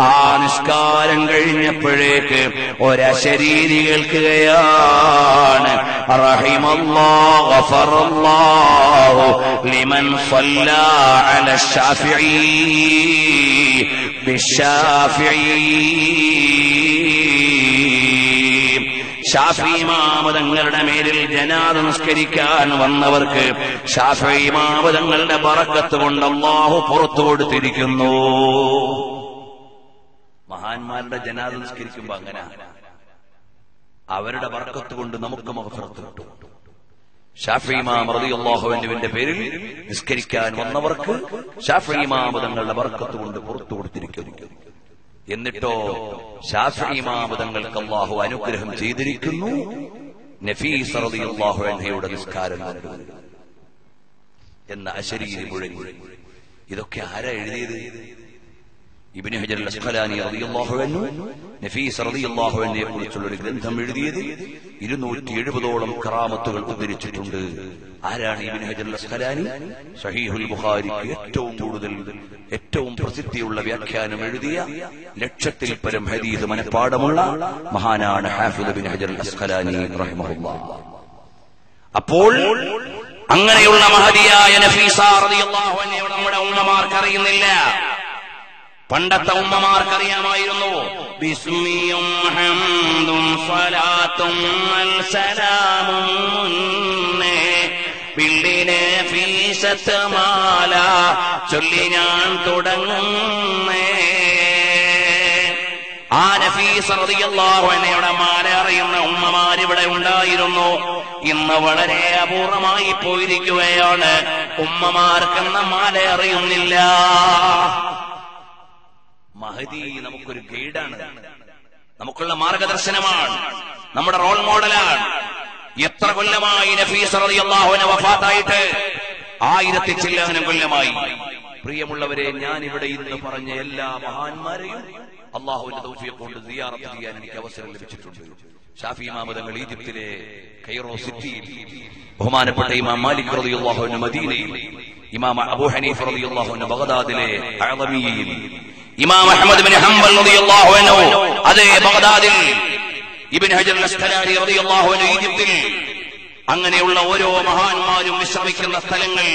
S1: ആ നിസ്കാരം കഴിഞ്ഞപ്പോഴേക്ക് ഒരശരീരി കേൾക്കുകയാണ് ലിമൻ അല ശാഫിഈ ബിശാഫിഈ ഷാഫി മാമതങ്ങളുടെ മേലിൽ ജനാദ നിസ്കരിക്കാൻ വന്നവർക്ക് ഷാഫിമാമതങ്ങളുടെ പറക്കത്ത് കൊണ്ട് അള്ളാഹു പുറത്തു കൊടുത്തിരിക്കുന്നു. മഹാന്മാരുടെ ജനാദ നിസ്കരിക്കുമ്പോ അങ്ങനെ. അവരുടെ വർക്കത്ത് കൊണ്ട് നമുക്ക് മഹഫറത്ത് കിട്ടും. പേരിൽ നിസ്കരിക്കാൻ വന്നവർക്ക് ഷാഫിമാതങ്ങളുടെ വർക്കത്ത് കൊണ്ട് പുറത്തു കൊടുത്തിരിക്കുന്നു. എന്നിട്ടോ ഷാഫി ഇമാമതങ്ങൾക്ക് അള്ളാഹു അനുഗ്രഹം ചെയ്തിരിക്കുന്നു. നഫീസ് നിസ്കാരം എന്ന അശരീരി മുഴങ്ങി ഇതൊക്കെ ആരാ എഴുതിയത്? ഇബ്നു ഹജർ അസ്ഖലാനി അൻഹു നഫീസ് അൻഹയെ കുറിച്ചുള്ള ഒരു ഗ്രന്ഥം എഴുതിയതിൽ ഇരുന്നൂറ്റി എഴുപതോളം കറാമത്തുകൾ ഉദ്ധരിച്ചിട്ടുണ്ട്. ആരാണ് ഇബ്നു ഹജർ അസ്ഖലാനി സഹീഹുൽ ബുഖാരിക്ക് ഏറ്റവും കൂടുതൽ ഏറ്റവും പ്രസിദ്ധിയുള്ള വ്യാഖ്യാനം എഴുതിയ ലക്ഷത്തിൽ പരം ഹദീസ് മനഃപ്പാടമുള്ള മഹാനാണ് ഹാഫിദ് ബിൻ ഹജർ അസ്ഖലാനി റഹിമഹുല്ലാഹ് അപ്പോൾ അങ്ങനെയുള്ള മഹതിയായ നഫീസ റളിയല്ലാഹു അൻഹു നമ്മുടെ ഉമ്മമാർക്ക് അറിയുന്നില്ല. പണ്ടത്തെ ഉമ്മമാർക്കറിയാമായിരുന്നു ബിസ്മിയും ഫീസത്ത് മാല ചൊല്ലി ഞാൻ തുടങ്ങുന്നേ.
S3: ആ നഫീസ് മാല അറിയുന്ന ഉമ്മമാരിവിടെ ഉണ്ടായിരുന്നു. ഇന്ന് വളരെ അപൂർവമായി പോയിരിക്കുകയാണ്. ഉമ്മമാർക്കെന്ന മാല അറിയുന്നില്ല.
S1: മഹദി നമുക്കൊരു ഗൈഡാണ്. നമുക്കുള്ള മാർഗദർശനമാണ്. നമ്മുടെ റോൾ മോഡലാണ്.
S3: എത്ര കൊല്ലമായി നഫീസ് റളിയല്ലാഹുവിനെ വഫാത്തായിട്ട്? ആയിരത്തി ചില്ലാനം കൊല്ലമായി.
S1: പ്രിയമുള്ളവരെ ഞാൻ ഇവിടെ ഇന്ന് പറഞ്ഞ എല്ലാ മഹാന്മാരെയും അള്ളാഹുവിന്റെ ദൗത്യം കൊണ്ട് സിയാറത്ത് ചെയ്യാൻ എനിക്ക് അവസരം ലഭിച്ചിട്ടുണ്ട്. ഷാഫി ഇമാമതങ്ങൾ ഈജിപ്തിലെ കൈറോ സിറ്റിയിൽ ബഹുമാനപ്പെട്ട ഇമാം മാലിക് റളിയല്ലാഹു അൻഹു മദീനയിൽ ഇമാം അബൂ ഹനീഫ് റളിയല്ലാഹു അൻഹു ബഗ്ദാദിലെ അഅലമിയയിൽ
S3: ഇമാം അഹ്മദ് ബിൻ ഹംബൽ റളിയല്ലാഹു അൻഹു അതേ ബഗ്ദാദിൽ ഇബ്നു ഹജർ അസ്ഖലാനി റളിയല്ലാഹു അൻഹു ഈജിപ്തിൽ അങ്ങനെയുള്ള ഓരോ മഹാന്മാരും വിശ്രമിക്കുന്ന സ്ഥലങ്ങൾ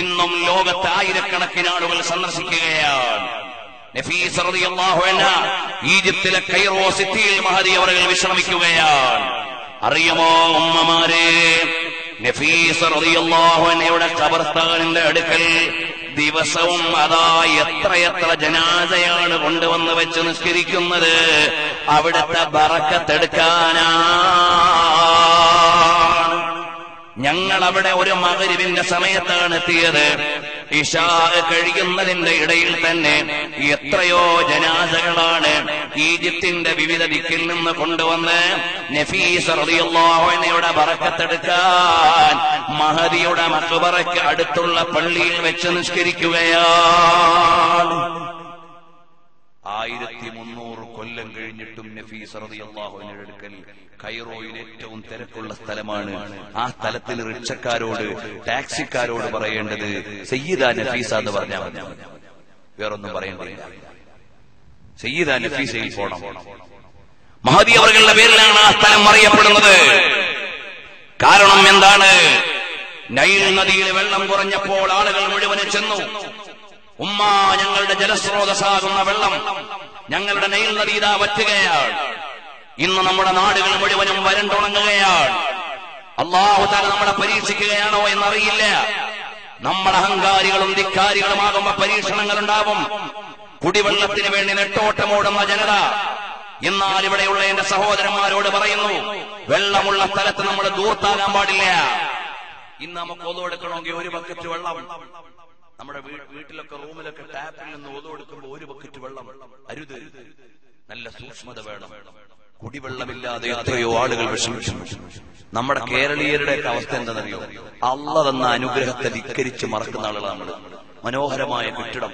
S3: ഇന്നും ലോകത്ത് ആയിരക്കണക്കിന് ആളുകൾ സന്ദർശിക്കുകയാണ്. നഫീസ് റളിയല്ലാഹു അൻഹ ഈജിപ്തിലെ കൈറോ സിറ്റിയിൽ മഹദി അവർ വിശ്രമിക്കുകയാണ്. അറിയുമോ ഉമ്മമാരെ? നഫീസ് റളിയല്ലാഹു അൻഹയുടെ ഖബർസ്ഥാനിന്റെ അടുക്കൽ ദിവസവും അതാ എത്രയെത്ര ജനാസയാണ് കൊണ്ടുവന്ന് വെച്ച് നിസ്കരിക്കുന്നത്. അവിടുത്തെ ബറക്കത്തെടുക്കാനാണ് ഞങ്ങൾ അവിടെ ഒരു മകരുവിന്റെ സമയത്താണ് എത്തിയത്. ഇഷാ കഴിയുന്നതിന്റെ ഇടയിൽ തന്നെ എത്രയോ ജനാസകളാണ് ഈജിപ്തിന്റെ വിവിധ ദിക്കിൽ നിന്ന് കൊണ്ടുവന്ന് നഫീസ് റളിയല്ലാഹുവിനെയുടെ വറക്കത്തെടുക്കാൻ മഹദിയുടെ മക്ബറയ്ക്ക് അടുത്തുള്ള പള്ളിയിൽ വെച്ച് നിഷ്കരിക്കുകയാണ്
S1: ആയിരത്തി മുന്നൂറ് കൊല്ലം കഴിഞ്ഞിട്ടും നഫീസ് റളിയല്ലാഹുവിന്റെ അടുക്കൽ കൈറോയിൽ ഏറ്റവും തിരക്കുള്ള സ്ഥലമാണ്. ആ സ്ഥലത്തിൽ റിക്ഷക്കാരോട് ടാക്സിക്കാരോട് പറയേണ്ടത് സയ്യിദ നഫീസ എന്ന് പറഞ്ഞാൽ വേറൊന്നും വേറൊന്നും പറയേണ്ടില്ല സയ്യിദ നഫീസയിൽ പോണം.
S3: മഹദി അവരുടെ പേരിലാണ് ആ സ്ഥലം അറിയപ്പെടുന്നത്. കാരണം എന്താണ്? നൈൽ നദിയിൽ വെള്ളം കുറഞ്ഞപ്പോൾ ആളുകൾ മുഴുവനെ ചെന്നു. ഉമ്മ ഞങ്ങളുടെ ജലസ്രോതസ്സാകുന്ന വെള്ളം ഞങ്ങളുടെ നെയിൽ നദീത വറ്റുകയാണ് ഇന്ന് നമ്മുടെ നാടുകൾ മുഴുവനും വരണ്ടുണങ്ങുകയാണ് അള്ളാഹു താല നമ്മളെ പരീക്ഷിക്കുകയാണോ എന്നറിയില്ല. നമ്മുടെ അഹങ്കാരികളും ധിക്കാരികളുമാകുമ്പോ പരീക്ഷണങ്ങൾ ഉണ്ടാവും കുടിവെള്ളത്തിന് വേണ്ടി നെട്ടോട്ടമോടുന്ന ജനത എന്നാൽ ഇവിടെയുള്ള എന്റെ സഹോദരന്മാരോട് പറയുന്നു വെള്ളമുള്ള സ്ഥലത്ത് നമ്മൾ ദൂർത്താകാൻ പാടില്ല.
S1: ഇന്ന് നമുക്ക് ഒതു എടുക്കണമെങ്കിൽ ഒരു ബക്കറ്റ് വെള്ളം. നമ്മുടെ വീട്ടിലൊക്കെ റൂമിലൊക്കെ ടാപ്പിൽ നിന്ന് ഓതു എടുക്കുമ്പോൾ ഒരു ബക്കറ്റ് വെള്ളം. അരുത്. നല്ല സൂക്ഷ്മത വേണം. കുടിവെള്ളമില്ലാതെ എത്രയോ ആളുകൾ നമ്മുടെ കേരളീയരുടെ അവസ്ഥ എന്താണെന്നറിയോ? അള്ള തന്ന അനുഗ്രഹത്തെ ധിക്കരിച്ച് മറക്കുന്ന ആളുകളാണ് മനോഹരമായ കെട്ടിടം.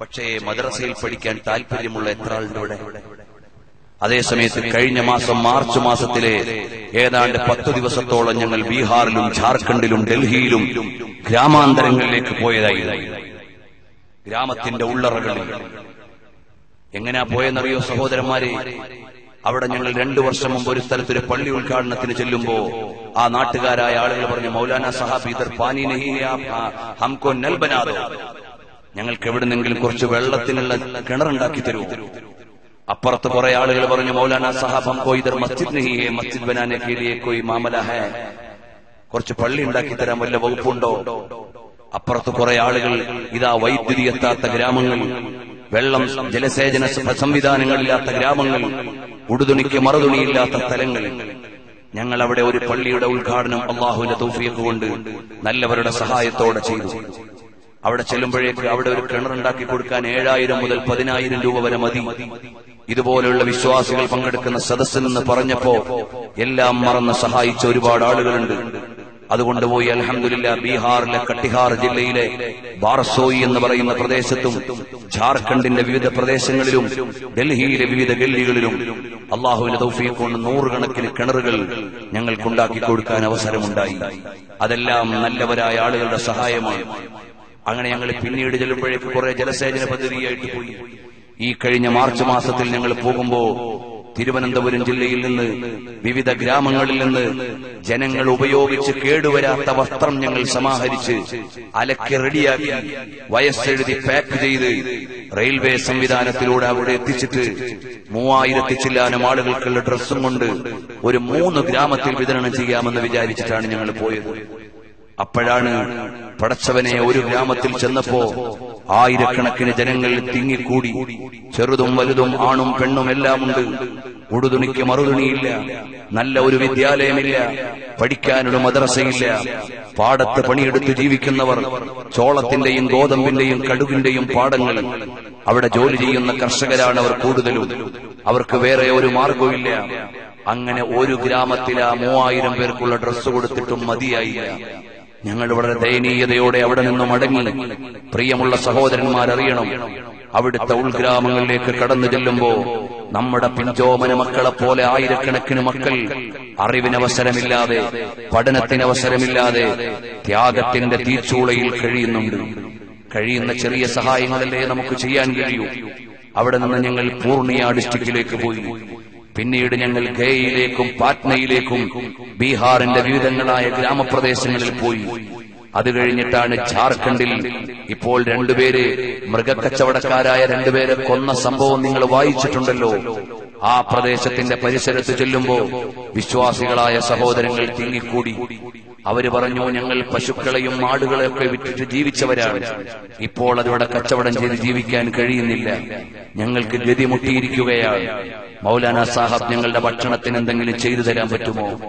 S1: പക്ഷേ മദ്രസയിൽ പഠിക്കാൻ താല്പര്യമുള്ള എത്ര ഇവിടെ അതേസമയത്ത് കഴിഞ്ഞ മാസം മാർച്ച് മാസത്തിലെ ഏതാണ്ട് പത്ത് ദിവസത്തോളം ഞങ്ങൾ ബീഹാറിലും ഝാർഖണ്ഡിലും ഡൽഹിയിലും ഗ്രാമാന്തരങ്ങളിലേക്ക് പോയതായി ഗ്രാമത്തിന്റെ ഉള്ളറകളിൽ. എങ്ങനെയാ പോയെന്നറിയോ സഹോദരന്മാരെ? അവിടെ ഞങ്ങൾ രണ്ടു വർഷം മുമ്പ് ഒരു സ്ഥലത്തൊരു പള്ളി ഉദ്ഘാടനത്തിന് ചെല്ലുമ്പോ ആ നാട്ടുകാരായ ആളുകൾ പറഞ്ഞു മൗലാന സഹാബ് ഇതർ പാനി ഹംകോ നൽബനാദോ ഞങ്ങൾക്ക് എവിടുന്നെങ്കിലും കുറച്ച് വെള്ളത്തിനുള്ള കിണറുണ്ടാക്കി തരൂ അപ്പുറത്ത് കുറെ ആളുകൾ പറഞ്ഞു മൗലാന സഹാബം കോയിദർ മസ്ജിദ് മസ്ജിദ് ബനാനെ കീഴിയെ കോയി മാമല ഹേ. കുറച്ച് പള്ളി ഉണ്ടാക്കി തരാൻ വല്ല വകുപ്പുണ്ടോ? അപ്പുറത്ത് കുറെ ആളുകൾ ഇതാ വൈദ്യുതി എത്താത്ത ഗ്രാമങ്ങൾ വെള്ളം ജലസേചന സംവിധാനങ്ങളില്ലാത്ത ഗ്രാമങ്ങൾ ഉടുതുണിക്ക് മറുതുണിയില്ലാത്ത സ്ഥലങ്ങൾ. ഞങ്ങൾ അവിടെ ഒരു പള്ളിയുടെ ഉദ്ഘാടനം അള്ളാഹുവിന്റെ തൗഫീഖ് കൊണ്ട് നല്ലവരുടെ സഹായത്തോടെ ചെയ്തു. അവിടെ ചെല്ലുമ്പോഴേക്ക് അവിടെ ഒരു കിണറുണ്ടാക്കി കൊടുക്കാൻ ഏഴായിരം മുതൽ പതിനായിരം രൂപ വരെ മതി. ഇതുപോലെയുള്ള വിശ്വാസികൾ പങ്കെടുക്കുന്ന സദസ്സിൽ നിന്ന് പറഞ്ഞപ്പോ എല്ലാം മറന്ന് സഹായിച്ച ഒരുപാട് ആളുകളുണ്ട്. അതുകൊണ്ട് പോയി അലഹമില്ല ബീഹാറിലെ കട്ടിഹാർ ജില്ലയിലെ ബാർസോയി എന്ന് പറയുന്ന പ്രദേശത്തും ഝാർഖണ്ഡിന്റെ വിവിധ പ്രദേശങ്ങളിലും ഡൽഹിയിലെ വിവിധ ഗല്ലികളിലും അള്ളാഹുവിന്റെ തൗഫീഖ് കൊണ്ട് നൂറുകണക്കിന് കിണറുകൾ ഞങ്ങൾക്കുണ്ടാക്കി കൊടുക്കാൻ അവസരമുണ്ടായി. അതെല്ലാം നല്ലവരായ ആളുകളുടെ സഹായമാണ്. അങ്ങനെ ഞങ്ങൾ പിന്നീട് ചെല്ലുമ്പോഴേക്ക് കുറെ ജലസേചന പദ്ധതിയായിട്ട് പോയി. ഈ കഴിഞ്ഞ മാർച്ച് മാസത്തിൽ ഞങ്ങൾ പോകുമ്പോ തിരുവനന്തപുരം ജില്ലയിൽ നിന്ന് വിവിധ ഗ്രാമങ്ങളിൽ നിന്ന് ജനങ്ങൾ ഉപയോഗിച്ച് കേടുവരാത്ത വസ്ത്രം ഞങ്ങൾ സമാഹരിച്ച് അലക്കി റെഡിയാക്കി വയസ്സെഴുതി പാക്ക് ചെയ്ത് റെയിൽവേ സംവിധാനത്തിലൂടെ അവിടെ എത്തിച്ചിട്ട് മൂവായിരത്തി ചില്ലാനം ആളുകൾക്കുള്ള ഡ്രസ്സും കൊണ്ട് ഒരു മൂന്ന് ഗ്രാമത്തിൽ വിതരണം ചെയ്യാമെന്ന് വിചാരിച്ചിട്ടാണ് ഞങ്ങൾ പോയത്. അപ്പോഴാണ് പടച്ചവനെ ഒരു ഗ്രാമത്തിൽ ചെന്നപ്പോ ആയിരക്കണക്കിന് ജനങ്ങൾ തിങ്ങിക്കൂടി. ചെറുതും വലുതും ആണും പെണ്ണും എല്ലാമുണ്ട് ഉടുതുണിക്ക് മറുതുണിയില്ല. നല്ല ഒരു വിദ്യാലയമില്ല. പഠിക്കാനൊരു മദ്രസയില്ല. പാടത്ത് പണിയെടുത്ത് ജീവിക്കുന്നവർ ചോളത്തിന്റെയും ഗോതമ്പിന്റെയും കടുകിന്റെയും പാടങ്ങൾ. അവിടെ ജോലി ചെയ്യുന്ന കർഷകരാണ് അവർ കൂടുതലും. അവർക്ക് വേറെ ഒരു മാർഗവുമില്ല അങ്ങനെ ഒരു ഗ്രാമത്തിൽ ആ മൂവായിരം പേർക്കുള്ള ഡ്രസ്സ് കൊടുത്തിട്ടും മതിയായില്ല. ഞങ്ങൾ വളരെ ദയനീയതയോടെ അവിടെ നിന്ന് മടങ്ങി പ്രിയമുള്ള സഹോദരന്മാരറിയണം. അവിടുത്തെ ഉൾഗ്രാമങ്ങളിലേക്ക് കടന്നു ചെല്ലുമ്പോ നമ്മുടെ പിഞ്ചോമന മക്കളെ പോലെ ആയിരക്കണക്കിന് മക്കൾ അറിവിനവസരമില്ലാതെ പഠനത്തിനവസരമില്ലാതെ ത്യാഗത്തിന്റെ തീച്ചൂളയിൽ കഴിയുന്നുണ്ട്. കഴിയുന്ന ചെറിയ സഹായങ്ങളല്ലേ നമുക്ക് ചെയ്യാൻ കഴിയൂ. അവിടെ നിന്ന് ഞങ്ങൾ പൂർണിയ ഡിസ്ട്രിക്റ്റിലേക്ക് പോയി. പിന്നീട് ഞങ്ങൾ ഗയയിലേക്കും പാറ്റ്നയിലേക്കും ബീഹാറിന്റെ വിവിധങ്ങളായ ഗ്രാമപ്രദേശങ്ങളിൽ പോയി. അത് കഴിഞ്ഞിട്ടാണ് ജാർഖണ്ഡിൽ ഇപ്പോൾ രണ്ടുപേര് മൃഗക്കച്ചവടക്കാരായ രണ്ടുപേരെ കൊന്ന സംഭവം നിങ്ങൾ വായിച്ചിട്ടുണ്ടല്ലോ. ആ പ്രദേശത്തിന്റെ പരിസരത്ത് ചെല്ലുമ്പോ വിശ്വാസികളായ സഹോദരങ്ങൾ തിങ്ങിക്കൂടി. അവർ പറഞ്ഞു ഞങ്ങൾ പശുക്കളെയും ആടുകളെയൊക്കെ വിറ്റിട്ട് ജീവിച്ചവരാണ്. ഇപ്പോൾ അതിവിടെ കച്ചവടം ചെയ്ത് ജീവിക്കാൻ കഴിയുന്നില്ല. ഞങ്ങൾക്ക് ഗതി മുട്ടിയിരിക്കുകയാണ് മൗലാന സാഹബ് ഞങ്ങളുടെ ഭക്ഷണത്തിന് എന്തെങ്കിലും ചെയ്തു തരാൻ പറ്റുമോ?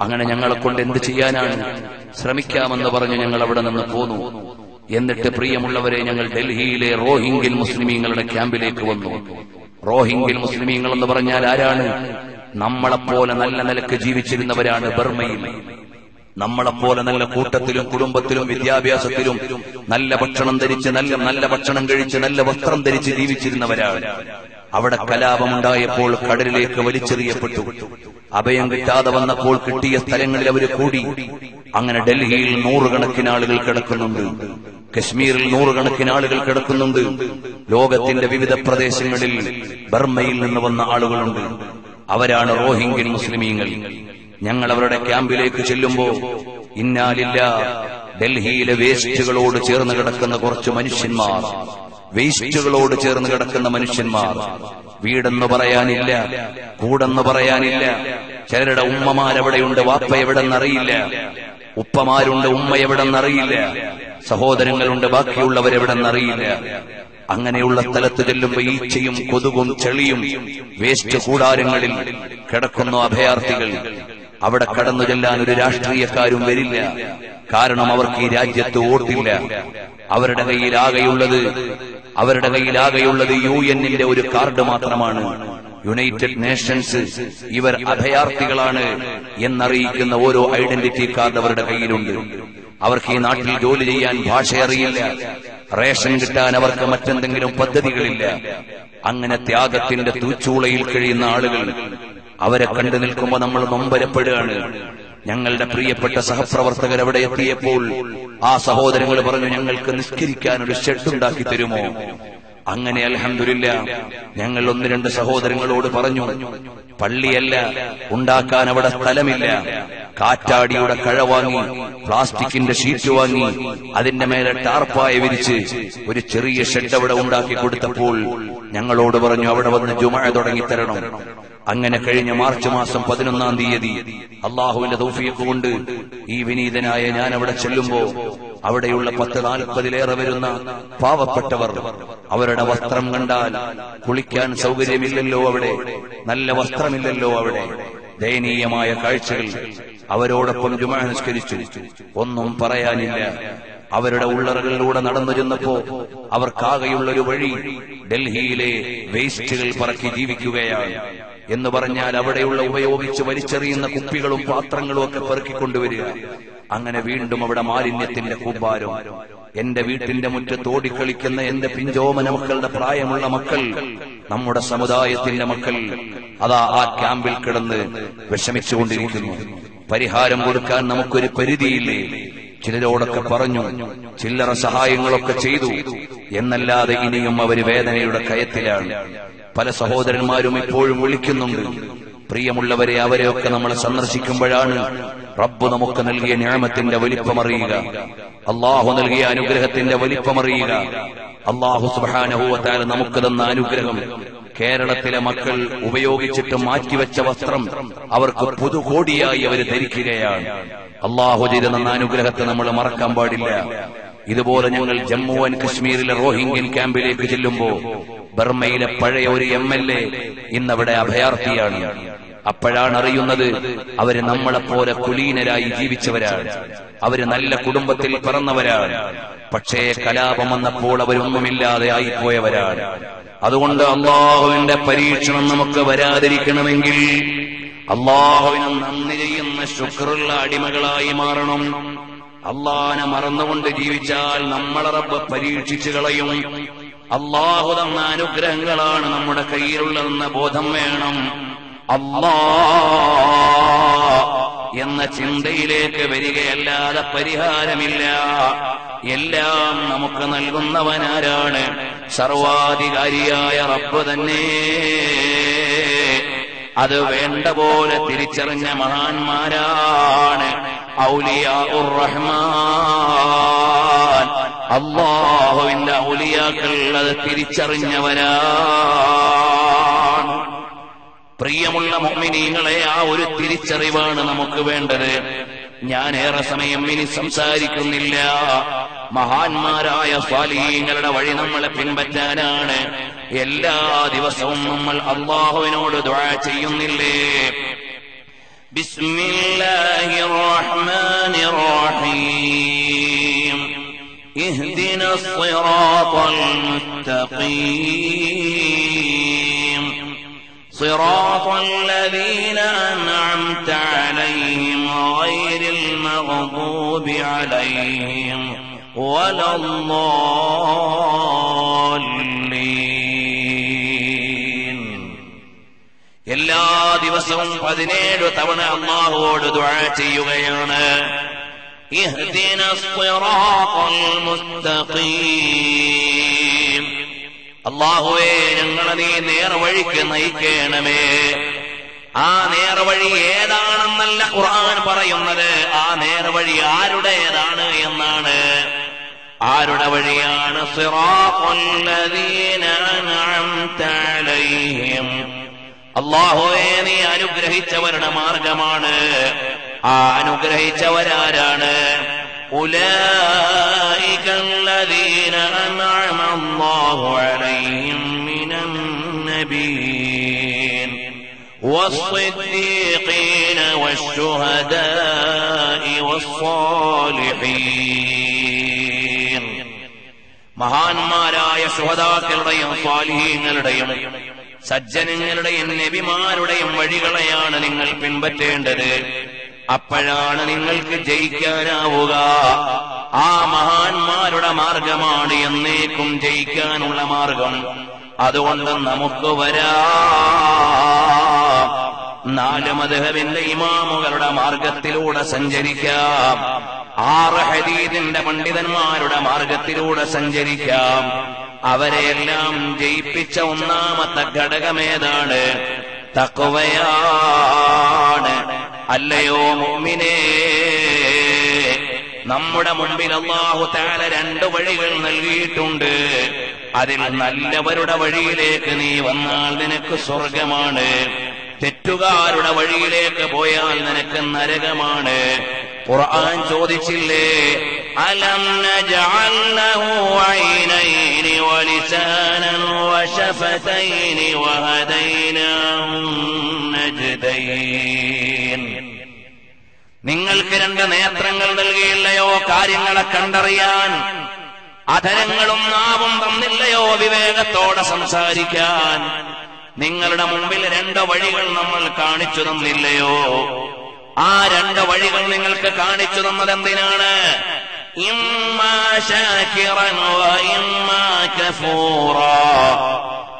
S1: അങ്ങനെ ഞങ്ങളെ കൊണ്ട് എന്ത് ചെയ്യാനാണ്? ശ്രമിക്കാമെന്ന് പറഞ്ഞു ഞങ്ങൾ അവിടെ നിന്ന് പോന്നു. എന്നിട്ട് പ്രിയമുള്ളവരെ ഞങ്ങൾ ഡൽഹിയിലെ റോഹിംഗിൽ മുസ്ലിമീങ്ങളുടെ ക്യാമ്പിലേക്ക് വന്നു. റോഹിംഗ്യൻ മുസ്ലിമീങ്ങൾ എന്ന് പറഞ്ഞാൽ ആരാണ്? നമ്മളെപ്പോലെ നല്ല നിലയ്ക്ക് ജീവിച്ചിരുന്നവരാണ് ബർമയിൽ നമ്മളെപ്പോലെ നല്ല കൂട്ടത്തിലും കുടുംബത്തിലും വിദ്യാഭ്യാസത്തിലും നല്ല ഭക്ഷണം ധരിച്ച് നല്ല നല്ല ഭക്ഷണം കഴിച്ച് നല്ല വസ്ത്രം ധരിച്ച് ജീവിച്ചിരുന്നവരാണ്. അവിടെ കലാപമുണ്ടായപ്പോൾ കടലിലേക്ക് വലിച്ചെറിയപ്പെട്ടു. അഭയം കിട്ടാതെ വന്നപ്പോൾ കിട്ടിയ സ്ഥലങ്ങളിൽ അവർ കൂടി. അങ്ങനെ ഡൽഹിയിൽ നൂറുകണക്കിന് ആളുകൾ കിടക്കുന്നുണ്ട്. കശ്മീരിൽ നൂറുകണക്കിന് ആളുകൾ കിടക്കുന്നുണ്ട്. ലോകത്തിന്റെ വിവിധ പ്രദേശങ്ങളിൽ ബർമ്മയിൽ നിന്ന് വന്ന ആളുകളുണ്ട്. അവരാണ് റോഹിംഗ്യൻ മുസ്ലിമീങ്ങൾ. ഞങ്ങൾ അവരുടെ ക്യാമ്പിലേക്ക് ചെല്ലുമ്പോ ഇന്നാലില്ല ഡൽഹിയിലെ വേസ്റ്റുകളോട് ചേർന്ന് കിടക്കുന്ന കുറച്ച് മനുഷ്യന്മാർ. വേസ്റ്റുകളോട് ചേർന്ന് കിടക്കുന്ന മനുഷ്യന്മാർ വീടെന്ന് പറയാനില്ല കൂടെന്ന് പറയാനില്ല ചിലരുടെ ഉമ്മമാരെവിടെയുണ്ട് വാപ്പ എവിടെന്നറിയില്ല ഉപ്പമാരുണ്ട് ഉമ്മ എവിടെന്നറിയില്ല സഹോദരങ്ങളുണ്ട് ബാക്കിയുള്ളവരെവിടെന്നറിയില്ല. അങ്ങനെയുള്ള സ്ഥലത്ത് ചെല്ലുമ്പോ ഈച്ചയും കൊതുകും ചെളിയും വേസ്റ്റ് കൂടാരങ്ങളിൽ കിടക്കുന്ന അഭയാർത്ഥികൾ. അവിടെ കടന്നു ചെല്ലാൻ ഒരു രാഷ്ട്രീയക്കാരും വരില്ല. കാരണം അവർക്ക് ഈ രാജ്യത്ത് വോട്ടില്ല. അവരുടെ കയ്യിൽ ആകെയുള്ളത് അവരുടെ കയ്യിലാകെയുള്ളത് യു എന്നിന്റെ ഒരു കാർഡ് മാത്രമാണ്. യുണൈറ്റഡ് നേഷൻസ് ഇവർ അഭയാർത്ഥികളാണ് എന്നറിയിക്കുന്ന ഓരോ ഐഡന്റിറ്റി കാർഡ് അവരുടെ കയ്യിലുണ്ട്. അവർക്ക് ഈ നാട്ടിൽ ജോലി ചെയ്യാൻ ഭാഷ അറിയില്ല. റേഷൻ കിട്ടാൻ അവർക്ക് മറ്റെന്തെങ്കിലും പദ്ധതികളില്ല. അങ്ങനെ ത്യാഗത്തിന്റെ തൂച്ചൂളയിൽ കഴിയുന്ന ആളുകൾ അവരെ കണ്ടു നിൽക്കുമ്പോൾ നമ്മൾ നൊമ്പരപ്പെടുകയാണ്. ഞങ്ങളുടെ പ്രിയപ്പെട്ട സഹപ്രവർത്തകർ അവിടെ എത്തിയപ്പോൾ ആ സഹോദരങ്ങൾ പറഞ്ഞു ഞങ്ങൾക്ക് നിസ്കരിക്കാൻ ഒരു ഷെഡ് ഉണ്ടാക്കി തരുമോ? അങ്ങനെ അലഹമില്ല ഞങ്ങൾ ഒന്ന് രണ്ട് സഹോദരങ്ങളോട് പറഞ്ഞു പള്ളിയല്ല ഉണ്ടാക്കാൻ അവിടെ സ്ഥലമില്ല. കാറ്റാടിയുടെ കഴ വാങ്ങി പ്ലാസ്റ്റിക്കിന്റെ ഷീറ്റ് വാങ്ങി അതിന്റെ മേലെ ടാർപ്പായ വിരിച്ച് ഒരു ചെറിയ ഷെഡ് അവിടെ ഉണ്ടാക്കി കൊടുത്തപ്പോൾ ഞങ്ങളോട് പറഞ്ഞു അവിടെ വന്ന് ജുമഴ തുടങ്ങിത്തരണം അങ്ങനെ കഴിഞ്ഞ മാർച്ച് മാസം പതിനൊന്നാം തീയതി അള്ളാഹുവിന്റെ തൗഫീഖ് കൊണ്ട് ഈ വിനീതനായ ഞാൻ അവിടെ ചെല്ലുമ്പോ അവിടെയുള്ള പത്ത് നാൽപ്പതിലേറെ വരുന്ന പാവപ്പെട്ടവർ അവരുടെ വസ്ത്രം കണ്ടാൽ കുളിക്കാൻ സൗകര്യമില്ലല്ലോ അവിടെ നല്ല വസ്ത്രമില്ലല്ലോ അവിടെ. ദയനീയമായ കാഴ്ചകൾ അവരോടൊപ്പം ജുമാ നിസ്കരിച്ചു. ഒന്നും പറയാനില്ല. അവരുടെ ഉള്ളറകളിലൂടെ നടന്നു ചെന്നപ്പോ അവർക്കാകെയുള്ളൊരു വഴി ഡൽഹിയിലെ വേസ്റ്റുകൾ പറക്കി ജീവിക്കുകയാണ്. എന്ന് പറഞ്ഞാൽ അവിടെയുള്ള ഉപയോഗിച്ച് വലിച്ചെറിയുന്ന കുപ്പികളും പാത്രങ്ങളും ഒക്കെ പെറുക്കിക്കൊണ്ടുവരിക. അങ്ങനെ വീണ്ടും അവിടെ മാലിന്യത്തിന്റെ കൂമ്പാരം. എന്റെ വീട്ടിന്റെ മുറ്റത്ത് ഓടിക്കളിക്കുന്ന എന്റെ പിഞ്ചോമന മക്കളുടെ പ്രായമുള്ള മക്കൾ നമ്മുടെ സമുദായത്തിന്റെ മക്കൾ അതാ ആ ക്യാമ്പിൽ കിടന്ന് വിഷമിച്ചുകൊണ്ടിരിക്കുന്നു. പരിഹാരം കൊടുക്കാൻ നമുക്കൊരു പരിധിയില്ലേ? ചിലരോടൊക്കെ പറഞ്ഞു ചില്ലറ സഹായങ്ങളൊക്കെ ചെയ്തു. എന്നല്ലാതെ ഇനിയും അവർ വേദനയുടെ കയത്തിലാണ്. പല സഹോദരന്മാരും ഇപ്പോഴും വിളിക്കുന്നുണ്ട്. പ്രിയമുള്ളവരെ അവരെയൊക്കെ നമ്മൾ സന്ദർശിക്കുമ്പോഴാണ് റബ്ബ് നമുക്ക് നൽകിയ ന്യായത്തിന്റെ വലിപ്പമറിയുക. അള്ളാഹു നൽകിയ അനുഗ്രഹത്തിന്റെ വലിപ്പമറിയുക. അള്ളാഹു സുബാനഹുവത്താൽ നമുക്ക് തന്ന അനുഗ്രഹം. കേരളത്തിലെ മക്കൾ ഉപയോഗിച്ചിട്ട് മാറ്റിവെച്ച വസ്ത്രം അവർക്ക് പുതുകോടിയായി അവർ ധരിക്കുകയാണ്. അള്ളാഹു ചെയ്ത നന്ന അനുഗ്രഹത്തെ നമ്മൾ മറക്കാൻ പാടില്ല. ഇതുപോലെ ഞങ്ങൾ ജമ്മു ആൻഡ് കശ്മീരിലെ റോഹിംഗ്യൻ ക്യാമ്പിലേക്ക് ചെല്ലുമ്പോ ബർമയിലെ പഴയ ഒരു എം എൽ എ ഇന്നവിടെ അഭയാർത്ഥിയാണ്. അപ്പോഴാണ് അറിയുന്നത് അവർ നമ്മളെപ്പോലെ കുലീനരായി ജീവിച്ചവരാണ്. അവർ നല്ല കുടുംബത്തിൽ പിറന്നവരാണ്. പക്ഷേ കലാപം വന്നപ്പോൾ അവരൊന്നുമില്ലാതെ ആയിപ്പോയവരാണ്. അതുകൊണ്ട് അള്ളാഹുവിന്റെ പരീക്ഷണം നമുക്ക് വരാതിരിക്കണമെങ്കിൽ അള്ളാഹുവിന് നന്ദി ചെയ്യുന്ന ശുക്രുള്ള അടിമകളായി മാറണം. അള്ളാനെ മറന്നുകൊണ്ട് ജീവിച്ചാൽ നമ്മളെ റബ്ബ് പരീക്ഷിച്ചു കളയും. അള്ളാഹു തന്ന അനുഗ്രഹങ്ങളാണ് നമ്മുടെ കയ്യിലുള്ളതെന്ന ബോധം വേണം. അള്ളാ എന്ന ചിന്തയിലേക്ക് വരികയല്ലാതെ പരിഹാരമില്ല. എല്ലാം നമുക്ക് നൽകുന്നവനാരാണ് സർവാധികാരിയായ റബ്ബ് തന്നെ. അത് വേണ്ട പോലെ തിരിച്ചറിഞ്ഞ മഹാന്മാരാണ് ഔലിയ റഹ്മാൻ അള്ളാഹുവിന്റെ ഔലിയാക്കൾ അത് തിരിച്ചറിഞ്ഞവരാണ്. പ്രിയമുള്ള മുഅ്മിനീങ്ങളെ ആ ഒരു തിരിച്ചറിവാണ് നമുക്ക് വേണ്ടത്. ഞാൻ ഏറെ സമയം ഇനി സംസാരിക്കുന്നില്ല മഹാന്മാരായ സ്വാലീങ്ങളുടെ വഴി നമ്മളെ പിൻപറ്റാനാണ് എല്ലാ ദിവസവും നമ്മൾ അള്ളാഹുവിനോട് ദുആ ചെയ്യുന്നില്ലേ ബിസ്മില്ലാഹിർ റഹ്മാനിർ റഹീം اهدنا الصراط المستقيم صراط الذين أنعمت عليهم غير المغضوب عليهم ولا الضالين എല്ലാ ദിവസവും പതിനേഴ് തവണ അള്ളാഹുവോട് ദുആ ചെയ്യുകയാണ് اهدنا الصراط المستقيم അള്ളാഹുവേ ഞങ്ങളെ നീ നേർവഴിക്ക് നയിക്കണമേ. ആ നേർവഴി ഏതാണെന്നല്ല ഖുർആൻ പറയുന്നത്. ആ നേർവഴി ആരുടേതാണ് എന്നാണ്. ആരുടെ വഴിയാണ്? അള്ളാഹുവെ നീ അനുഗ്രഹിച്ചവരുടെ മാർഗമാണ്. ആ അനുഗ്രഹിച്ചവരാരാണ്? أولئك الذين أنعم الله عليهم من النبيين والصديقين والشهداء والصالحين മഹാന്മാരായ ശുഹതാക്കളുടെയും സ്വാലിഹീങ്ങളുടെയും സജ്ജനങ്ങളുടെയും നബിമാരുടെയും വഴികളെയാണ് നിങ്ങൾ പിൻപറ്റേണ്ടത് അപ്പോഴാണ് നിങ്ങൾക്ക് ജയിക്കാനാവുക. ആ മഹാന്മാരുടെ മാർഗമാണ് എന്നേക്കും ജയിക്കാനുള്ള മാർഗം. അതുകൊണ്ട് നമുക്ക് വരാ. നാല് മധുഹവിന്റെ ഇമാമുകളുടെ മാർഗത്തിലൂടെ സഞ്ചരിക്കാം. ആറ് ഹരീദിന്റെ പണ്ഡിതന്മാരുടെ മാർഗത്തിലൂടെ സഞ്ചരിക്കാം. അവരെയെല്ലാം ജയിപ്പിച്ച ഒന്നാമത്തെ ഘടകമേതാണ്? തക്കവയാണ് അല്ലയോ മുമ്മിനെ നമ്മുടെ മുമ്പിൽ അള്ളാഹു താല രണ്ട് വഴികൾ നൽകിയിട്ടുണ്ട്. അതിൽ നല്ലവരുടെ വഴിയിലേക്ക് നീ വന്നാൽ നിനക്ക് സ്വർഗമാണ് തെറ്റുകാരുടെ വഴിയിലേക്ക് പോയാൽ നിനക്ക് നരകമാണ്. ഖുർആൻ ചോദിച്ചില്ലേ അലം നജഅൽ ലഹു ഐനൈനി വലിസാനൻ وشفتين وهديناه النجدين. നിങ്ങൾക്ക് രണ്ട് നേത്രങ്ങൾ നൽകിയില്ലയോ? കാര്യങ്ങളെ കണ്ടറിയാൻ അധരങ്ങളും നാവും തന്നില്ലയോ? വിവേകത്തോടെ സംസാരിക്കാൻ. നിങ്ങളുടെ മുമ്പിൽ രണ്ട് വഴികൾ നമ്മൾ കാണിച്ചു തന്നില്ലയോ? ആ രണ്ട് വഴികൾ നിങ്ങൾക്ക് കാണിച്ചു തന്നത് എന്തിനാണ് ഇമ്മാ ശാകിറൻ ഇമ്മാ കഫൂറാ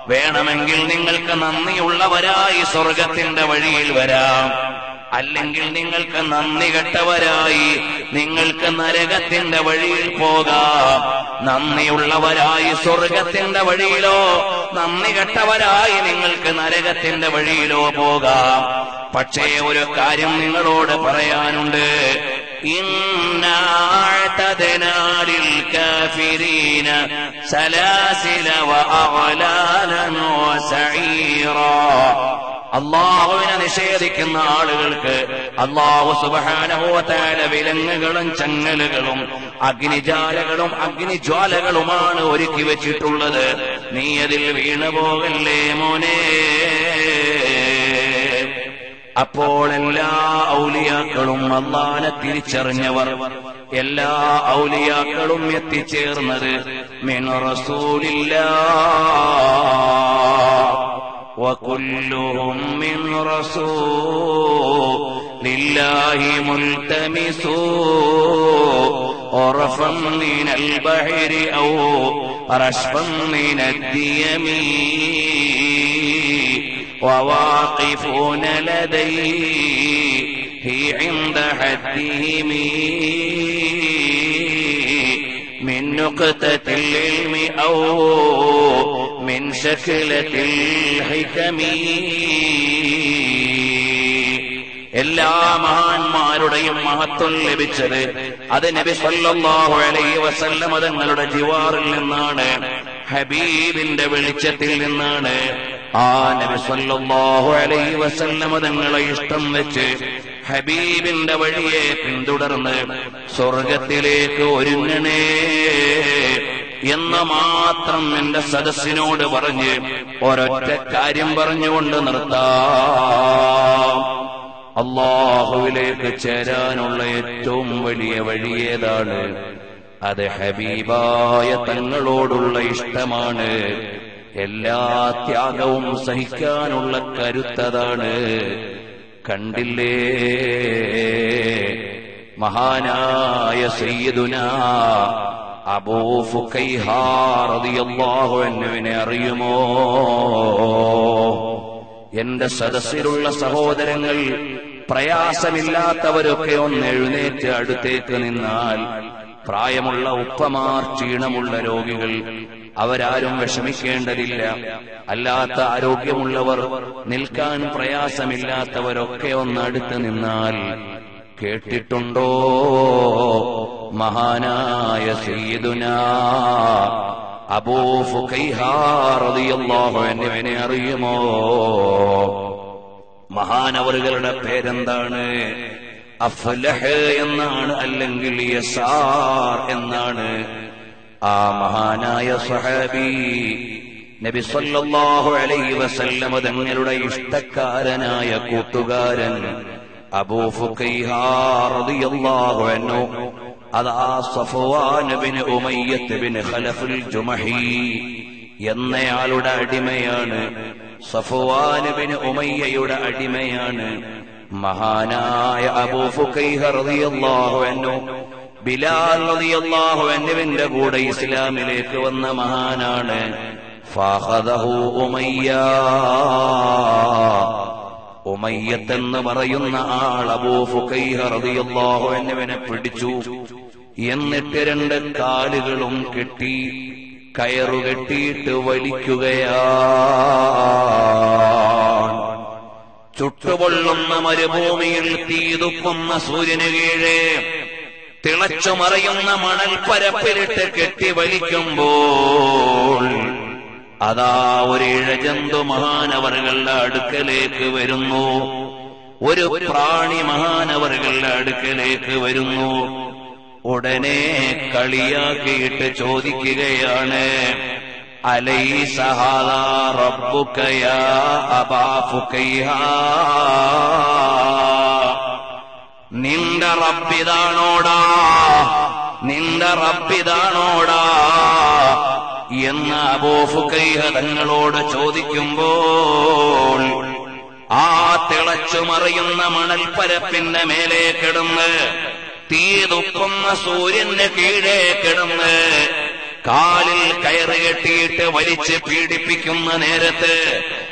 S1: വേണമെങ്കിൽ നിങ്ങൾക്ക് നന്ദിയുള്ളവരായി സ്വർഗത്തിന്റെ വഴിയിൽ വരാം. അല്ലെങ്കിൽ നിങ്ങൾക്ക് നന്ദി കെട്ടവരായി നിങ്ങൾക്ക് നരകത്തിന്റെ വഴിയിൽ പോകാം. നന്ദിയുള്ളവരായി സ്വർഗത്തിന്റെ വഴിയിലോ നന്ദി കെട്ടവരായി നിങ്ങൾക്ക് നരകത്തിന്റെ വഴിയിലോ പോകാം. പക്ഷേ ഒരു കാര്യം നിങ്ങളോട് പറയാനുണ്ട്. إنا أعتدنا للكافرين سلاسل وأغلالا وسعيرا അള്ളാഹുവിനെ നിഷേധിക്കുന്ന ആളുകൾക്ക് അള്ളാഹു സുബഹാനഹോത്തായ വിലങ്ങുകളും ചങ്ങലുകളും അഗ്നിജാലകളും അഗ്നിജ്വാലകളുമാണ് ഒരുക്കി വെച്ചിട്ടുള്ളത് നീ അതിൽ വീണുപോകല്ലേ മോനെ അപ്പോൾ എല്ലാ ഔലിയാക്കളും അള്ളാനെ തിരിച്ചറിഞ്ഞവർ എല്ലാ ഔലിയാക്കളും എത്തിച്ചേർന്നത് മിൻ റസൂലില്ലാ وكلهم من رسول لله ملتمس غرفا من البحر أو رشفا من الديم وواقفون لديه عند حدهم من نقطة العلم أو من شكلة الحكم എല്ലാ മഹാന്മാരുടെയും മഹത്വം ലഭിച്ചത് അത് നബി സല്ലല്ലാഹു അലൈഹി വസല്ലം തങ്ങളുടെ ജിവാറിൽ നിന്നാണ് ഹബീബിന്റെ വെളിച്ചത്തിൽ നിന്നാണ് ആ നബി സല്ലല്ലാഹു അലൈഹി വസല്ലം തങ്ങളെ ഇഷ്ടം വെച്ച് ഹബീബിന്റെ വഴിയെ പിന്തുടർന്ന് സ്വർഗത്തിലേക്ക് ഒരുങ്ങണേ എന്ന് മാത്രം എന്റെ സദസ്സിനോട് പറഞ്ഞ് ഒരൊറ്റ കാര്യം പറഞ്ഞുകൊണ്ട് നിർത്താം. അള്ളാഹുവിലേക്ക് ചേരാനുള്ള ഏറ്റവും വലിയ വഴിയേതാണ് അത് ഹബീബായ തങ്ങളോടുള്ള ഇഷ്ടമാണ്. എല്ലാ ത്യാഗവും സഹിക്കാനുള്ള കരുത്തതാണ്. കണ്ടില്ലേ? മഹാനായ സയ്യദുന അബൂ ഫുക്കൈഹാ റളിയല്ലാഹു അൻഹുവിനെ അറിയുമോ? എന്റെ സദസ്സിലുള്ള സഹോദരങ്ങൾ പ്രയാസമില്ലാത്തവരൊക്കെ ഒന്ന് എഴുന്നേറ്റ് അടുത്തേക്ക് നിന്നാൽ പ്രായമുള്ള ഉപ്പമാർ ക്ഷീണമുള്ള രോഗികൾ അവരാരും വിഷമിക്കേണ്ടതില്ല. അല്ലാത്ത ആരോഗ്യമുള്ളവർ നിൽക്കാൻ പ്രയാസമില്ലാത്തവരൊക്കെ ഒന്നടുത്ത് നിന്നാൽ കേട്ടിട്ടുണ്ടോ? മഹാനായ സീതുന അബൂ ഫുഖൈഹാ റളിയല്ലാഹു അൻഹുവിനെ അറിയുമോ? മഹാനവറുകളുടെ പേരെന്താണ്? അഫ്ലഹ് എന്നാണ് അല്ലെങ്കിൽ യസാർ എന്നാണ്. ആ മഹാനായ സഹാബി നബി സല്ലല്ലാഹു അലൈഹി വസല്ലം തങ്ങളുടെ ഇഷ്ടക്കാരനായ കൂട്ടുകാരൻ അബൂ ഫുഖൈഹ റളിയല്ലാഹു അൻഹു ഉമയ്യത്ത് ജുമഹി എന്നയാളുടെ അടിമയാണ്. സഫുവാനുബിന് ഉമയ്യയുടെ അടിമയാണ്. മഹാനായ അബൂ ഫുഖൈഹ റളിയല്ലാഹു അൻഹു ബിലാൽ റളിയല്ലാഹു അൻഹുവിന്റെ കൂടെ ഇസ്ലാമിലേക്ക് വന്ന മഹാനാണ്. ഫഹദഹു ഉമയ്യ. ഉമയ്യത്തെന്ന് പറയുന്ന ആൾ അബൂ ഫുഖൈഹ റളിയല്ലാഹു പിടിച്ചു. എന്നിട്ട് രണ്ട് കാലുകളും കെട്ടി കയറുകെട്ടിയിട്ട് വലിക്കുകയാ ചുട്ടുപൊള്ളുന്ന മരുഭൂമിയിൽ തീതുപ്പുന്ന സൂര്യന് കീഴേ തിളച്ചു മറയുന്ന മണൽ പരപ്പിലിട്ട് കെട്ടി വലിക്കുമ്പോൾ അതാ ഒരു ഇഴജന്തു മഹാനവറുകളുടെ അടുക്കലേക്ക് വരുന്നു. ഒരു പ്രാണി മഹാനവറുകളുടെ അടുക്കലേക്ക് വരുന്നു. ഉടനെ കളിയാക്കിയിട്ട് ചോദിക്കുകയാണ് നിന്റെ റബ്ബിതാണോടാ? നിന്റെ റബ്ബിതാണോടാ? എന്ന് അബോഫുക്കൈഹ തങ്ങളോട് ചോദിക്കുമ്പോൾ ആ തിളച്ചു മറിയുന്ന മണൽപ്പരപ്പിന്റെ മേലെ കിടന്ന് തീ തുപ്പുന്ന സൂര്യന്റെ കീഴേ കിടന്ന് കാലിൽ കയറ് കെട്ടിയിട്ട് വലിച്ച് പീഡിപ്പിക്കുന്ന നേരത്ത്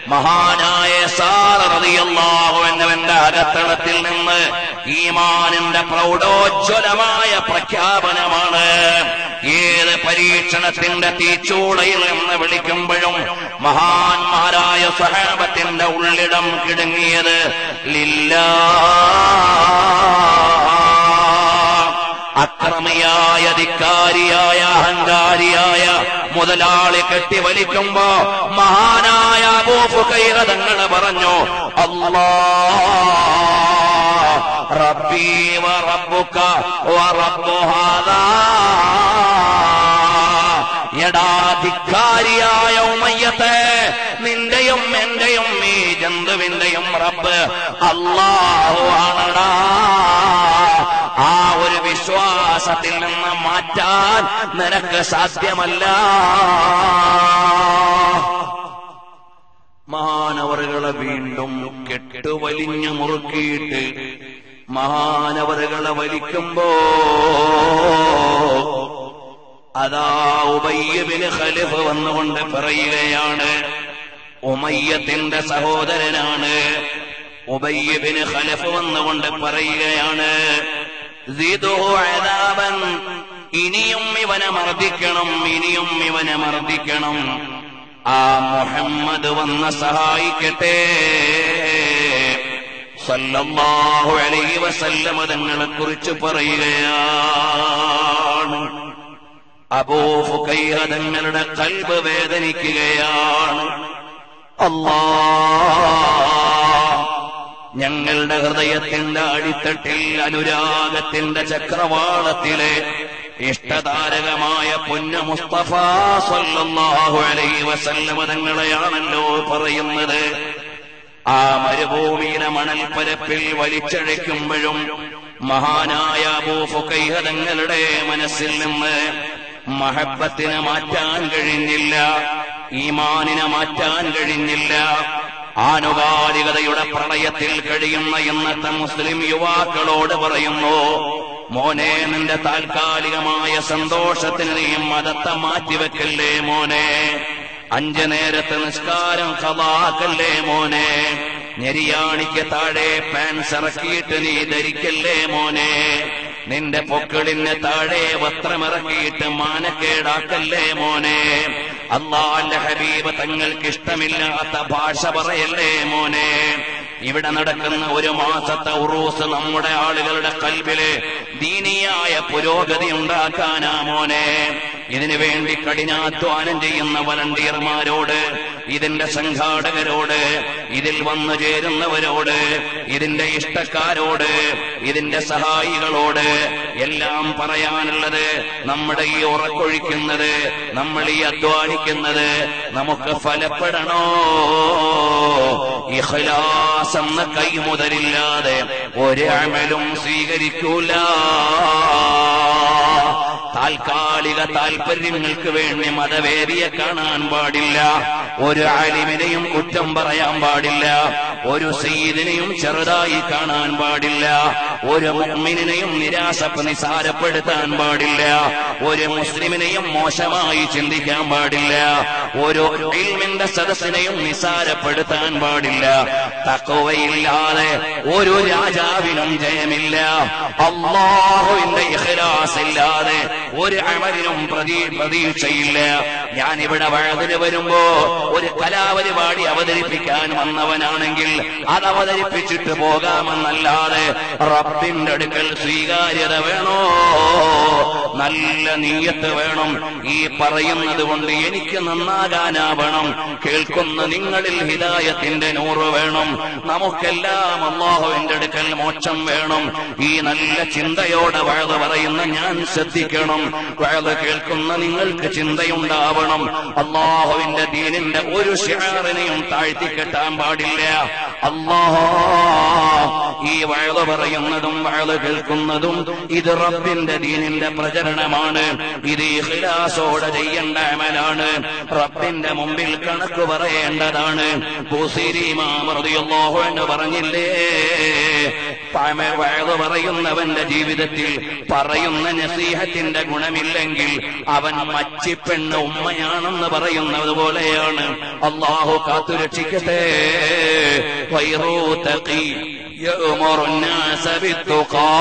S1: മഹാനായ സാറിയല്ലാഹു എന്നവന്റെ അകത്തളത്തിൽ നിന്ന് ഈമാനിന്റെ പ്രൗഢോജ്വലമായ പ്രഖ്യാപനമാണ്. ഏത് പരീക്ഷണത്തിന്റെ തീച്ചൂളയിൽ നിന്ന് വിളിക്കുമ്പോഴും മഹാന്മാരായ സഹാബത്തിന്റെ ഉള്ളിടം കിടങ്ങിയത് ലില്ലാ അക്രമിയായ ധിക്കാരിയായ അഹങ്കാരിയായ മുതലാളി കെട്ടി വലിക്കുമ്പോ മഹാനായ അബൂ ഫുഖൈറ തങ്ങൾ പറഞ്ഞു അള്ളാ റബ്ബീ വ റബ്ബുക വ റബ്ബു ഉമയ്യത്തെ നിന്റെയും എന്റെയും ഈ ജന്തുവിന്റെയും റബ്ബ് അള്ളാഹു ആണടാ. ആ ഒരു വിശ്വാസത്തിൽ നിന്ന് മാറ്റാൻ നിനക്ക് സാധ്യമല്ല.
S2: മഹാനവറുകളെ വീണ്ടും കെട്ടുവലിഞ്ഞു മുറുക്കിയിട്ട് മഹാനവറുകളെ വലിക്കുമ്പോ
S1: അതാ ഉബയ്യബിന് ഖലിഫ് വന്നുകൊണ്ട് പറയുകയാണ് ഉമയ്യത്തിന്റെ സഹോദരനാണ്. ഉബയ്യബിന് ഖലഫ് വന്നുകൊണ്ട് പറയുകയാണ് അദാബൻ. ഇനിയും ഇവനെ മർദ്ദിക്കണം ഇനിയും ഇവനെ മർദ്ദിക്കണം. ആ മുഹമ്മദ് വന്ന് സഹായിക്കട്ടെ. സല്ലല്ലാഹു അലൈഹി വസല്ലമ തങ്ങളെ കുറിച്ച് പറയുകയാണ് അബൂഫുക്കൈഹ തങ്ങളുടെ കൽബ് വേദനിക്കുകയാണ്. അല്ലാ ഞങ്ങളുടെ ഹൃദയത്തിന്റെ അടിത്തട്ടിൽ അനുരാഗത്തിന്റെ ചക്രവാളത്തിലെ ഇഷ്ടതാരകമായ പൊന്ന മുസ്തഫ സല്ലല്ലാഹു അലൈഹി തങ്ങളെയാണല്ലോ പറയുന്നത്. ആ മരുഭൂമിയിലെ മണൽപ്പരപ്പിൽ വലിച്ചഴയ്ക്കുമ്പോഴും മഹാനായ അബൂഫുക്കൈഹ തങ്ങളുടെ മനസ്സിൽ നിന്ന് മഹബത്തിനെ മാറ്റാൻ കഴിഞ്ഞില്ല ഈമാനിനെ മാറ്റാൻ കഴിഞ്ഞില്ല ആനുകാലികതയുടെ പ്രളയത്തിൽ കഴിയുന്ന ഇന്നത്തെ മുസ്ലിം യുവാക്കളോട് പറയുന്നു മോനെ നിന്റെ താൽക്കാലികമായ സന്തോഷത്തിന് നീ മതത്തെ മാറ്റിവെക്കല്ലേ മോനെ? അഞ്ചു നേരത്തെ നിസ്കാരം കലാക്കല്ലേ മോനെ? ഞെരിയാണിക്ക് താഴെ പാൻസ് ഇറക്കിയിട്ട് നീ ധരിക്കല്ലേ മോനെ? നിന്റെ പൊക്കിളിന് താഴെ വസ്ത്രമിറക്കിയിട്ട് മാനക്കേടാക്കല്ലേ മോനെ? അള്ളാന്റെ ഹബീബ് തങ്ങൾക്ക് ഇഷ്ടമില്ലാത്ത ഭാഷ പറയല്ലേ മോനെ? ഇവിടെ നടക്കുന്ന ഒരു മാസത്തെ ഉറൂസ് നമ്മുടെ ആളുകളുടെ കൽവിൽ ദീനിയായ പുരോഗതി ഉണ്ടാക്കാനാ മോനെ. ഇതിനു വേണ്ടി കഠിനാധ്വാനം ചെയ്യുന്ന വളണ്ടിയർമാരോട് ഇതിന്റെ സംഘാടകരോട് ഇതിൽ വന്നു ചേരുന്നവരോട് ഇതിന്റെ ഇഷ്ടക്കാരോട് ഇതിന്റെ സഹായികളോട് എല്ലാം പറയാനുള്ളത് നമ്മുടെ ഈ ഉറക്കൊഴിക്കുന്നത് നമ്മൾ ഈ അധ്വാനിക്കുന്നത് നമുക്ക് ഫലപ്പെടണോ? ഇഖ്ലാസ് എന്ന കൈമുതലില്ലാതെ ഒരു അമലും സ്വീകരിക്കൂല. താൽക്കാലിക താൽപര്യങ്ങൾക്ക് വേണ്ടി മതവേദിയെ കാണാൻ പാടില്ല. ഒരു അലിമിനെയും കുറ്റം പറയാൻ പാടില്ല. ഒരു സയ്യിദിനെയും ചെറുതായി കാണാൻ പാടില്ല. ഒരു മുഅ്മിനിനെയും നിരാശ നിസാരപ്പെടുത്താൻ പാടില്ല. ഒരു മുസ്ലിമിനെയും മോശമായി ചിന്തിക്കാൻ പാടില്ല. ഒരു ഇൽമിന്റെ സദസ്സിനെയും നിസാരപ്പെടുത്താൻ പാടില്ല. തക്കവയില്ലാതെ ഒരു രാജാവിനും ജയമില്ല. അള്ളാഹുവിന്റെ ഇഖ്ലാസ് ഇല്ലാതെ ഒരു അമലിനും പ്രതീ പ്രതീക്ഷയില്ല. ഞാനിവിടെ വഴതിന് വരുമ്പോ ഒരു കലാപരിപാടി അവതരിപ്പിക്കാൻ വന്നവനാണെങ്കിൽ അത് അവതരിപ്പിച്ചിട്ട് പോകാമെന്നല്ലാതെ റബ്ബിന്റെ അടുക്കൽ സ്വീകാര്യത വേണോ? നല്ല നീയത്ത് വേണം. ഈ പറയുന്നത് കൊണ്ട് എനിക്ക് നന്നാകാനാവണം. കേൾക്കുന്ന നിങ്ങളിൽ ഹിതായത്തിന്റെ നൂറ് വേണം. നമുക്കെല്ലാം അള്ളാഹുവിന്റെ അടുക്കൽ മോക്ഷം വേണം. ഈ നല്ല ചിന്തയോടെ വഴത് പറയുന്ന ഞാൻ ശ്രദ്ധിക്കണം. വഴത് കേൾക്കുന്ന നിങ്ങൾക്ക് ചിന്തയുണ്ടാവണം. അള്ളാഹുവിന്റെ ദീനിന്റെ ഒരു ഷിയാറിനെയും താഴ്ത്തിക്കെട്ടാൻ പാടില്ല. അള്ളാഹോ ഈ വഴത് പറയുന്നതും വഴത് കേൾക്കുന്നതും ഇത് റബ്ബിന്റെ ദീനിന്റെ പ്രചരണമാണ്. ഇത് ഇഖ്ലാസോടെ ചെയ്യേണ്ട അമലാണ്. റബ്ബിന്റെ മുമ്പിൽ കണക്ക് പറയേണ്ടതാണ്. പറഞ്ഞില്ലേ പഴമ വഴത് പറയുന്നവന്റെ ജീവിതത്തിൽ പറയുന്ന നസീഹത്തിന്റെ ഗുണമില്ലെങ്കിൽ അവൻ മച്ചിപ്പെണ്ണ് ഉമ്മയാണെന്ന് പറയുന്നത് പോലെയാണ് അള്ളാഹു കാത്തുരക്ഷിക്കട്ടെ വൈറൂത്തഖി يأمر الناس بالتقى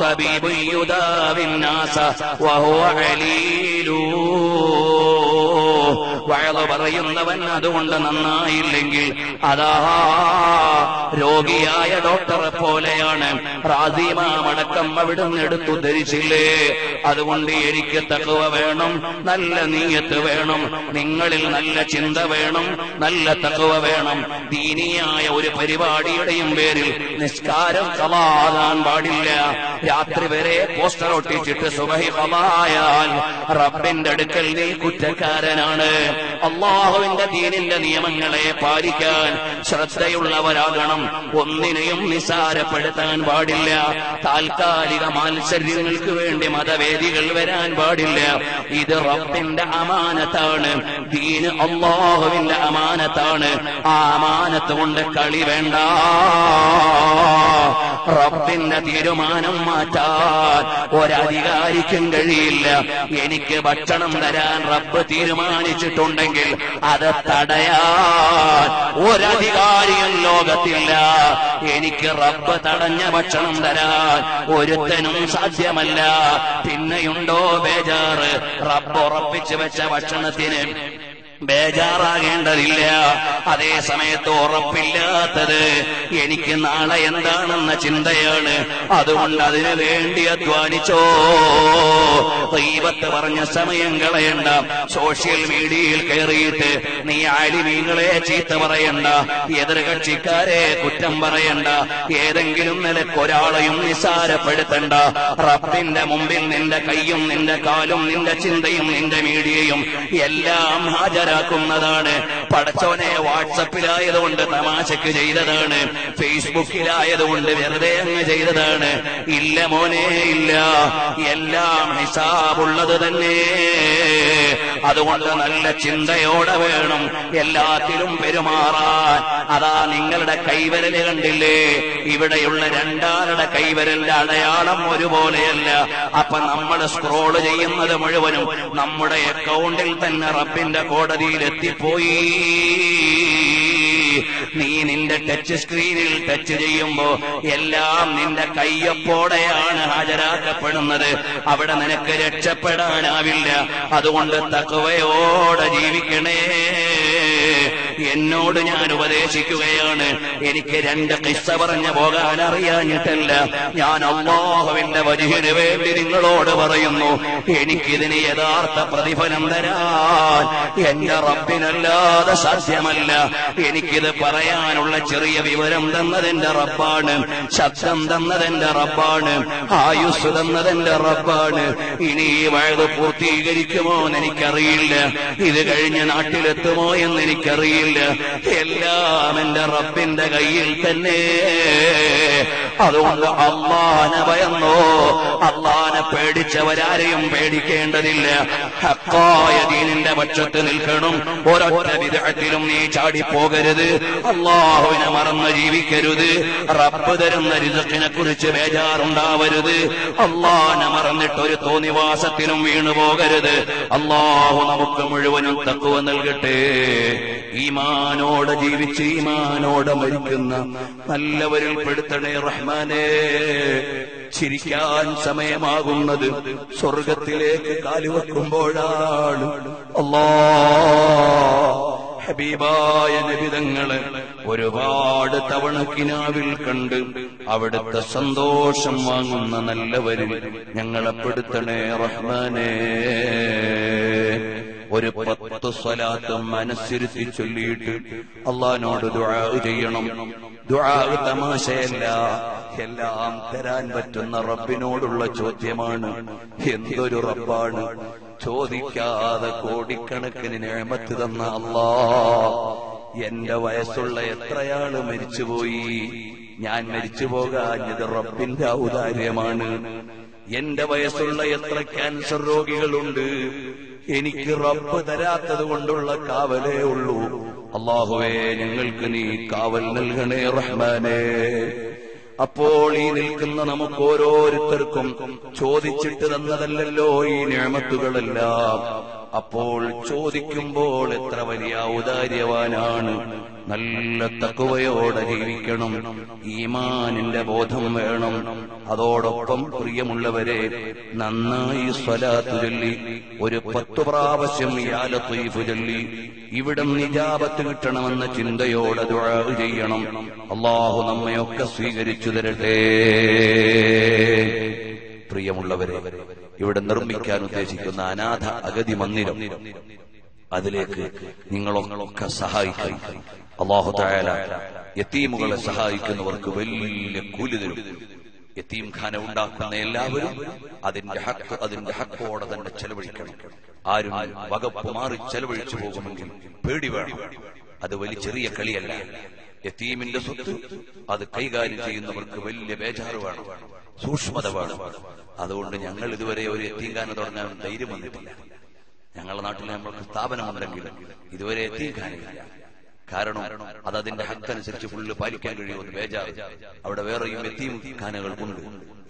S1: طبيب يداوي الناس وهو عليل വയൽ പറയുന്നവൻ അതുകൊണ്ട് നന്നായില്ലെങ്കിൽ അതാ രോഗിയായ ഡോക്ടറെ പോലെയാണ്. റാസിമാമടക്കം അവിടുന്ന് എടുത്തു ധരിച്ചില്ലേ? അതുകൊണ്ട് എനിക്ക് തകവ വേണം നല്ല നീയത്ത് വേണം നിങ്ങളിൽ നല്ല ചിന്ത വേണം നല്ല തകവ വേണം. ദീനിയായ ഒരു പരിപാടിയുടെയും പേരിൽ നിസ്കാരം കളാകാൻ പാടില്ല. രാത്രി വരെ പോസ്റ്റർ ഒട്ടിച്ചിട്ട് സുബഹി കലായാൽ റബ്ബിന്റെ അടുക്കൽ നീ കുറ്റക്കാരനാണ്. അള്ളാഹുവിന്റെ ദീനിന്റെ നിയമങ്ങളെ പാലിക്കാൻ ശ്രദ്ധയുള്ളവരാകണം. ഒന്നിനെയും നിസാരപ്പെടുത്താൻ പാടില്ല. താൽക്കാലിക മാത്സര്യങ്ങൾക്ക് വേണ്ടി മതവേദികൾ വരാൻ പാടില്ല. ഇത് റബ്ബിന്റെ അമാനത്താണ്. ദീന് അള്ളാഹുവിന്റെ അമാനത്താണ്. ആ അമാനത്ത് കൊണ്ട് കളി വേണ്ട. റബ്ബിന്റെ തീരുമാനം മാറ്റാൻ ഒരധികാരിക്കും കഴിയില്ല. എനിക്ക് ഭക്ഷണം തരാൻ റബ്ബ് തീരുമാനിച്ചിട്ടുണ്ടെങ്കിൽ അത് തടയാൻ ഒരധികാരിയും ലോകത്തില്ല. എനിക്ക് റബ്ബ് തടഞ്ഞ ഭക്ഷണം തരാൻ ഒരുത്തനും സാധ്യമല്ല. പിന്നെയുണ്ടോ ബേജാറ്? റബ്ബ് ഉറപ്പിച്ചു വെച്ച ഭക്ഷണത്തിന് ബേജാറാകേണ്ടതില്ല. അതേ സമയത്ത് ഉറപ്പില്ലാത്തത് എനിക്ക് നാളെ എന്താണെന്ന ചിന്തയാണ്. അതുകൊണ്ട് അതിനു വേണ്ടി അധ്വാനിച്ചോ. ദൈവത്ത് പറഞ്ഞ സമയം കളയണ്ട. സോഷ്യൽ മീഡിയയിൽ കയറിയിട്ട് നീ ആലിമീങ്ങളെ ചീത്ത പറയണ്ട. എതിർകക്ഷിക്കാരെ കുറ്റം പറയണ്ട. ഏതെങ്കിലും നിലക്കൊരാളെയും നിസാരപ്പെടുത്തണ്ട റബ്ബിന്റെ മുമ്പിൽ നിന്റെ കൈയും നിന്റെ കാലും നിന്റെ ചിന്തയും നിന്റെ മീഡിയയും എല്ലാം ഹാജരാക്കുന്നതാണ് പടച്ചോനെ വാട്സപ്പിലായതുകൊണ്ട് തമാശക്ക് ചെയ്തതാണ്. ഫേസ്ബുക്കിലായതുകൊണ്ട് വെറുതെ അങ്ങ് ചെയ്തതാണ്. ഇല്ല മോനെ ഇല്ല. എല്ലാം ഹിസാബുള്ളത് തന്നെ. അതുകൊണ്ട് നല്ല ചിന്തയോടെ വേണം എല്ലാത്തിലും പെരുമാറാൻ. അതാ നിങ്ങളുടെ കൈവരൽ കണ്ടില്ലേ? ഇവിടെയുള്ള രണ്ടാളുടെ കൈവരലിന്റെ അടയാളം ഒരുപോലെയല്ല. അപ്പൊ നമ്മൾ സ്ക്രോൾ ചെയ്യുന്നത് മുഴുവനും നമ്മുടെ അക്കൗണ്ടിൽ തന്നെ റബ്ബിന്റെ കോടതിയിൽ എത്തിപ്പോയി നീ നിന്റെ ടച്ച് സ്ക്രീനിൽ ടച്ച് ചെയ്യുമ്പോ എല്ലാം നിന്റെ കയ്യൊപ്പോടെയാണ് ഹാജരാക്കപ്പെടുന്നത്. അവിടെ നിനക്ക് രക്ഷപ്പെടാനാവില്ല. അതുകൊണ്ട് തക്കവയോടെ ജീവിക്കണേ. എന്നോട് ഞാൻ ഉപദേശിക്കുകയാണ്. എനിക്ക് രണ്ട് കിസ്സ പറഞ്ഞു പോകാൻ അറിയാഞ്ഞിട്ടല്ല. ഞാൻ അള്ളാഹുവിന്റെ വരിഹിന് വേണ്ടി നിങ്ങളോട് പറയുന്നു എനിക്കിതിന് യഥാർത്ഥ പ്രതിഫലം തരാൻ. എന്റെ റബ്ബിനല്ലാതെ സാധ്യമല്ല. എനിക്കിത് പറയാനുള്ള ചെറിയ വിവരം തന്നതെന്റെ റബ്ബാണ്. ശബ്ദം തന്നതെന്റെ റബ്ബാണ്. ആയുസ് തന്നതെന്റെ റബ്ബാണ്. ഇനി ഈ വയത് പൂർത്തീകരിക്കുമോ എന്ന് എനിക്കറിയില്ല. ഇത് കഴിഞ്ഞ് നാട്ടിലെത്തുമോ എന്ന് എനിക്കറിയില്ല. എല്ലാം എന്റെ റബ്ബിന്റെ കയ്യിൽ തന്നെ. അതുകൊണ്ട് അള്ളാനെ ഭയന്നോ? അള്ളാനെ പേടിച്ചവരാരെയും പേടിക്കേണ്ടതില്ല. ഹക്കായ ദീനിന്റെ പക്ഷത്ത് നിൽക്കണം. ഒരൊറ്റ വിധത്തിലും നീ ചാടിപ്പോകരുത്. അള്ളാഹുവിനെ മറന്ന് ജീവിക്കരുത്. റബ്ബ് തരുന്ന രിസക്കിനെ കുറിച്ച് ബേജാറുണ്ടാവരുത്. അള്ളാനെ മറന്നിട്ട് ഒരു തോന്നിവാസത്തിനും വീണു പോകരുത് അള്ളാഹു നമുക്ക് മുഴുവനും തക്കുവ നൽകട്ടെ. ഈമാനോടെ ജീവിച്ച് ഈമാനോടെ മരിക്കുന്ന നല്ലവരിൽ പെടുത്തണേ റഹ്മാനേ. ചിരിക്കാൻ സമയമാകുന്നത് സ്വർഗത്തിലേക്ക് കാലുവെക്കുമ്പോഴാണ് അല്ലാ ഹബീബായ നബിതങ്ങളെ ഒരുപാട് തവണ കിനാവിൽ കണ്ട് അവിടുത്തെ സന്തോഷം വാങ്ങുന്ന നല്ലവരിൽ ഞങ്ങളെപ്പെടുത്തണേ റഹ്മാനേ. ഒരു പത്ത് സ്വലാത്ത് മനസ്സിരുത്തി ചൊല്ലിയിട്ട് അള്ളഹാനോട് ദുആ ചെയ്യണം. ദുആ തമാശയല്ല. എല്ലാം തരാൻ പറ്റുന്ന റബ്ബിനോടുള്ള ചോദ്യമാണ്. എന്തൊരു റബ്ബാണ്? ചോദിക്കാതെ കോടിക്കണക്കിന് നേമത്ത് തന്ന അള്ളാ. എന്റെ വയസ്സുള്ള എത്രയാൾ മരിച്ചുപോയി? ഞാൻ മരിച്ചു പോകാഞ്ഞത് റബ്ബിന്റെ ഔദാര്യമാണ്. എന്റെ വയസ്സുള്ള എത്ര ക്യാൻസർ രോഗികളുണ്ട്? എനിക്ക് റബ്ബ് തരാത്തത് കൊണ്ടുള്ള കാവലേ ഉള്ളൂ. അള്ളാഹുവേ ഞങ്ങൾക്ക് നീ കാവൽ നൽകണേ റഹ്മാനേ. അപ്പോൾ ഈ നിൽക്കുന്ന നമുക്ക് ഓരോരുത്തർക്കും ചോദിച്ചിട്ട് തന്നതല്ലല്ലോ ഈ ഞാമത്തുകളെല്ലാം അപ്പോൾ ചോദിക്കുമ്പോൾ എത്ര വലിയ ഔദാര്യവാനാണ്. നല്ല തക്കുവയോടെ ജീവിക്കണം. ഈമാനിന്റെ ബോധം വേണം. അതോടൊപ്പം പ്രിയമുള്ളവരെ നന്നായി സ്വലാത്തു ചൊല്ലി. ഒരു പത്തു പ്രാവശ്യം യാലത്വീഫ് ചൊല്ലി. ഇവിടം നിജാപത്ത് കിട്ടണമെന്ന ചിന്തയോടെ ചെയ്യണം. അള്ളാഹു നമ്മയൊക്കെ സ്വീകരിച്ചു തരട്ടെ. പ്രിയമുള്ളവരെ ഇവിടെ നിർമ്മിക്കാൻ ഉദ്ദേശിക്കുന്ന അനാഥ അഗതി മന്ദിരം. അതിലേക്ക് നിങ്ങളൊക്കെ സഹായിക്കും. അള്ളാഹു തായാല യത്തീമുകളെ സഹായിക്കുന്നവർക്ക് വലിയ കൂലി തരും. എത്തീം ഖാന ഉണ്ടാക്കുന്ന എല്ലാവരും അതിന്റെ ഹക്ക് അതിന്റെ ഹക്കോടെ തന്നെ ചെലവഴിക്കണം. ആരും വകപ്പ് മാറി ചെലവഴിച്ചു പോകുമെങ്കിൽ പേടി വേണം. അത് വലിയ ചെറിയ കളിയല്ല. യത്തീമിന്റെ സ്വത്ത് അത് കൈകാര്യം ചെയ്യുന്നവർക്ക് വലിയ ബേജാറുവാണ് വേണം സൂക്ഷ്മത വേണം അതുകൊണ്ട് ഞങ്ങൾ ഇതുവരെ ഒരു എത്തീങ്കാന തുടങ്ങാൻ ധൈര്യം വന്നിട്ടില്ല. ഞങ്ങളുടെ നാട്ടിൽ നമ്മൾക്ക് സ്ഥാപനമുണ്ടെങ്കിലും ഇതുവരെ എത്തീങ്കാനില്ല കാരണം അത് അതിന്റെ ഹക്കനുസരിച്ച് ഫുള്ള് പാലിക്കാൻ കഴിയുമെന്ന് ബേജാറ്. അവിടെ വേറെയും എത്തീം ഖാനകൾ ഉണ്ട്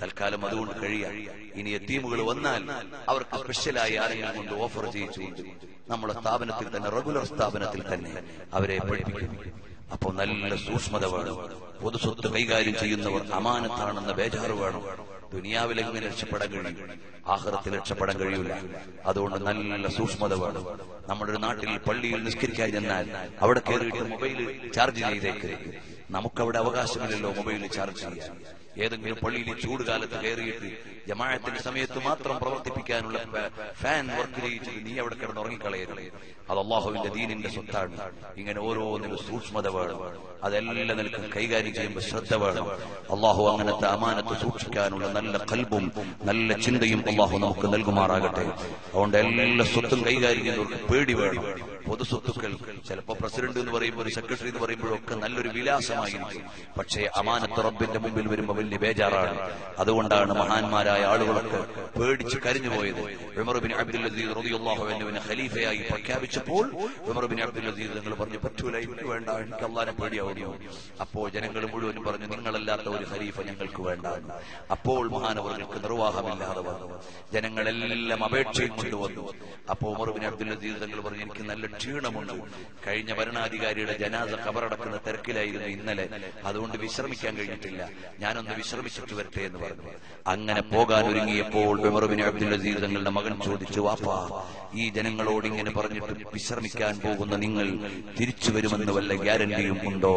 S1: തൽക്കാലം അതുകൊണ്ട് കഴിയാം. ഇനി എത്തീമുകൾ വന്നാൽ അവർക്ക് സ്പെഷ്യലായി ആരെങ്കിലും കൊണ്ട് ഓഫർ ചെയ്യിച്ചുകൊണ്ട് നമ്മുടെ സ്ഥാപനത്തിൽ തന്നെ റെഗുലർ സ്ഥാപനത്തിൽ തന്നെ അവരെ പഠിപ്പിക്കും. അപ്പോ നല്ല സൂക്ഷ്മത വേണം പൊതുസ്വത്ത് കൈകാര്യം ചെയ്യുന്നവർ അമാനത്താണെന്ന ബേജാറ് വേണം. ദുനിയാവിൽ എങ്ങനെ രക്ഷപ്പെടാൻ കഴിയും? ആഹ്റത്തിൽ രക്ഷപ്പെടാൻ കഴിയൂല. അതുകൊണ്ട് നല്ല സൂക്ഷ്മത വേണം നമ്മുടെ നാട്ടിൽ പള്ളിയിൽ നിസ്കരിക്കാൻ ചെന്നാൽ അവിടെ കയറിയിട്ട് മൊബൈൽ ചാർജ് ചെയ്തേക്കരുത് നമുക്കവിടെ അവകാശമില്ലല്ലോ മൊബൈൽ ചാർജ് ചെയ്യാൻ. ഏതെങ്കിലും പള്ളിയിൽ ചൂട് കാലത്ത് കയറിയിട്ട് ജമാഅത്തിന്റെ സമയത്ത് മാത്രം പ്രവർത്തിപ്പിക്കാനുള്ള ഫാൻ വർക്ക് ചെയ്യിച്ചത് നീ അവിടെ കിടന്ന് അത് അള്ളാഹുവിന്റെ ദീനിന്റെ സ്വത്താണ്. ഇങ്ങനെ ഓരോന്നിനും സൂക്ഷ്മത വേണം. അതെല്ലാം നിൽക്കും കൈകാര്യം ചെയ്യുമ്പോൾ ശ്രദ്ധ വേണം. അള്ളാഹു അങ്ങനത്തെ അമാനത്ത് സൂക്ഷിക്കാനുള്ള നല്ല കൽബും നല്ല ചിന്തയും അള്ളാഹു നമുക്ക് നൽകുമാറാകട്ടെ. അതുകൊണ്ട് എല്ലാ സ്വത്തും കൈകാര്യം ചെയ്യുന്നവർക്ക് പേടി വേണം. പൊതു സ്വത്തുക്കൾ ചിലപ്പോ പ്രസിഡന്റ് എന്ന് പറയുമ്പോൾ സെക്രട്ടറി എന്ന് പറയുമ്പോഴൊക്കെ നല്ലൊരു വിലാസമായിരിക്കും. പക്ഷേ അമാനത്ത് റബ്ബിന്റെ മുമ്പിൽ വരുമ്പോൾ വലിയ ബേജാറാണ്. അതുകൊണ്ടാണ് മഹാന്മാരായ ആളുകളൊക്കെ പേടിച്ച് കരഞ്ഞുപോയത്. ഉമർ ബിൻ അബ്ദുൽ ഖലീഫയായി പ്രഖ്യാപിച്ചപ്പോൾ അബ്ദുൽ നിങ്ങൾ പറഞ്ഞു പറ്റൂല എനിക്ക് വേണ്ട എനിക്ക് അള്ളാനെ പേടിയാവുന്നു. അപ്പോൾ ജനങ്ങൾ മുഴുവനും പറഞ്ഞു നിങ്ങളല്ലാത്ത ഒരു ഖലീഫ ഞങ്ങൾക്ക് വേണ്ട. അപ്പോൾ മഹാനവർക്ക് നിർവാഹമില്ലാതെ വന്നു. ജനങ്ങളെല്ലാം അപേക്ഷയും കൊണ്ടുവന്നു. അപ്പോൾ ഉമർ ബിൻ അബ്ദുൽ അസീസ് തങ്ങൾ പറഞ്ഞു എനിക്ക് നല്ല ക്ഷീണമുണ്ട്. കഴിഞ്ഞ ഭരണാധികാരിയുടെ ജനാസ കബറടക്കുന്ന തിരക്കിലായിരുന്നു ഇന്നലെ. അതുകൊണ്ട് വിശ്രമിക്കാൻ കഴിഞ്ഞിട്ടില്ല. ഞാനൊന്ന് വിശ്രമിച്ചിട്ട് വരട്ടെ എന്ന് പറഞ്ഞു. അങ്ങനെ പോകാൻ ഒരുങ്ങിയപ്പോൾ അബ്ദുൽ തങ്ങളുടെ മകൻ ചോദിച്ചു വാപ്പാ ഈ ജനങ്ങളോട് ഇങ്ങനെ പറഞ്ഞിട്ട് വിശ്രമിക്കാൻ പോകുന്ന നിങ്ങൾ തിരിച്ചു വരുമെന്ന് വല്ല ഗ്യാരണ്ടിയും ഉണ്ടോ?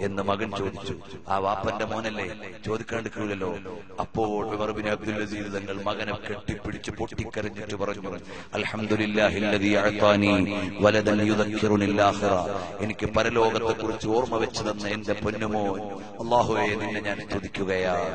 S1: എന്ന് മകൻ ചോദിച്ചു. ആ വാപ്പന്റെ മോനല്ലേ? ചോദിക്കാണ്ട് ചോദിക്കാണ്ടിരിക്കില്ലല്ലോ അപ്പോൾ അബ്ദുൽ തങ്ങൾ മകനെ കെട്ടിപ്പിടിച്ച് പൊട്ടിക്കരഞ്ഞിട്ട് പറഞ്ഞു. എനിക്ക് പരലോകത്തെ കുറിച്ച് ഓർമ്മ വെച്ചു തന്ന എന്റെ പൊന്നുമോ? അള്ളാഹുവെ നിന്നെ ഞാൻ 没有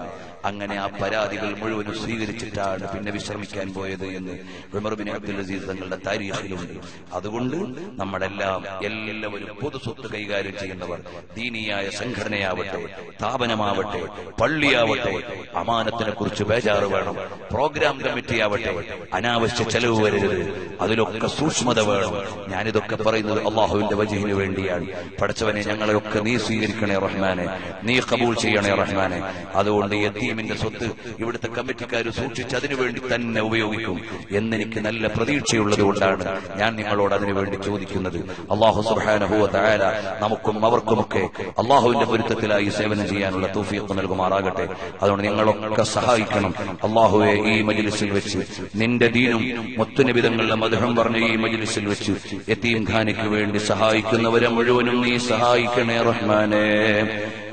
S1: അങ്ങനെ ആ പരാതികൾ മുഴുവനും സ്വീകരിച്ചിട്ടാണ് പിന്നെ വിശ്രമിക്കാൻ പോയത് എന്ന് ഉമർ ബിൻ അബ്ദുൽ അസീസ് തങ്ങളുടെ താരീഖിലുണ്ട്. അതുകൊണ്ട് നമ്മളെല്ലാം എല്ലാവരും പൊതു സ്വത്ത് കൈകാര്യം ചെയ്യുന്നവർ ദീനിയായ സംഘടനയാവട്ടെ സ്ഥാപനമാവട്ടെ പള്ളിയാവട്ടെ അമാനത്തിനെ കുറിച്ച് ബേജാറ് വേണം പ്രോഗ്രാം കമ്മിറ്റി ആവട്ടെ അനാവശ്യ ചെലവ് വരരുത് അതിലൊക്കെ സൂക്ഷ്മത വേണം. ഞാനിതൊക്കെ പറയുന്നത് അള്ളാഹുവിന്റെ വജഹിന് വേണ്ടിയാണ്. പഠിച്ചവനെ ഞങ്ങളെയൊക്കെ നീ സ്വീകരിക്കണേ റഹ്മാനെ നീ കബൂൾ ചെയ്യണേ റഹ്മാനെ. അതുകൊണ്ട് യത്തീമിന്റെ സ്വത്ത് ഇവിടുത്തെ കമ്മിറ്റിക്കാർ സൂക്ഷിച്ച് അതിനുവേണ്ടി തന്നെ ഉപയോഗിക്കും എന്നെനിക്ക് നല്ല പ്രതീക്ഷയുള്ളത് കൊണ്ടാണ് ഞാൻ നിങ്ങളോട് അതിനുവേണ്ടി ചോദിക്കുന്നത്. അള്ളാഹു സുബാനഹുവ തായാല നമുക്കും അവർക്കുമൊക്കെ അള്ളാഹുവിന്റെ പൊരുത്തത്തിലായി സേവനം ചെയ്യാനുള്ള തൂഫിയൊക്കെ നൽകുമാറാകട്ടെ. അതുകൊണ്ട് നിങ്ങളൊക്കെ സഹായിക്കണം. അള്ളാഹുവെ ഈ മജിലിസിൽ വെച്ച് നിന്റെ ദീനും മുത്തുനിബിതങ്ങളുടെ മധുരം പറഞ്ഞ ഈ മജിലിസിൽ വെച്ച് യത്തീം ഖാനിക്ക് വേണ്ടി സഹായിക്കുന്നവരെ മുഴുവനും നീ സഹായിക്കണേ റഹ്മാനെ.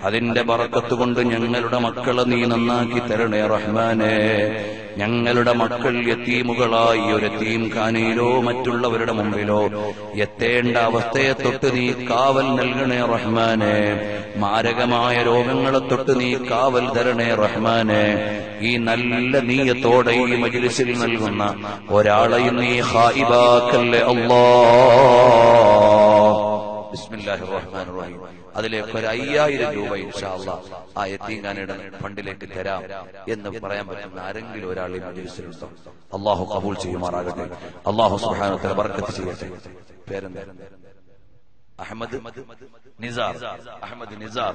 S1: അതിന്റെ ബറക്കത്ത് കൊണ്ട് ഞങ്ങളുടെ മക്കളെ നീ നന്നാക്കി തരണേ റഹ്മാനെ. ഞങ്ങളുടെ മക്കൾ യത്തീമുകളായി ഒരു തീം ഖാനയിലോ മറ്റുള്ളവരുടെ മുമ്പിലോ എത്തേണ്ട അവസ്ഥയെ തൊട്ട് നീ കാവൽ നൽകണേ റഹ്മാനെ. മാരകമായ രോഗങ്ങളെ തൊട്ട് നീ കാവൽ തരണേ റഹ്മാനെ. ഈ നല്ല നീയത്തോടെ ഈ മജിലിസിൽ നൽകുന്ന ഒരാളെയും നീ ഹായിബാക്കല്ലേ അല്ലാ ബിസ്മില്ലാഹി റഹ്മാൻ റഹീം അതിലേക്ക് ഒരു അയ്യായിരം രൂപ ഇൻഷാല്ല ആ എത്തീങ്കാനയുടെ ഫണ്ടിലേക്ക് തരാം എന്ന് പറയാൻ പറ്റുന്ന ആരെങ്കിലും ഒരാൾ ഈ മജിലിസിലുണ്ടോ അള്ളാഹു കബൂൾ ചെയ്യുമാറാകട്ടെ. അള്ളാഹു സുഹാനത്തിൽ ബർക്കത്ത് ചെയ്യട്ടെ. പേരെന്താ? അഹമ്മദ് നിസാർ. അഹമ്മദ് നിസാർ?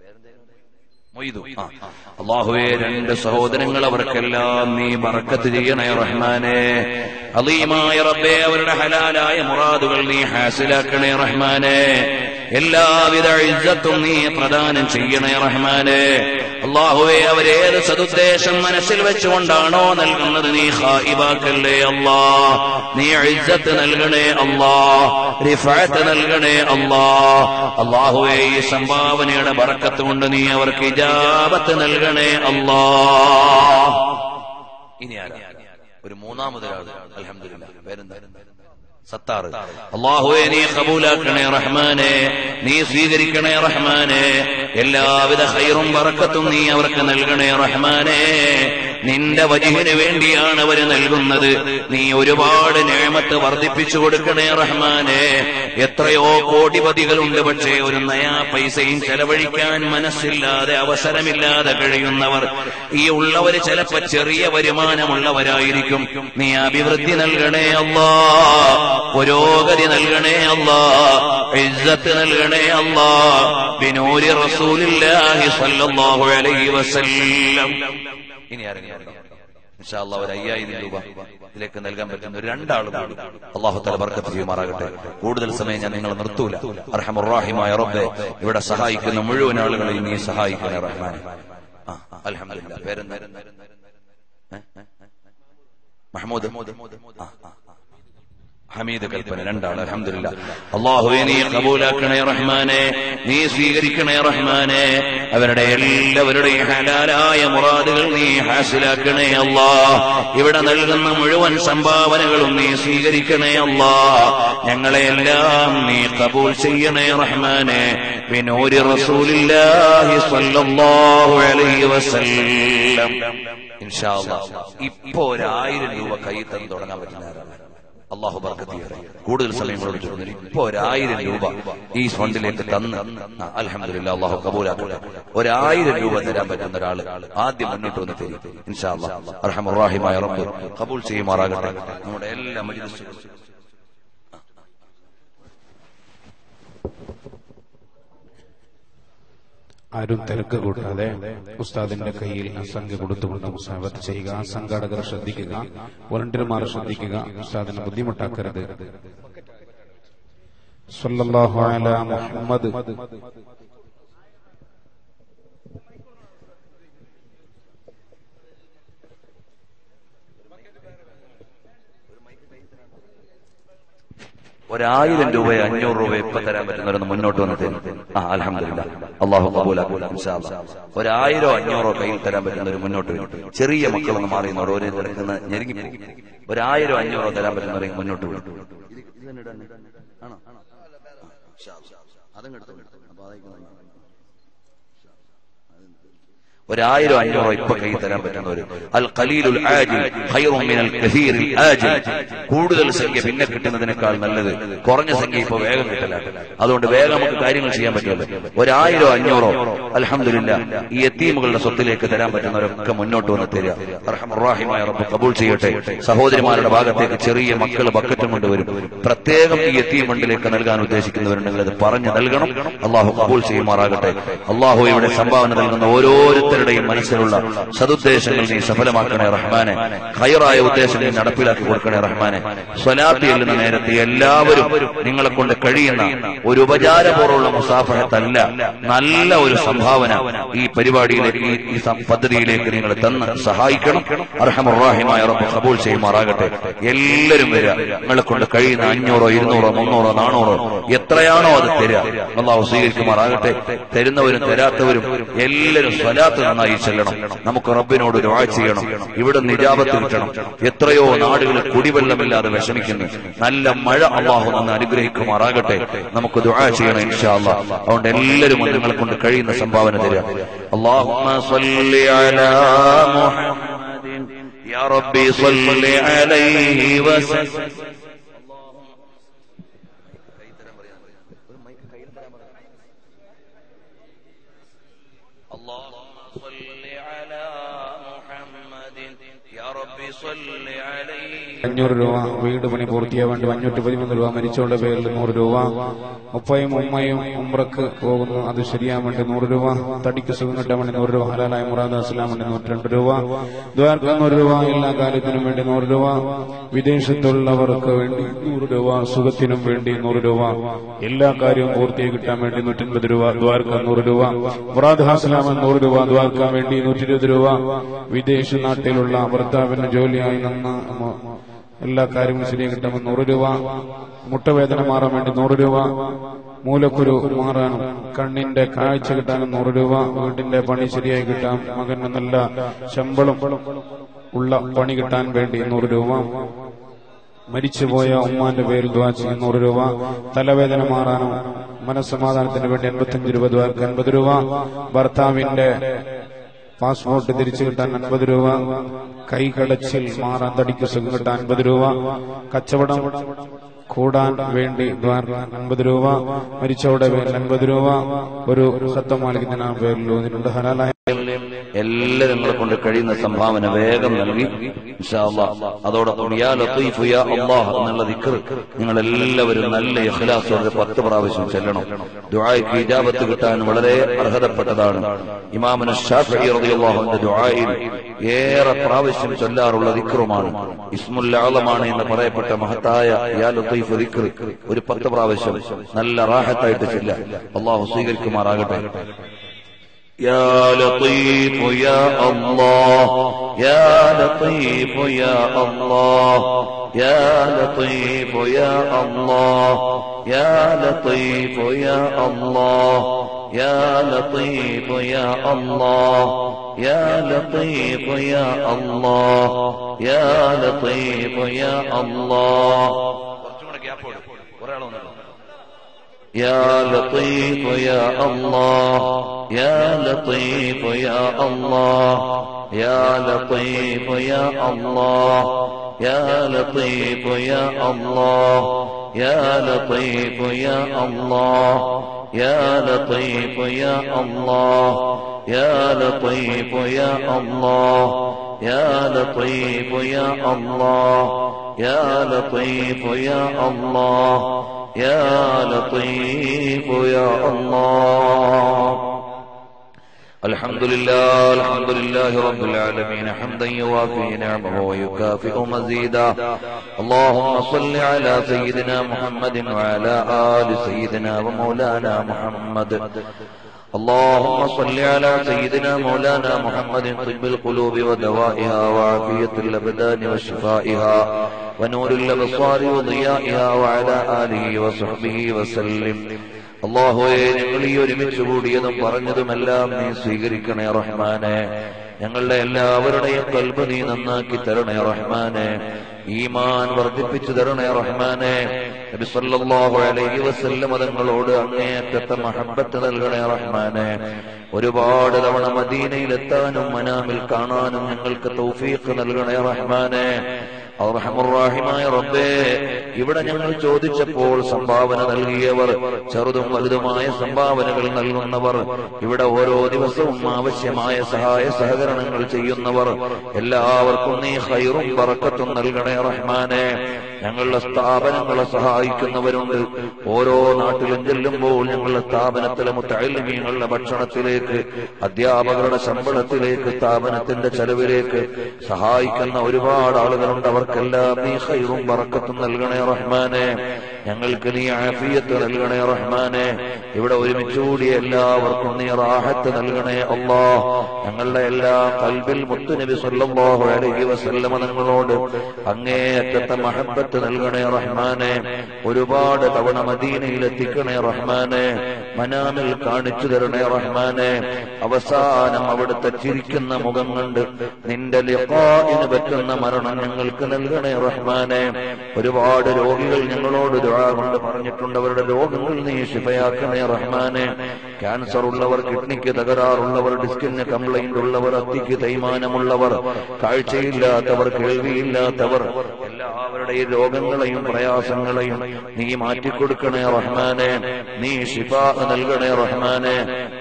S1: പേരെന്തായിരുന്നു? ആ. രണ്ട് സഹോദരങ്ങൾ അവർക്കെല്ലാം നീ ബറക്കത്ത് ചെയ്യണേ റഹ്മാനെ. അലീമായ റബ്ബെ അവരുടെ ഹലാലായ മുറാദുകൾ നീ ഹാസിലാക്കണേ റഹ്മാനെ. എല്ലാവിധ ഇജ്ജത്തും നീ പ്രദാനം ചെയ്യണേ റഹ്മാനെ. അള്ളാഹുവെ അവരേത് സതുദ്ദേശം മനസ്സിൽ വെച്ചുകൊണ്ടാണോ നൽകുന്നത് നീ ഹായിബാക്കല്ലേ അല്ലാ. നീ ഇജ്ജത്ത് നൽകണേ അല്ലാ. റിഫാത്ത് നൽകണേ അല്ലാ. അള്ളാഹുവെ ഈ സംഭാവനയുടെ ബറക്കത്ത് കൊണ്ട് നീ അവർക്ക് ഇജാബത്ത് നൽകണേ അല്ലാ. ഇനി ആരാ? ഒരു മൂന്നാമതൊരാൾ. അലഹമില്ല പേരെന്താ സത്താറ്. അള്ളാഹുവെ നീ കബൂലാക്കണേ റഹ്മാനെ നീ സ്വീകരിക്കണേ റഹ്മാനെ എല്ലാവിധ ഹൈറും വറക്കത്തും നീ അവർക്ക് നൽകണേ റഹ്മാനെ. നിന്റെ വജുവിന് വേണ്ടിയാണ് അവർ നൽകുന്നത്. നീ ഒരുപാട് നേമത്ത് വർദ്ധിപ്പിച്ചു കൊടുക്കണേ റഹ്മാനെ. എത്രയോ കോടിപതികളുണ്ട് പക്ഷേ ഒരു നയാ പൈസയും ചെലവഴിക്കാൻ മനസ്സില്ലാതെ അവസരമില്ലാതെ കഴിയുന്നവർ ഈ ഉള്ളവര് ചിലപ്പോ ചെറിയ വരുമാനമുള്ളവരായിരിക്കും. നീ അഭിവൃദ്ധി നൽകണേ അല്ലാ പുരോഗതി നൽകണേ അല്ലാ ഇജ്ജത്ത് നൽകണേ അല്ലാ ബിനൂരി റസൂലില്ലാഹി സല്ലല്ലാഹു അലൈഹി വസല്ലം. ഇനി ആരെങ്കിലും ഉണ്ടോ? ഇൻഷാ അല്ലാഹ് ഒരു അയ്യായിരം രൂപ ഇതിലേക്ക് നൽകാൻ പറ്റുന്ന ഒരു രണ്ടാളും അള്ളാഹുത്തല അള്ളാഹു തല ബർക്കത്ത് ചെയ്യുമാറാകട്ടെ. കൂടുതൽ സമയം ഞാൻ നിങ്ങളെ നിർത്തൂല. അർഹമുറാഹിമായ റബ്ബെ ഇവിടെ സഹായിക്കുന്ന മുഴുവൻ ആളുകളെയും നീ സഹായിക്കണേ റഹ്മാൻ ആ അൽഹംദുലില്ലാ. പേരെന്താ? മഹമ്മൂദ് ആ ആ. ഹമീദ് കൽപ്പന. രണ്ടാണ് അലഹമില്ല അള്ളാഹുവെ നീ കബൂലാക്കണേ റഹ്മാനെ. നീ സ്വീകരിക്കണേ റഹ്മാനെ. അവരുടെ എല്ലാവരുടെയും ഹലാലായ മുറാദുകൾ നീ ഹാസിലാക്കണേ അല്ലാ ഇവിടെ നൽകുന്ന മുഴുവൻ സംഭാവനകളും നീ സ്വീകരിക്കണേ അല്ലാ ഞങ്ങളെ എല്ലാം നീ കബൂൽ ചെയ്യണേ റഹ്മാനെ. ബിനൂരി റസൂലില്ലാഹി അലൈഹി വസല്ലം. ഇൻഷാ ഇപ്പോ ഒരായിരം രൂപ കൈ തന്നു തുടങ്ങാൻ പറ്റുന്ന അള്ളാഹു പറഞ്ഞു കൂടുതൽ സമയങ്ങളോട് ചോദിച്ചു ഇപ്പൊ ഒരായിരം രൂപ ഈ ഫണ്ടിലേക്ക് തന്ന്. അലഹമില്ല അള്ളാഹു കബൂലാക്കട്ടെ ഒരായിരം രൂപ തരാൻ പറ്റുന്ന ഒരാൾ ആദ്യം മുന്നോട്ട് വന്ന് തരും ഇൻഷാ അള്ളാഹ് അർഹമുറാഹിമായ റബ്ബ് കബൂൽ ചെയ്യുമാറാകട്ടെ. നമ്മുടെ എല്ലാ മജ്ലിസുകളും
S4: ആരും തിരക്ക് കൂട്ടാതെ ഉസ്താദിന്റെ കയ്യിൽ സംഖ്യ കൊടുത്തുകൊണ്ട് മുസാഫത്ത് ചെയ്യുക സംഘാടകർ ശ്രദ്ധിക്കുക വോളണ്ടിയർമാർ ശ്രദ്ധിക്കുക ഉസ്താദിനെ ബുദ്ധിമുട്ടാക്കരുത്. മുഹമ്മദ്
S1: ഒരായിരം രൂപയോ അഞ്ഞൂറ് രൂപയോ ഇപ്പൊ തരാൻ പറ്റുന്നവരൊന്ന് മുന്നോട്ട് വന്ന് തരും ആ അലഹമില്ല അള്ളാഹു. ഒരായിരോ അഞ്ഞൂറോ കയ്യിൽ തരാൻ പറ്റുന്നവർ മുന്നോട്ട് വരും ചെറിയ മക്കളൊന്ന് മാറിയുന്നവർ ഓരോ തിരക്കുന്ന ഞെരുങ്ങി. ഒരായിരോ അഞ്ഞൂറോ തരാൻ പറ്റുന്നവരെ മുന്നോട്ട് വരും ഒരായിരം അഞ്ഞൂറോ ഇപ്പൊ കൈ തരാൻ പറ്റുന്നവര്. അൽ ഖലീലുൽ ആജിൽ ഖൈറും മിനൽ കസീറിൽ ആജിൽ. കൂടുതൽ സംഖ്യ പിന്നെ കിട്ടുന്നതിനേക്കാൾ നല്ലത് കുറഞ്ഞ സംഖ്യ ഇപ്പൊ വേഗം കിട്ടലാണ്. അതുകൊണ്ട് വേഗം നമുക്ക് കാര്യങ്ങൾ ചെയ്യാൻ പറ്റുമല്ലോ ഒരായിരോ അഞ്ഞൂറോ അലഹമില്ല ഈ എത്തീമുകളുടെ സ്വത്തിലേക്ക് തരാൻ പറ്റുന്നവരൊക്കെ മുന്നോട്ട് വന്ന് തരിക. റഹ്മായ റബ്ബ് കബൂൾ ചെയ്യട്ടെ. സഹോദരിമാരുടെ ഭാഗത്തേക്ക് ചെറിയ മക്കൾ ബക്കറ്റും കൊണ്ടുവരും. പ്രത്യേകം ഈ എത്തീം ഫണ്ടിലേക്ക് നൽകാൻ ഉദ്ദേശിക്കുന്നവരുണ്ടെങ്കിൽ അത് പറഞ്ഞു നൽകണം. അള്ളാഹു കബൂൾ ചെയ്യുമാറാകട്ടെ. അള്ളാഹു ഇവിടെ സംഭാവന നൽകുന്ന ഓരോരുത്തരുടെയും മനസ്സിലുള്ള സതുദ്ദേശങ്ങൾ നീ സഫലമാക്കണേ റഹ്മാനെ. ഹൈറായ ഉദ്ദേശം നീ നടപ്പിലാക്കി കൊടുക്കണേ റഹ്മാനെ. സ്വലാത്തി എല്ലുന്ന നേരത്തെ എല്ലാവരും നിങ്ങളെ കൊണ്ട് കഴിയുന്ന ഒരു ഉപചാരപൂർവമുള്ള മുസാഫഹത്തല്ല നല്ല ഒരു സംഭാവന ഈ പരിപാടിയിലേക്ക് ഈ- പദ്ധതിയിലേക്ക് നിങ്ങൾ തന്ന് സഹായിക്കണം. അർഹമുറാഹിമായ റബ്ബ് കബൂൾ ചെയ്യുമാറാകട്ടെ. എല്ലാവരും വരിക. നിങ്ങളെ കൊണ്ട് കഴിയുന്ന അഞ്ഞൂറോ ഇരുന്നൂറോ മുന്നൂറോ നാനൂറോ എത്രയാണോ അത് തരിക. അള്ളാഹു സ്വീകരിക്കുമാറാകട്ടെ. തരുന്നവരും തരാത്തവരും എല്ലാവരും സ്വലാത്ത് നന്നായി ചെല്ലണം. നമുക്ക് റബ്ബിനോട് ഒരു ചെയ്യണം. ഇവിടെ നിജാപത്ത് കിട്ടണം എത്രയോ നാടുകൾ കുടിവെള്ളമില്ലാതെ വിഷമിക്കുന്നു. നല്ല മഴ അള്ളാഹു നന്ന് അനുഗ്രഹിക്കുമാറാകട്ടെ. നമുക്ക് ദുആ ചെയ്യണം ഇൻഷാ അല്ലാ അതുകൊണ്ട് എല്ലാവരും നിങ്ങളെ കൊണ്ട് കഴിയുന്ന സംഭാവന തരിക. അള്ളാഹുമ്മ സല്ലി അലാ മുഹമ്മദിൻ.
S5: യാ റബ്ബി അലൈഹി
S4: അഞ്ഞൂറ് രൂപ വീട് പണി പൂർത്തിയാ വേണ്ടി അഞ്ഞൂറ്റി പതിമൂന്ന് രൂപ മരിച്ചവരുടെ പേരിൽ നൂറ് രൂപ. ഉപ്പയും ഉമ്മയും ഉമ്രക്ക് പോകുന്നു അത് ശരിയാൻ വേണ്ടി നൂറ് രൂപ. തടിക്ക് സുഖം കിട്ടാൻ വേണ്ടി നൂറ് രൂപ. ഹലാലായ മുറാദ് അസ്ലാം വേണ്ടി നൂറ്റി രണ്ട് രൂപ. ദ്വാർക്ക് നൂറ് രൂപ. എല്ലാ കാര്യത്തിനും വേണ്ടി നൂറ് രൂപ. വിദേശത്തുള്ളവർക്ക് വേണ്ടി നൂറ് രൂപ. സുഖത്തിനും വേണ്ടി നൂറ് രൂപ. എല്ലാ കാര്യവും പൂർത്തിയായി കിട്ടാൻ വേണ്ടി നൂറ്റൻപത് രൂപ. ദ്വാർക്ക് നൂറ് രൂപ. മുറാദ് ഹാസ്ലാമൻ നൂറ് രൂപ. ദ്വാർക്കാൻ വേണ്ടി നൂറ്റി രൂപ. വിദേശ നാട്ടിലുള്ള ഭർത്താവിന് ജോലിയായി നിന്ന് എല്ലാ ശരിയായി കിട്ടുമ്പോൾ നൂറ് രൂപ. മുട്ടവേദന മാറാൻ വേണ്ടി നൂറ് രൂപ. മൂലക്കുരു മാറാനും കണ്ണിന്റെ കാഴ്ച കിട്ടാൻ നൂറ് രൂപ. വീടിന്റെ പണി ശരിയായി കിട്ടാൻ മകന് നല്ല ശമ്പളം ഉള്ള പണി കിട്ടാൻ വേണ്ടി നൂറ് രൂപ. മരിച്ചുപോയ ഉമ്മാന്റെ പേരിൽ ദ്വാ നൂറ് രൂപ. തലവേദന മാറാനും മനസ്സമാധാനത്തിന് വേണ്ടി എൺപത്തിയഞ്ച് രൂപ ദ്വാർക്ക് എൺപത് രൂപ. ഭർത്താവിന്റെ പാസ്പോർട്ട് തിരിച്ചു കിട്ടാൻ അൻപത് രൂപ കൈകടച്ചിൽ മാറാൻ തടിക്ക് സുഖം കിട്ടാൻ അൻപത് രൂപ കച്ചവടം കൂടാൻ വേണ്ടി അൻപത് രൂപ മരിച്ചവരുടെ പേരിൽ അൻപത് രൂപ ഒരു സത്വം മാലിക്കുന്ന പേരിൽ ഇതിനുണ്ട് ഹലാലായ
S1: എല്ലാം നിങ്ങളെ കൊണ്ട് കഴിയുന്ന സംഭാവന വേഗം നൽകി. അതോടൊപ്പം യാ എന്നുള്ള നിങ്ങൾ എല്ലാവരും നല്ല ഇഖ്ലാസോടെ പത്ത് പ്രാവശ്യം ചെല്ലണം. ദുആയ്ക്ക് ഇജാബത്ത് കിട്ടാൻ വളരെ അർഹതപ്പെട്ടതാണ്. ഇമാമന ഷാഫിഈ റളിയല്ലാഹു അൻഹു ദുആയിൽ ഏറെ പ്രാവശ്യം ചൊല്ലാറുള്ള ദിക്റുമാണ്. ഇസ്മുൽ ആളമാണ് എന്ന് പറയപ്പെട്ട മഹത്തായ യാ ദിക്ർ ഒരു പത്ത് പ്രാവശ്യം നല്ല റാഹത്തായിട്ട് ചെല്ല അള്ളാഹു സ്വീകരിക്കുമാറാകട്ടെ. يا لطيف يا الله يا لطيف يا الله يا لطيف يا الله يا لطيف يا الله يا لطيف يا الله يا لطيف يا الله يا لطيف يا الله. يا لطيف يا الله يا لطيف يا الله يا لطيف يا الله يا لطيف يا الله يا لطيف يا الله يا لطيف يا الله يا لطيف يا الله يا لطيف يا الله يا لطيف يا الله. يا لطيف يا الله. الحمد لله الحمد لله رب العالمين حمدا يوافي نعمه ويكافئ مزيدا. اللهم صل على سيدنا محمد وعلى آل سيدنا ومولانا محمد. اللهم صل على سيدنا مولانا محمد طب القلوب ودوائها وعافية الأبدان وشفائها ونور الأبصار وضيائها وعلى آله وصحبه وسلم അള്ളാഹുവെ ഞങ്ങൾ ഈ ഒരുമിച്ച് കൂടിയതും പറഞ്ഞതുമെല്ലാം നീ സ്വീകരിക്കണേ റഹ്മാനെ ഞങ്ങളുടെ എല്ലാവരുടെയും കൽബ് നീ നന്നാക്കി തരണേ റഹ്മാനെ ഈമാൻ വർദ്ധിപ്പിച്ചു തരണേ റഹ്മാനെ തങ്ങളോട് അങ്ങേയറ്റത്തെ മഹബത്ത് നൽകണേ റഹ്മാനെ. ഒരുപാട് തവണ മദീനയിലെത്താനും മനാമിൽ കാണാനും ഞങ്ങൾക്ക് തൗഫീഖ് നൽകണേ റഹ്മാനെ. റബ്ബേ ഇവിടെ ഞങ്ങൾ ചോദിച്ചപ്പോൾ സംഭാവന നൽകിയവർ ചെറുതും വലുതുമായ സംഭാവനകൾ നൽകുന്നവർ ഇവിടെ ഓരോ ദിവസവും ആവശ്യമായ സഹായ സഹകരണങ്ങൾ ചെയ്യുന്നവർ എല്ലാവർക്കും നീ ഹൈറും പറക്കത്തും നൽകണേ റഹ്മാനെ. ഞങ്ങളുടെ സ്ഥാപനങ്ങളെ സഹായിക്കുന്നവരുണ്ട്. ഓരോ നാട്ടിലും ചെല്ലുമ്പോൾ ഞങ്ങളുടെ സ്ഥാപനത്തിലെ മുത്തഴലിമീങ്ങളുടെ ഭക്ഷണത്തിലേക്ക് അധ്യാപകരുടെ ശമ്പളത്തിലേക്ക് സ്ഥാപനത്തിന്റെ ചെലവിലേക്ക് സഹായിക്കുന്ന ഒരുപാട് ആളുകളുണ്ട്. അവർക്കെല്ലാം നീ ഹൈറും പറക്കത്തും നൽകണേ റഹ്മാനെ. ഞങ്ങൾക്ക് നീ ആഫിയത്ത് നൽകണേ റഹ്മാനെ. ഇവിടെ ഒരുമിച്ച് കൂടിയ എല്ലാവർക്കും നീ റാഹത്ത് നൽകണേ അള്ളാ ഞങ്ങളുടെ എല്ലാ കൽബിൽ മുത്തുനബി സല്ലല്ലാഹു അലൈഹി വസല്ലമ തങ്ങളോട് അങ്ങേയറ്റത്തെ മഹബത്ത് നൽകണേ റഹ്മാനെ. ഒരുപാട് തവണ മദീനയിൽ എത്തിക്കണേ റഹ്മാനെ. മനാമിൽ കാണിച്ചു തരണേ റഹ്മാനെ. അവസാനം അവിടുത്തെ ചിരിക്കുന്ന മുഖം കണ്ട് നിന്റെ ലിഖാഇന് പറ്റുന്ന മരണം ഞങ്ങൾക്ക് നൽകണേ റഹ്മാനെ. ഒരുപാട് രോഗികൾ ഞങ്ങളോട് കൊണ്ട് പറഞ്ഞിട്ടുണ്ട് അവരുടെ രോഗങ്ങൾ നീ ശിഫയാക്കണേ റഹ്മാനെ. ക്യാൻസർ ഉള്ളവർ കിഡ്നിക്ക് തകരാറുള്ളവർ ഡിസ്കിന് കംപ്ലൈന്റ് ഉള്ളവർ അത്തിക്ക് തൈമാനമുള്ളവർ കാഴ്ചയില്ലാത്തവർ കേൾവിയില്ലാത്തവർ എല്ലാവരുടെ ഈ രോഗങ്ങളെയും പ്രയാസങ്ങളെയും നീ മാറ്റിക്കൊടുക്കണേ റഹ്മാനെ നീ ഷിഫ നൽകണേ റഹ്മാനെ.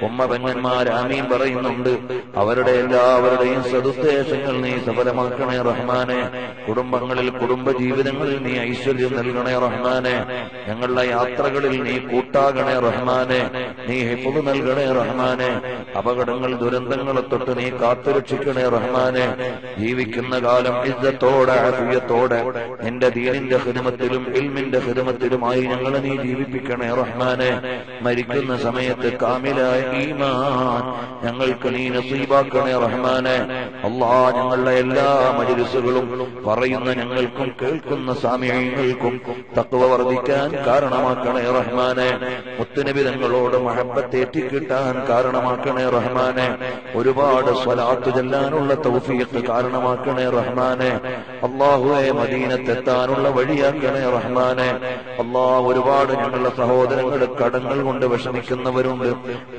S1: ഉമ്മ പെങ്ങന്മാർ ആമീൻ പറയുന്നുണ്ട് അവരുടെ എല്ലാവരുടെയും സദുദ്ദേശങ്ങൾ നീ സഫലമാക്കണേ റഹ്മാനെ. കുടുംബങ്ങളിൽ കുടുംബ ജീവിതങ്ങളിൽ നീ ഐശ്വര്യം നൽകണേ റഹ്മാനെ. ഞങ്ങളുടെ യാത്രകളിൽ നീ കൂട്ടാകണേ റഹ്മാനെ. നീ ഹിഫുദ് നൽകണേ റഹ്മാനെ. അപകടങ്ങൾ ദുരന്തങ്ങളെ തൊട്ട് നീ കാത്തുരക്ഷിക്കണേ റഹ്മാനെ. ജീവിക്കുന്ന കാലം ഇജ്ജത്തോടെ അഫിയത്തോടെ നിന്റെ ദീനിന്റെ ഹിതമത്തിലും ഇൽമിന്റെ ഹിദമത്തിലുമായി ഞങ്ങളെ നീ ജീവിപ്പിക്കണേ റഹ്മാനെ. മരിക്കുന്ന സമയത്ത് കാമിലായ ഈമാൻ ഞങ്ങൾക്ക് നീ നസീബാക്കണേ റഹ്മാനെ. അള്ളാ ഞങ്ങളുടെ എല്ലാ മജിലിസുകളും പറയുന്ന ഞങ്ങൾക്കും കേൾക്കുന്ന സാമ്യങ്ങൾക്കും തത്വ വർദ്ധിക്കാൻ കാരണമാക്കണേ റഹ്മാനെ. മുത്തുനബി തങ്ങളോട് മഹബത്തേറ്റി കാരണമാക്കണേ റഹ്മാനെ. ഒരുപാട് സ്വലാത്ത് ചെല്ലാനുള്ള തൗഫീഖ് കാരണമാക്കണേ റഹ്മാനെ. അള്ളാഹുവെ മദീനത്തെത്താനുള്ള വഴിയാക്കണേ റഹ്മാനെ. അള്ളാ ഒരുപാട് ഞങ്ങളുടെ സഹോദരങ്ങൾ കടങ്ങൾ കൊണ്ട് വിഷമിക്കുന്നവരുണ്ട്.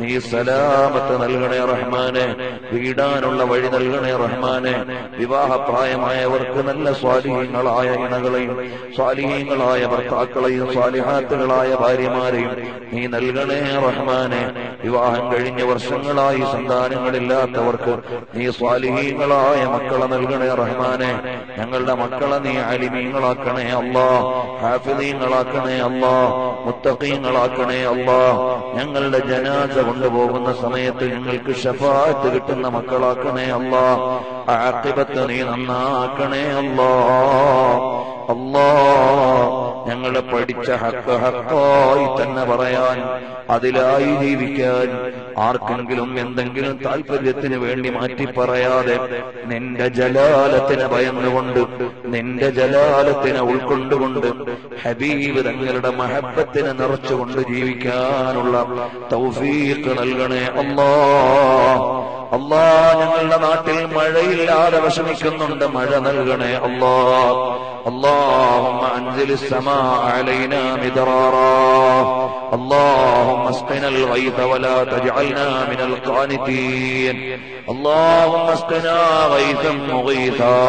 S1: നീ സലാമത്ത് നൽകണേ റഹ്മാനെ. വീടാനുള്ള വഴി നൽകണേ റഹ്മാനെ. വിവാഹപ്രായമായവർക്ക് നല്ല സ്വാധീനങ്ങളായ ഇണകളെയും സ്വാലിഹീങ്ങളായ ഭർത്താക്കളെയും സ്വാലിഹാത്തുകളായ ഭാര്യമാരെയും നീ നൽകണേ റഹ്മാനെ. വിവാഹം കഴിഞ്ഞ വർഷങ്ങളായി സന്താനങ്ങളില്ലാത്തവർക്ക് നീ സ്വാലിഹീങ്ങളായ മക്കളെ നൽകണേ റഹ്മാനെ. ഞങ്ങളുടെ മക്കളെ നീ അലിമീങ്ങളാക്കണേ അല്ലാ ഹാഫിദീങ്ങളാക്കണേ അല്ലാ മുത്തഖീങ്ങളാക്കണേ അല്ലാ. ഞങ്ങളുടെ ജനാസ കൊണ്ടുപോകുന്ന സമയത്ത് ഞങ്ങൾക്ക് ഷഫാത്ത് കിട്ടുന്ന മക്കളാക്കണേ അല്ലാ. ആക്കിബത്ത് നീ നന്നാക്കണേ അല്ലാ. അല്ലാ ഞങ്ങളെ പഠിച്ച ഹക്ക് ഹക്കായി തന്നെ പറയാൻ അതിലായി ജീവിക്കാൻ ആർക്കെങ്കിലും എന്തെങ്കിലും താല്പര്യത്തിന് വേണ്ടി മാറ്റി പറയാതെ നിന്റെ ജലാലത്തിനെ ഭയന്നുകൊണ്ട് നിന്റെ ജലാലത്തിനെ ഉൾക്കൊണ്ടുകൊണ്ട് ഹബീബ് തങ്ങളുടെ മഹബത്തിനെ നിറച്ചുകൊണ്ട് ജീവിക്കാനുള്ള തൗഫീഖ് നൽകണേ. അല്ലാ അല്ലാ ഞങ്ങളുടെ നാട്ടിൽ മഴയില്ലാതെ വിഷമിക്കുന്നുണ്ട്. മഴ നൽകണേ. അല്ലാ اللهم أنزل السماء علينا مدرارا. اللهم اسقنا الغيث ولا تجعلنا من القانتين. اللهم اسقنا غيثا مغيثا.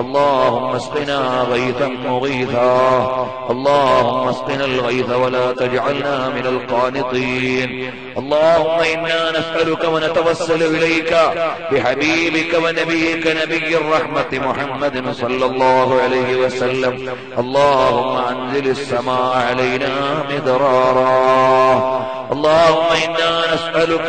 S1: اللهم اسقنا غيثا مغيثا. اللهم اسقنا الغيث ولا تجعلنا من القانطين اللهم إنا نسألك ونتوسل إليك بحبيبك ونبيك نبي الرحمة محمد صلى الله عليه وسلم. اللهم أنزل السماء علينا مدرارا. اللهم إنا نسألك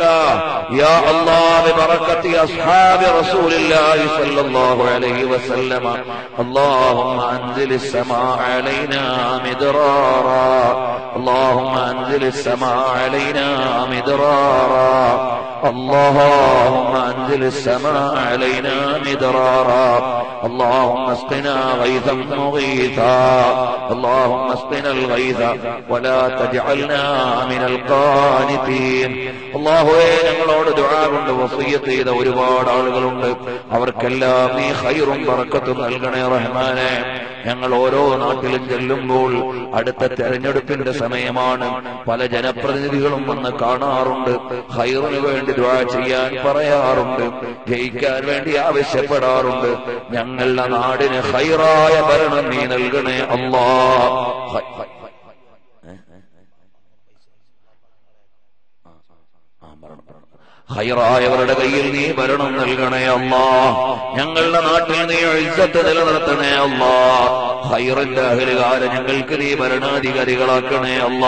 S1: يا الله ببركة أصحاب رسول الله صلى الله عليه وسلم. اللهم أنزل السماء علينا مدرارا. اللهم أنزل السماء علينا مدرارا. اللهم انزل السماء علينا مدرارا اللهم اسقنا غيثا مغيثا اللهم اسقنا الغيث ولا تجعلنا من القانتين അള്ളാഹുവെ ഞങ്ങളോട് ദുആ കൊണ്ട് വസീയത്ത് ചെയ്ത ഒരുപാട് ആളുകളുണ്ട് അവർക്കെല്ലാം നീ ഖൈറും ബറക്കത്തും നൽകണേ റഹ്മാനെ ഞങ്ങൾ ഓരോ നാട്ടിലും ചെല്ലുമ്പോൾ അടുത്ത തെരഞ്ഞെടുപ്പിന്റെ സമയമാണ് പല ജനപ്രതിനിധികളും വന്ന് കാണാറുണ്ട് ഹൈറിന് വേണ്ടി ദ്വാ ചെയ്യാൻ പറയാറുണ്ട് ജയിക്കാൻ വേണ്ടി ആവശ്യപ്പെടാറുണ്ട്. ഞങ്ങളുടെ നാടിന് ഹൈറായ ഭരണം നീ നൽകണേ അല്ലാ ഹൈ, ഹൈ, ഹൈ. ഏ? ആ, ഭരണം, ഭരണം. ഹൈറായവരുടെ കയ്യിൽ നീ ഭരണം നൽകണേ അമ്മ ഞങ്ങളുടെ നാട്ടിൽ നീ ഇജ്ജത്ത് നിലനിർത്തണേ അമ്മ ഹൈറിന്റെ അഹലുകാരെ ഞങ്ങൾക്ക് നീ ഭരണാധികാരികളാക്കണേ അമ്മ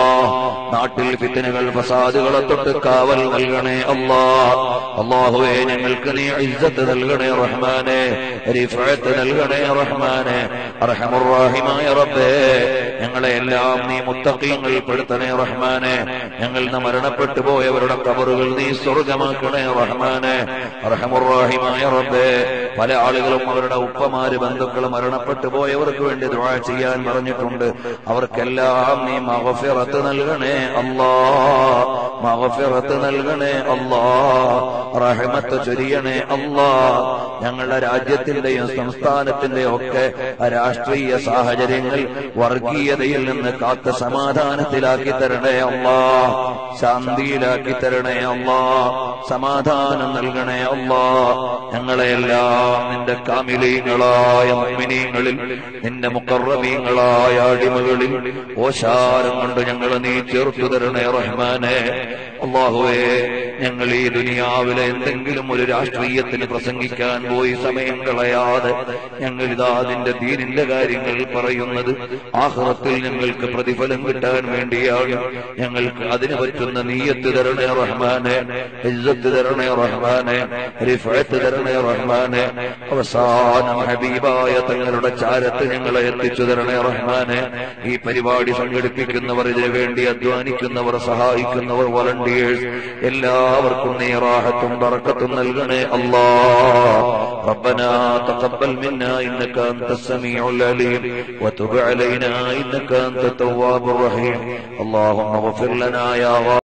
S1: നാട്ടിൽ ഫിത്തനുകൾ ഫസാദുകളെ തൊട്ട് കാവൽ നൽകണേ അമ്മ അള്ളാഹുവെ ഞങ്ങൾക്ക് നീ ഇജ്ജത്ത് നൽകണേ റഹ്മാനെ. റിഫഅത്ത് നൽകണേ റഹ്മാനെ. അർഹമുറാഹിമായ റബ്ബേ ഞങ്ങളെ എല്ലാം നീ മുത്തഖീങ്ങൾ പെടുത്തണേ റഹ്മാനെ. ഞങ്ങൾ മരണപ്പെട്ടു പോയവരുടെ കബറുകൾ നീ സ്വർഗമാക്കണേ റഹ്മാനെ റഹമുറാഹിമായ റബ്ബേ പല ആളുകളും അവരുടെ ഉപ്പമാര് ബന്ധുക്കൾ മരണപ്പെട്ടു പോയവർക്ക് വേണ്ടി ദുആ ചെയ്യാൻ പറഞ്ഞിട്ടുണ്ട്. അവർക്കെല്ലാം നീ മഗഫിറത്ത് നൽകണേ അല്ലാ മഗഫിറത്ത് നൽകണേ അല്ലാ റഹ്മത്ത് ചൊരിയണേ അല്ലാ. ഞങ്ങളുടെ രാജ്യത്തിന്റെയും സംസ്ഥാനത്തിന്റെയും ഒക്കെ രാഷ്ട്രീയ സാഹചര്യങ്ങൾ വർഗീയതയിൽ നിന്ന് കാത്ത് സമാധാനത്തിലാക്കി തരണേ അല്ലാ ശാന്തിയിലാക്കി തരണേ അല്ലാ. സമാധാനം നൽകണേ അമ്മ ഞങ്ങളെല്ലാം നിന്റെ കാമിലീങ്ങളായ മുഅ്മിനീങ്ങളിൽ നിന്റെ മുക്കറമീങ്ങളായ അടിമകളിൽ ഓശാരം കൊണ്ട് ഞങ്ങൾ നീ ചേർത്തു തരണേ റഹ്മാനെ. അള്ളാഹുവേ ഞങ്ങൾ ഈ ദുനിയാവിലെ എന്തെങ്കിലും ഒരു രാഷ്ട്രീയത്തിന് പ്രസംഗിക്കാൻ പോയി സമയം കളയാതെ ഞങ്ങൾ ഇതാ അതിന്റെ ദീനിന്റെ കാര്യങ്ങൾ പറയുന്നത് ആഹ്റത്തിൽ ഞങ്ങൾക്ക് പ്രതിഫലം കിട്ടാൻ വേണ്ടിയാണ്. ഞങ്ങൾക്ക് അതിന് പറ്റുന്ന നീയത്ത് തരണേ റഹ്മാനെ. ഇജ്ജത്ത് തരണേ റഹ്മാനെ റിഫഅത്ത് തരണേ റഹ്മാനെ അവസാനം ഹബീബായ തങ്ങളുടെ ചാരത്ത് ഞങ്ങളെ എത്തിച്ചു തരണേ റഹ്മാനെ ഈ പരിപാടി സംഘടിപ്പിക്കുന്നവർ ഇതിനു വേണ്ടി അധ്വാനിക്കുന്നവർ സഹായിക്കുന്നവർ വോളണ്ടിയേഴ്സ് എല്ലാവർക്കും നീ റാഹത്തും ബറക്കത്തും നൽകണേ അല്ലാ ربنا تقبل منا انك انت السميع العليم وتب علينا انك انت التواب الرحيم اللهم اغفر لنا يا غافر